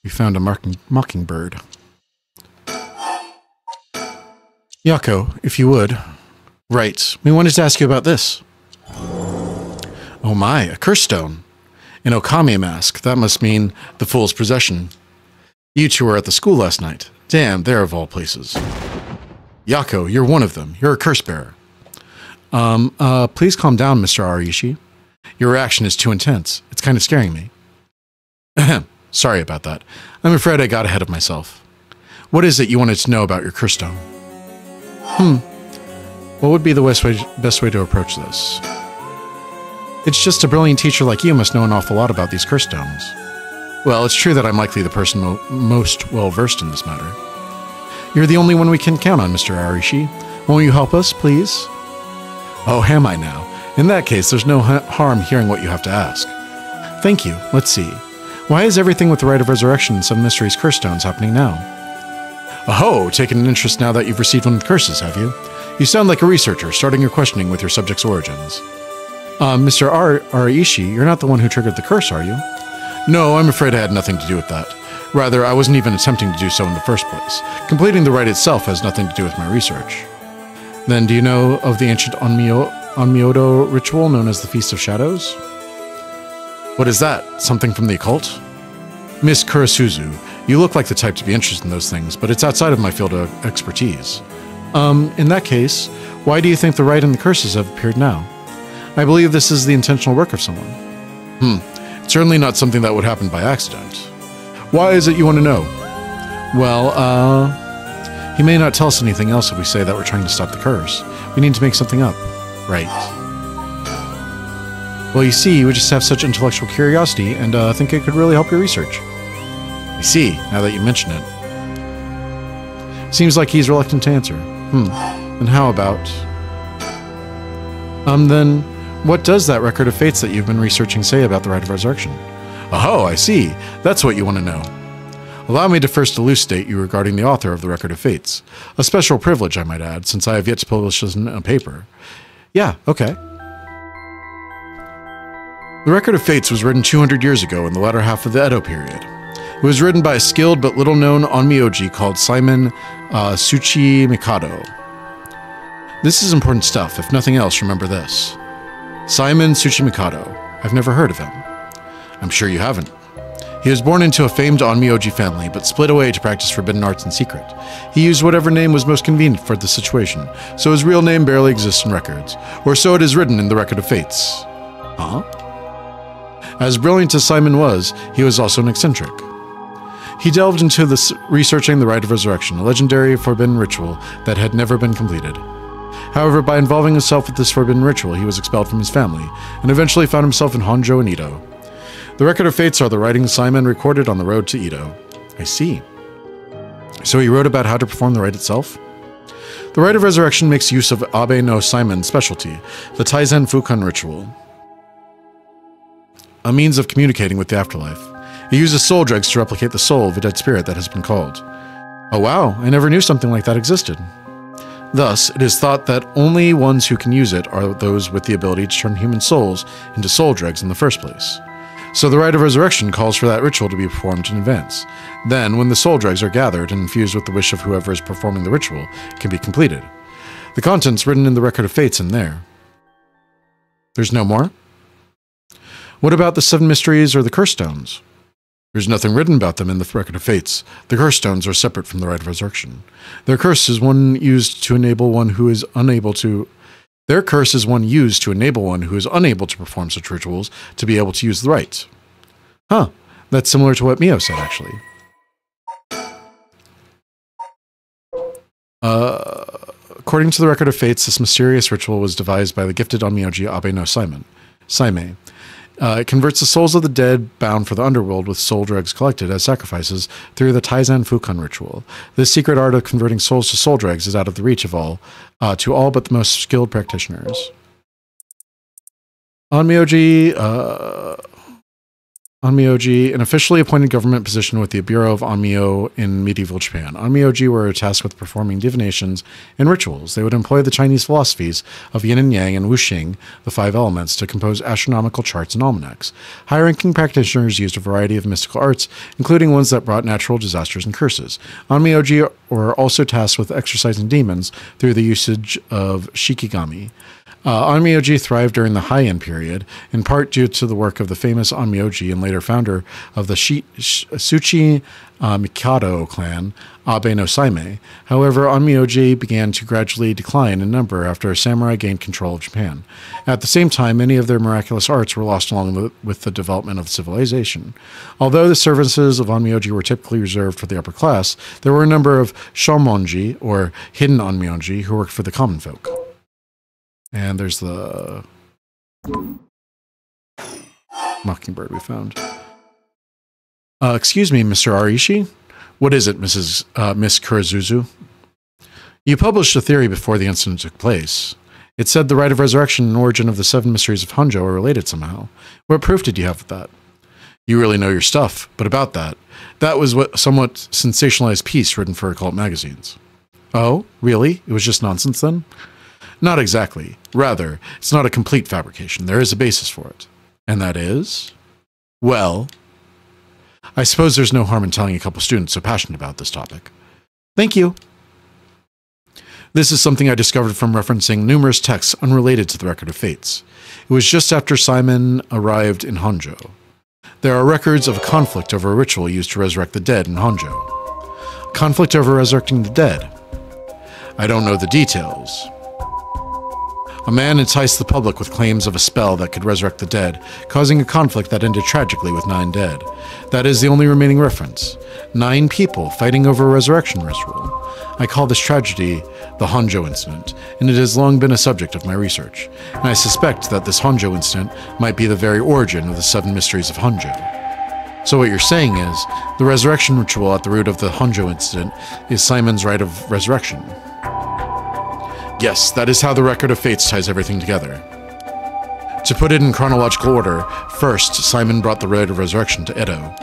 Speaker 1: We found a mocking- mockingbird. Yakko, if you would. Right, we wanted to ask you about this. Oh my, a curse stone. An Okami mask. That must mean the Fool's Procession. You two were at the school last night. Damn, there of all places. Yakko, you're one of them. You're a curse bearer. Um, uh, please calm down, Mr. Arishi. Your reaction is too intense. It's kind of scaring me. <clears throat> Sorry about that. I'm afraid I got ahead of myself. What is it you wanted to know about your curse stone? Hmm. What would be the best way, best way to approach this? It's just a brilliant teacher like you must know an awful lot about these curse stones. Well, it's true that I'm likely the person mo- most well versed in this matter. You're the only one we can count on, Mr. Arishi. Won't you help us, please? Oh, am I now? In that case, there's no ha- harm hearing what you have to ask. Thank you. Let's see. Why is everything with the Rite of Resurrection and Seven Mysteries Curse Stones happening now? Oh, taken an interest now that you've received one with curses, have you? You sound like a researcher, starting your questioning with your subject's origins. Uh, Mr. Ar- Araishi, you're not the one who triggered the curse, are you? No, I'm afraid I had nothing to do with that. Rather, I wasn't even attempting to do so in the first place. Completing the rite itself has nothing to do with my research. Then, do you know of the ancient Onmyo- Onmyodo ritual known as the Feast of Shadows? What is that? Something from the occult? Miss Kurosuzu, you look like the type to be interested in those things, but it's outside of my field of expertise. Um, in that case, why do you think the rite and the curses have appeared now? I believe this is the intentional work of someone. Hmm, it's certainly not something that would happen by accident. Why is it you want to know? Well, uh, he may not tell us anything else if we say that we're trying to stop the curse. We need to make something up. Right. Well, you see, we just have such intellectual curiosity, and uh, I think it could really help your research. I see, now that you mention it. Seems like he's reluctant to answer. Hmm. And how about... Um, then, what does that record of fates that you've been researching say about the rite of resurrection? Oh, I see. That's what you want to know. Allow me to first elucidate you regarding the author of the Record of Fates. A special privilege, I might add, since I have yet to publish this in a paper. Yeah, okay. The Record of Fates was written 200 years ago in the latter half of the Edo period. It was written by a skilled but little known onmyoji called Simon uh, Tsuchimikado. This is important stuff. If nothing else, remember this. Simon Tsuchimikado. I've never heard of him. I'm sure you haven't. He was born into a famed Onmyoji family, but split away to practice forbidden arts in secret. He used whatever name was most convenient for the situation, so his real name barely exists in records, or so it is written in the Record of Fates. Huh? As brilliant as Simon was, he was also an eccentric. He delved into the researching the Rite of Resurrection, a legendary forbidden ritual that had never been completed. However, by involving himself with this forbidden ritual, he was expelled from his family, and eventually found himself in Honjo and Edo. The Record of Fates are the writings Simon recorded on the road to Edo. I see. So he wrote about how to perform the rite itself? The Rite of Resurrection makes use of Abe no Simon's specialty, the Taizan Fukun ritual, a means of communicating with the afterlife. He uses soul dregs to replicate the soul of a dead spirit that has been called. Oh wow, I never knew something like that existed. Thus, it is thought that only ones who can use it are those with the ability to turn human souls into soul dregs in the first place. So the rite of resurrection calls for that ritual to be performed in advance. Then, when the soul dregs are gathered and infused with the wish of whoever is performing the ritual, it can be completed. The contents written in the record of fates in there. There's no more? What about the seven mysteries or the curse stones? There's nothing written about them in the Record of Fates. The curse stones are separate from the Rite of Resurrection. Their curse is one used to enable one who is unable to. Their curse is one used to enable one who is unable to perform such rituals to be able to use the rite. Huh. That's similar to what Mio said, actually. Uh, according to the Record of Fates, this mysterious ritual was devised by the gifted Onmyoji Abe no Simon, Saime, uh, it converts the souls of the dead bound for the underworld with soul dregs collected as sacrifices through the Taizan Fukun ritual. This secret art of converting souls to soul dregs is out of the reach of all, uh, to all but the most skilled practitioners. Onmyoji, uh, Onmyoji, an officially appointed government position with the Bureau of Onmyo in medieval Japan. Onmyoji were tasked with performing divinations and rituals. They would employ the Chinese philosophies of yin and yang and wuxing, the five elements, to compose astronomical charts and almanacs. High ranking practitioners used a variety of mystical arts, including ones that brought natural disasters and curses. Onmyoji were also tasked with exorcising demons through the usage of shikigami. Uh, Onmyoji thrived during the Heian period, in part due to the work of the famous Onmyoji and later founder of the Shi- Sh- Suchi uh, Mikado clan, Abe no Seimei. However, Onmyoji began to gradually decline in number after samurai gained control of Japan. At the same time, many of their miraculous arts were lost along the, with the development of civilization. Although the services of Onmyoji were typically reserved for the upper class, there were a number of Shomonji, or hidden Onmyoji, who worked for the common folk. And there's the mockingbird we found. Uh, excuse me, Mr. Arishi. What is it, Mrs. Uh, Miss Kurosuzu? You published a theory before the incident took place. It said the rite of resurrection and origin of the seven mysteries of Honjo are related somehow. What proof did you have of that? You really know your stuff, but about that, that was what somewhat sensationalized piece written for occult magazines. Oh, really? It was just nonsense then? Not exactly. Rather, it's not a complete fabrication. There is a basis for it. And that is? Well, I suppose there's no harm in telling a couple students so passionate about this topic. Thank you. This is something I discovered from referencing numerous texts unrelated to the Record of Fates. It was just after Simon arrived in Honjo. There are records of a conflict over a ritual used to resurrect the dead in Honjo. Conflict over resurrecting the dead. I don't know the details. A man enticed the public with claims of a spell that could resurrect the dead, causing a conflict that ended tragically with nine dead. That is the only remaining reference. Nine people fighting over a resurrection ritual. I call this tragedy the Honjo incident, and it has long been a subject of my research. And I suspect that this Honjo incident might be the very origin of the seven mysteries of Honjo. So, what you're saying is, the resurrection ritual at the root of the Honjo incident is Simon's rite of resurrection. Yes, that is how the Record of Fates ties everything together. To put it in chronological order, first, Simon brought the rite of resurrection to Edo,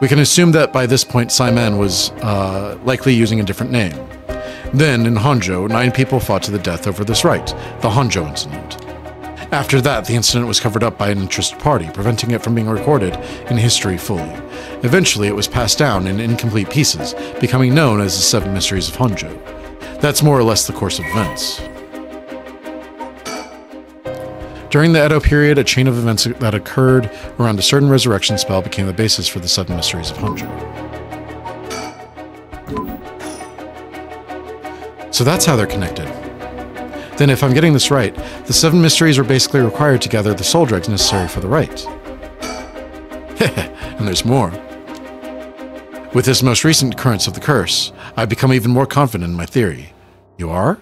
Speaker 1: we can assume that by this point Simon was uh, likely using a different name. Then, in Honjo, nine people fought to the death over this rite, the Honjo incident. After that, the incident was covered up by an interested party, preventing it from being recorded in history fully. Eventually, it was passed down in incomplete pieces, becoming known as the Seven Mysteries of Honjo. That's more or less the course of events. During the Edo period, a chain of events that occurred around a certain resurrection spell became the basis for the Seven Mysteries of Honjo. So that's how they're connected. Then, if I'm getting this right, the Seven Mysteries are basically required to gather the soul dregs necessary for the rite. <laughs> and there's more. With this most recent occurrence of the curse, I've become even more confident in my theory. You are?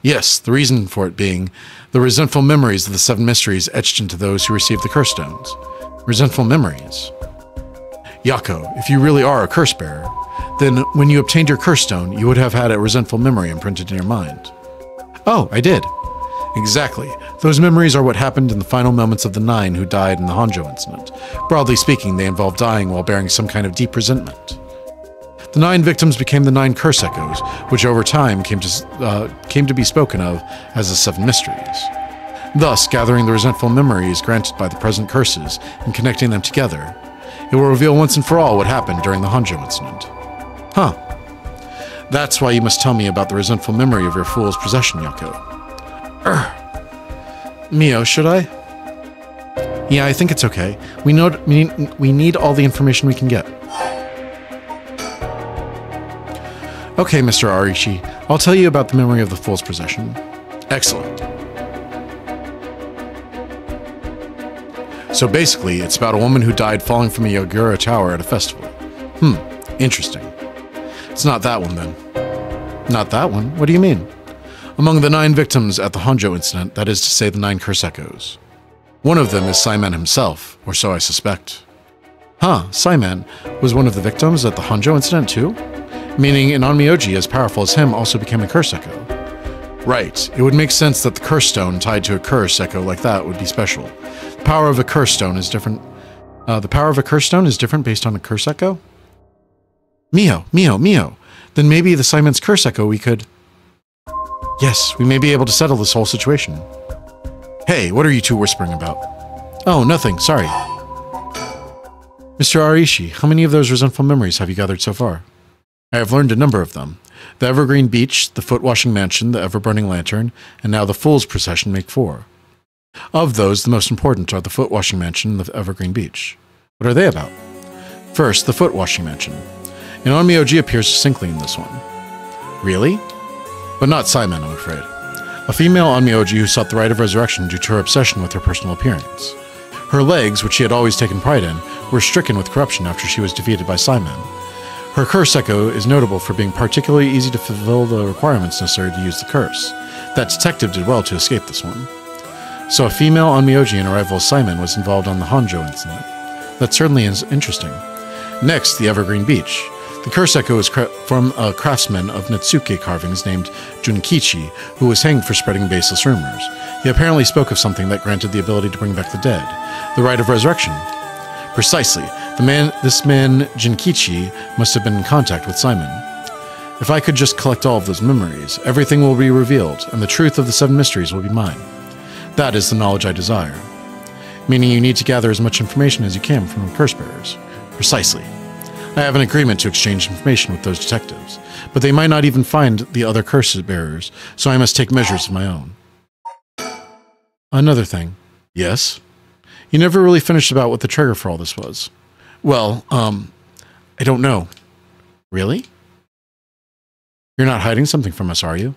Speaker 1: Yes, the reason for it being the resentful memories of the seven mysteries etched into those who received the curse stones. Resentful memories. Yakko, if you really are a curse bearer, then when you obtained your curse stone, you would have had a resentful memory imprinted in your mind. Oh, I did. Exactly. Those memories are what happened in the final moments of the nine who died in the Honjo incident. Broadly speaking, they involve dying while bearing some kind of deep resentment. The nine victims became the nine curse echoes, which over time came to, uh, came to be spoken of as the seven mysteries. Thus, gathering the resentful memories granted by the present curses and connecting them together, it will reveal once and for all what happened during the Honjo incident. Huh. That's why you must tell me about the resentful memory of your fool's procession, Yakko. Urgh. Mio, should I? Yeah, I think it's okay. We know we need, all the information we can get. Okay, Mr. Arishi, I'll tell you about the memory of the fool's procession. Excellent. So basically, it's about a woman who died falling from a Yagura tower at a festival. Hmm, interesting. It's not that one then. Not that one? What do you mean? Among the nine victims at the Honjo incident, that is to say, the nine curse echoes. One of them is Simon himself, or so I suspect. Huh, Simon was one of the victims at the Honjo incident too? meaning an Onmyoji as powerful as him also became a curse echo. Right, it would make sense that the curse stone tied to a curse echo like that would be special. The power of a curse stone is different. Uh, the power of a curse stone is different based on a curse echo? Mio, Mio, Mio. Then maybe the Simon's curse echo we could. Yes, we may be able to settle this whole situation. Hey, what are you two whispering about? Oh, nothing, sorry. Mr. Arishi, how many of those resentful memories have you gathered so far? I have learned a number of them. The Evergreen Beach, the Foot Washing Mansion, the Ever Burning Lantern, and now the Fool's Procession make four. Of those, the most important are the Foot Washing Mansion and the Evergreen Beach. What are they about? First, the Foot Washing Mansion. An Onmyoji appears succinctly in this one. Really? But not Simon, I'm afraid. A female Onmyoji who sought the rite of resurrection due to her obsession with her personal appearance. Her legs, which she had always taken pride in, were stricken with corruption after she was defeated by Simon, her curse echo is notable for being particularly easy to fulfill the requirements necessary to use the curse. That detective did well to escape this one. So a female Onmyoji in Arrival Simon was involved on the Honjo incident. That certainly is interesting. Next, the Evergreen Beach. The curse echo is from a craftsman of Netsuke carvings named Junkichi, who was hanged for spreading baseless rumors. He apparently spoke of something that granted the ability to bring back the dead, the rite of resurrection. Precisely. The man, this man, Jinkichi, must have been in contact with Simon. If I could just collect all of those memories, everything will be revealed, and the truth of the seven mysteries will be mine. That is the knowledge I desire. Meaning you need to gather as much information as you can from the curse bearers. Precisely. I have an agreement to exchange information with those detectives, but they might not even find the other curse bearers, so I must take measures of my own. Another thing. Yes? You never really finished about what the trigger for all this was. Well, um, I don't know. Really? You're not hiding something from us, are you?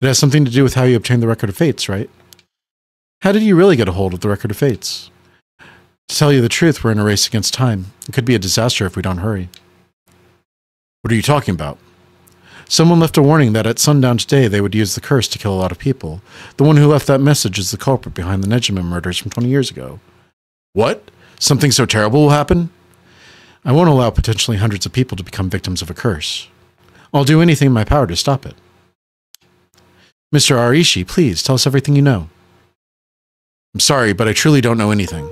Speaker 1: It has something to do with how you obtained the Record of Fates, right? How did you really get a hold of the Record of Fates? To tell you the truth, we're in a race against time. It could be a disaster if we don't hurry. What are you talking about? Someone left a warning that at sundown today they would use the curse to kill a lot of people. The one who left that message is the culprit behind the Nejima murders from 20 years ago. What? Something so terrible will happen? I won't allow potentially hundreds of people to become victims of a curse. I'll do anything in my power to stop it. Mr. Arishi, please tell us everything you know. I'm sorry, but I truly don't know anything.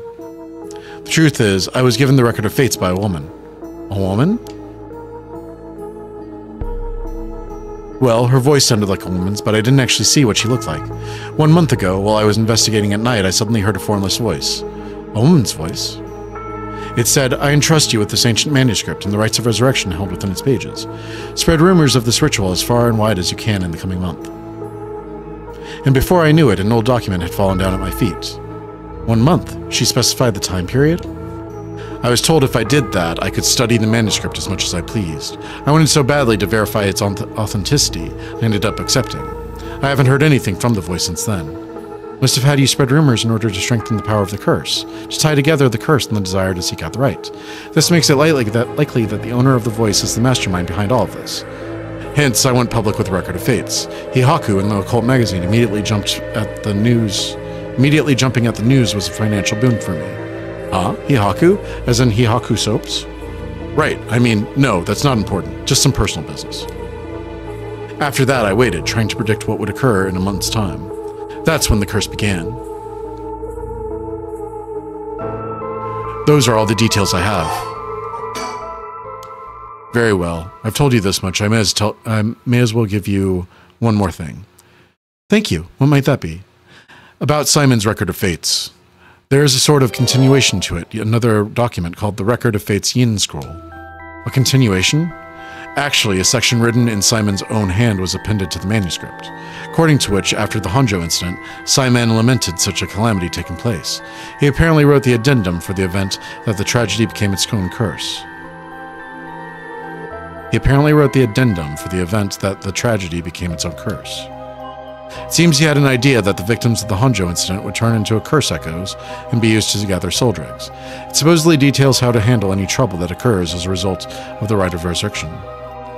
Speaker 1: The truth is, I was given the record of fates by a woman. A woman? Well, her voice sounded like a woman's, but I didn't actually see what she looked like. One month ago, while I was investigating at night, I suddenly heard a formless voice. A woman's voice. It said, I entrust you with this ancient manuscript and the rites of resurrection held within its pages. Spread rumors of this ritual as far and wide as you can in the coming month. And before I knew it, an old document had fallen down at my feet. One month. She specified the time period? I was told if I did that, I could study the manuscript as much as I pleased. I wanted so badly to verify its authenticity, I ended up accepting. I haven't heard anything from the voice since then. Must have had you spread rumors in order to strengthen the power of the curse, to tie together the curse and the desire to seek out the right. This makes it likely that, likely that the owner of the voice is the mastermind behind all of this. Hence, I went public with record of fates. Hihaku in the occult magazine immediately jumped at the news. Immediately jumping at the news was a financial boon for me. Ah, Hihaku? As in Hihaku soaps? Right, I mean, no, that's not important. Just some personal business. After that, I waited, trying to predict what would occur in a month's time. That's when the curse began. Those are all the details I have. Very well. I've told you this much. I may as, tell, I may as well give you one more thing. Thank you. What might that be? About Simon's Record of Fates. There is a sort of continuation to it, another document called the Record of Fate's Yin Scroll. A continuation? Actually, a section written in Simon's own hand was appended to the manuscript, according to which, after the Honjo incident, Simon lamented such a calamity taking place. He apparently wrote the addendum for the event that the tragedy became its own curse. He apparently wrote the addendum for the event that the tragedy became its own curse. It seems he had an idea that the victims of the Honjo incident would turn into a curse echoes and be used to gather soul dregs. It supposedly details how to handle any trouble that occurs as a result of the rite of resurrection.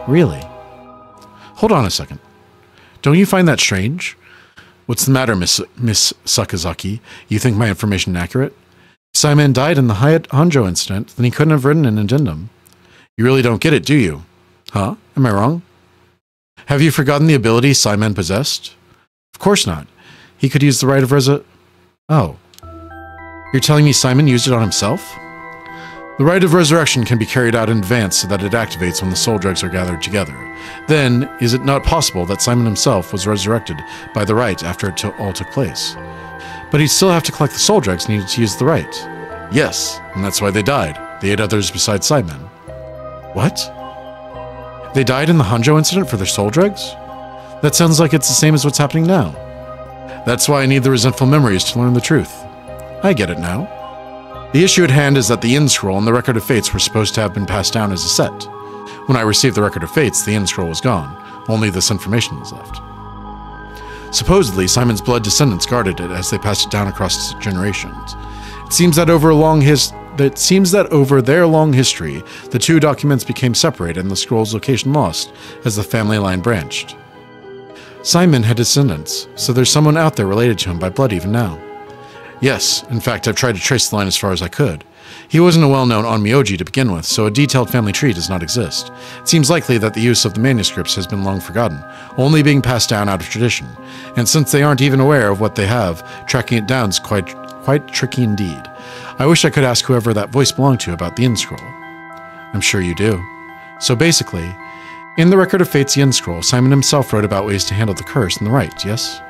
Speaker 1: Really? Hold on a second. Don't you find that strange? What's the matter, Miss, Miss Sakazaki? You think my information accurate? Simon died in the Hyatt Honjo incident, then he couldn't have written an addendum. You really don't get it, do you? Huh? Am I wrong? Have you forgotten the ability Simon possessed? Of course not. He could use the rite of resa- Oh. You're telling me Simon used it on himself? The rite of resurrection can be carried out in advance so that it activates when the soul dregs are gathered together. Then, is it not possible that Simon himself was resurrected by the rite after it all took place? But he'd still have to collect the soul dregs needed to use the rite. Yes, and that's why they died. They ate others besides Simon. What? They died in the Honjo incident for their soul dregs? That sounds like it's the same as what's happening now. That's why I need the resentful memories to learn the truth. I get it now. The issue at hand is that the Yin Scroll and the Record of Fates were supposed to have been passed down as a set. When I received the Record of Fates, the Yin Scroll was gone. Only this information was left. Supposedly, Simon's blood descendants guarded it as they passed it down across generations. It seems that over a long his it seems that over their long history, the two documents became separated and the scroll's location lost as the family line branched. Simon had descendants, so there's someone out there related to him by blood even now. Yes, in fact, I've tried to trace the line as far as I could. He wasn't a well-known Onmyoji to begin with, so a detailed family tree does not exist. It seems likely that the use of the manuscripts has been long forgotten, only being passed down out of tradition. And since they aren't even aware of what they have, tracking it down is quite, quite tricky indeed. I wish I could ask whoever that voice belonged to about the Yin Scroll. I'm sure you do. So basically, in the Record of Fate's Yin Scroll, Simon himself wrote about ways to handle the curse in the right, yes?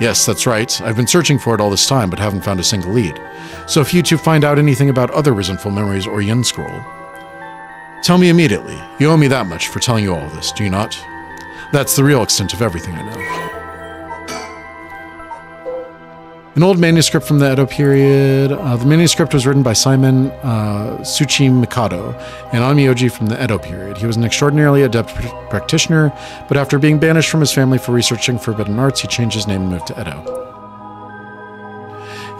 Speaker 1: Yes, that's right. I've been searching for it all this time, but haven't found a single lead. So if you two find out anything about other resentful memories or Yin Scroll, tell me immediately. You owe me that much for telling you all this, do you not? That's the real extent of everything I know. An old manuscript from the Edo period. Uh, the manuscript was written by Simon uh, Mikado, an Onmyoji from the Edo period. He was an extraordinarily adept pr- practitioner, but after being banished from his family for researching forbidden arts, he changed his name and moved to Edo.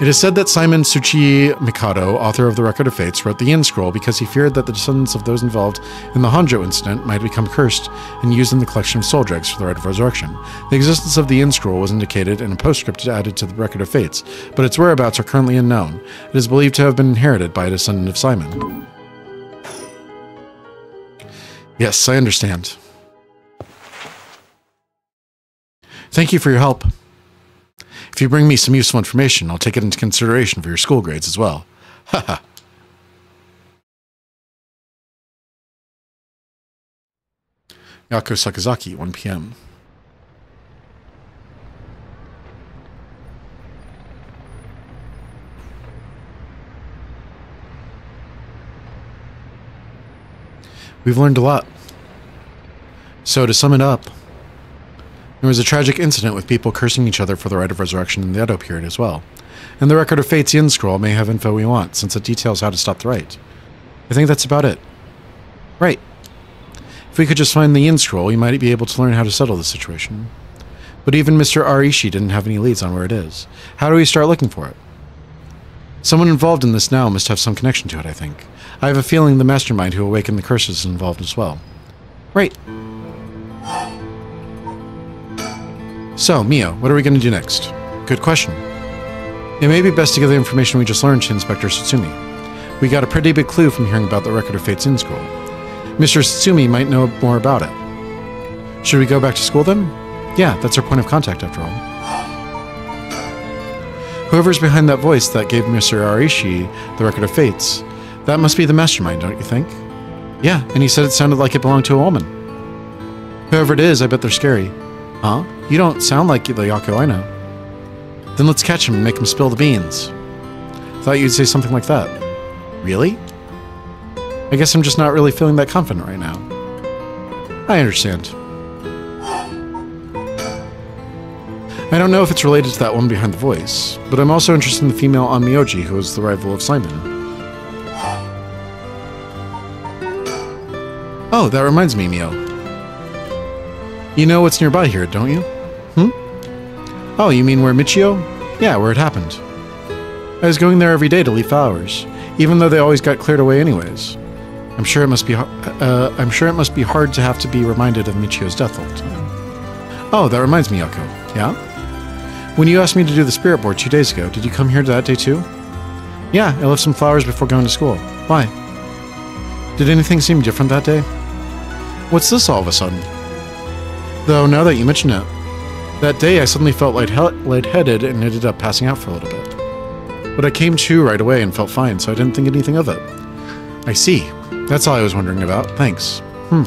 Speaker 1: It is said that Simon Tsuchimikado, author of The Record of Fates, wrote the Yin Scroll because he feared that the descendants of those involved in the Honjo incident might become cursed and used in the collection of soul dregs for the Rite of Resurrection. The existence of the Yin Scroll was indicated in a postscript added to the Record of Fates, but its whereabouts are currently unknown. It is believed to have been inherited by a descendant of Simon. Yes, I understand. Thank you for your help. If you bring me some useful information, I'll take it into consideration for your school grades as well. Haha. Yakko Sakazaki, 1 p.m. We've learned a lot. So, to sum it up, there was a tragic incident with people cursing each other for the Rite of Resurrection in the Edo period as well. And the Record of Fate's Yin Scroll may have info we want, since it details how to stop the rite. I think that's about it. Right. If we could just find the Yin Scroll, we might be able to learn how to settle the situation. But even Mr. Arishi didn't have any leads on where it is. How do we start looking for it? Someone involved in this now must have some connection to it, I think. I have a feeling the mastermind who awakened the curses is involved as well. Right. So, Mio, what are we going to do next? Good question. It may be best to give the information we just learned to Inspector Tsutsumi. We got a pretty big clue from hearing about the Record of Fate's Yin Scroll. Mr. Tsutsumi might know more about it. Should we go back to school then? Yeah, that's our point of contact after all. Whoever's behind that voice that gave Mr. Arishi the Record of Fates, that must be the mastermind, don't you think? Yeah, and he said it sounded like it belonged to a woman. Whoever it is, I bet they're scary. Huh? You don't sound like the Yakko I know. Then let's catch him and make him spill the beans. Thought you'd say something like that. Really? I guess I'm just not really feeling that confident right now. I understand. I don't know if it's related to that one behind the voice, but I'm also interested in the female Onmyoji who is the rival of Simon. Oh, that reminds me, Mio. You know what's nearby here, don't you? Hmm? Oh, you mean where Michiyo? Yeah, where it happened. I was going there every day to leave flowers, even though they always got cleared away anyways. I'm sure it must be uh, I'm sure it must be hard to have to be reminded of Michiyo's death time. Oh, that reminds me, Yakko. Yeah? When you asked me to do the spirit board two days ago, did you come here that day too? Yeah, I left some flowers before going to school. Why? Did anything seem different that day? What's this all of a sudden? Though, now that you mention it, that day I suddenly felt light lightheaded and ended up passing out for a little bit. But I came to right away and felt fine, so I didn't think anything of it. I see. That's all I was wondering about. Thanks. Hmm.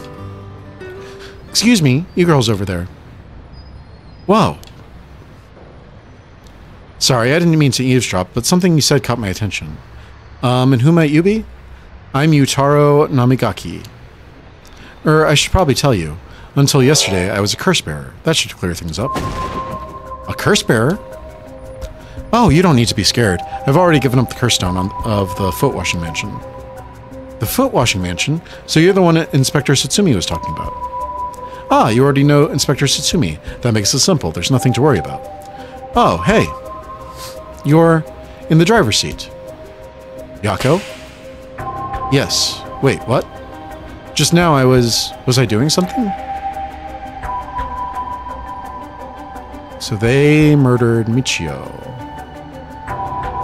Speaker 1: Excuse me, you girls over there. Whoa. Sorry, I didn't mean to eavesdrop, but something you said caught my attention. Um, and who might you be? I'm Yutaro Namigaki. Er, I should probably tell you. Until yesterday, I was a curse bearer. That should clear things up. A curse bearer? Oh, you don't need to be scared. I've already given up the curse stone on, of the foot washing mansion. The foot washing mansion? So you're the one Inspector Tsutsumi was talking about. Ah, you already know Inspector Tsutsumi. That makes it simple. There's nothing to worry about. Oh, hey. You're in the driver's seat. Yakko? Yes. Wait, what? Just now I was... Was I doing something? So they murdered Michiyo.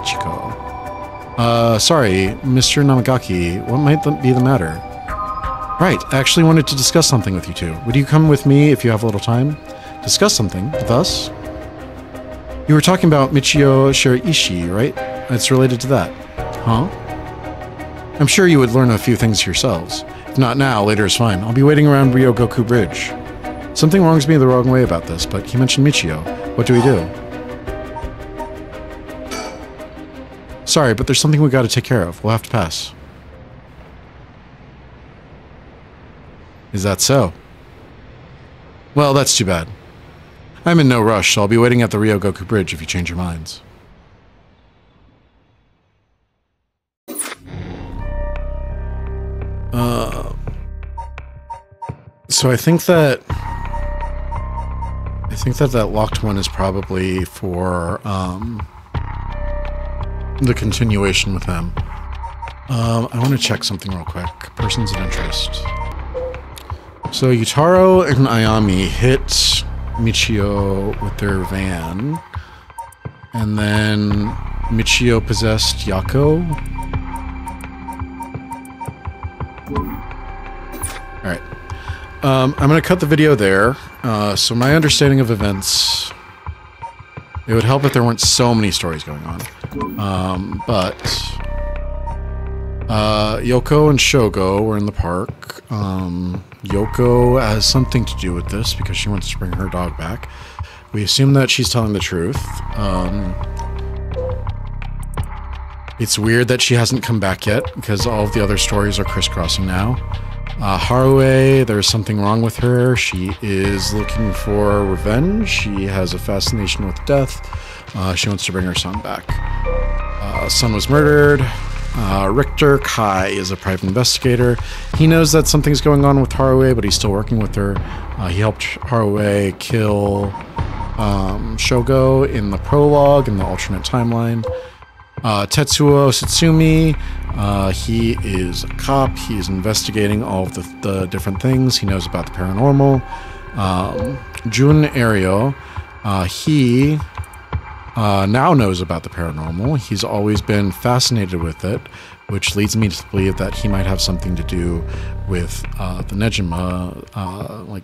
Speaker 1: Chico. Uh, sorry, Mr. Namigaki, what might be the matter? Right, I actually wanted to discuss something with you two. Would you come with me if you have a little time? Discuss something with us? You were talking about Michiyo Shiraishi, right? it's related to that. Huh? I'm sure you would learn a few things yourselves. If not now, later is fine. I'll be waiting around Ryogoku Bridge. Something wrongs me the wrong way about this, but he mentioned Michiyo. What do we do? Sorry, but there's something we gotta take care of. We'll have to pass. Is that so? Well, that's too bad. I'm in no rush, so I'll be waiting at the Ryogoku Bridge if you change your minds. Uh, so I think that think that that locked one is probably for um, the continuation with them. Um, I want to check something real quick. Persons of interest. So Yutaro and Ayami hit Michiyo with their van, and then Michiyo possessed Yakko. Um, I'm going to cut the video there. Uh, so my understanding of events, it would help if there weren't so many stories going on. Um, but uh, Yoko and Shogo were in the park. Um, Yoko has something to do with this because she wants to bring her dog back. We assume that she's telling the truth. Um, it's weird that she hasn't come back yet because all of the other stories are crisscrossing now. Uh, Harue, there's something wrong with her. She is looking for revenge. She has a fascination with death. Uh, she wants to bring her son back. Uh, son was murdered. Uh, Richter Kai is a private investigator. He knows that something's going on with Harue, but he's still working with her. Uh, he helped Harue kill um, Shogo in the prologue in the alternate timeline. Uh, Tetsuo Tsutsumi, uh, he is a cop. He is investigating all of the, the different things. He knows about the paranormal. Um, Jun Ario, uh, he uh, now knows about the paranormal. He's always been fascinated with it, which leads me to believe that he might have something to do with uh, the Nejima, uh, like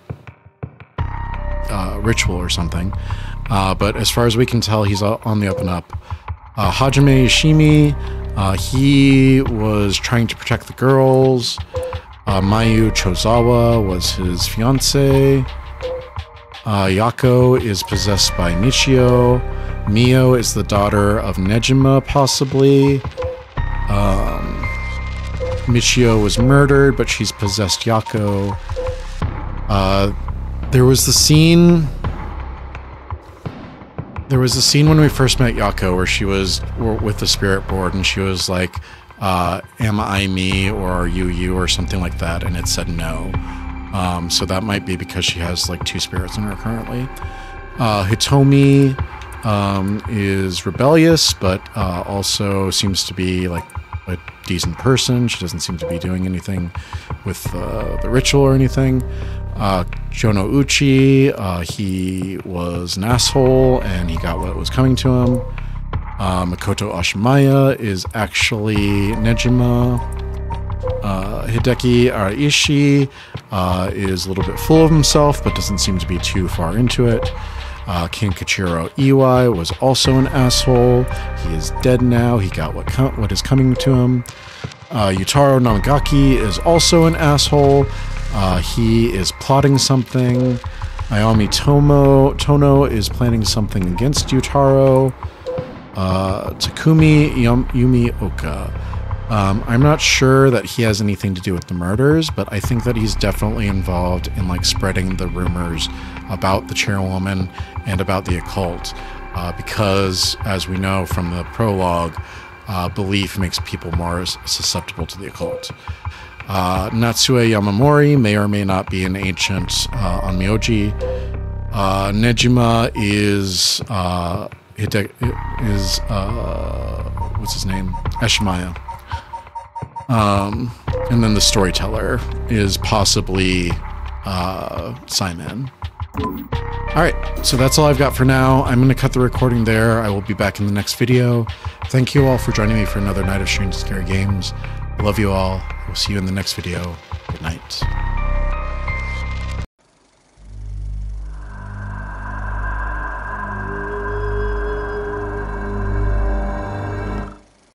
Speaker 1: ritual or something. But as far as we can tell, he's on the up and up. Uh, Hajime Ishimi, uh, he was trying to protect the girls. Uh, Mayu Chozawa was his fiance. Uh, Yakko is possessed by Michiyo. Mio is the daughter of Nejima, possibly. Um, Michiyo was murdered, but she's possessed Yakko. Uh, there was the scene there was a scene when we first met Yakko where she was with the spirit board and she was like, uh, Am I me or are you you or something like that? And it said no. Um, so that might be because she has like two spirits in her currently. Uh, Hitomi um, is rebellious, but uh, also seems to be like a decent person. She doesn't seem to be doing anything with uh, the ritual or anything. Uh, Jonouchi, uh, he was an asshole and he got what was coming to him. Uh, Makoto Ashimaya is actually Nejima. Uh, Hideki Araishi uh, is a little bit full of himself, but doesn't seem to be too far into it. Uh, Kenkichiro Iwai was also an asshole. He is dead now. He got what what is coming to him. Uh, Yutaro Namigaki is also an asshole. Uh, he is plotting something. Ayami Tomo Tono is planning something against Yutaro. Uh, Takumi Yum, Yumioka. Um, I'm not sure that he has anything to do with the murders, but I think that he's definitely involved in like spreading the rumors about the chairwoman and about the occult. Uh, because, as we know from the prologue, uh, belief makes people more susceptible to the occult. Uh, Natsue Yamamori may or may not be an ancient uh. Uh, Nejima is uh, is uh, what's his name? Ashimaya. Um, and then the storyteller is possibly uh, Simon. All right, so that's all I've got for now. I'm going to cut the recording there. I will be back in the next video. Thank you all for joining me for another night of Strange Scary Games. Love you all. See you in the next video. Good night.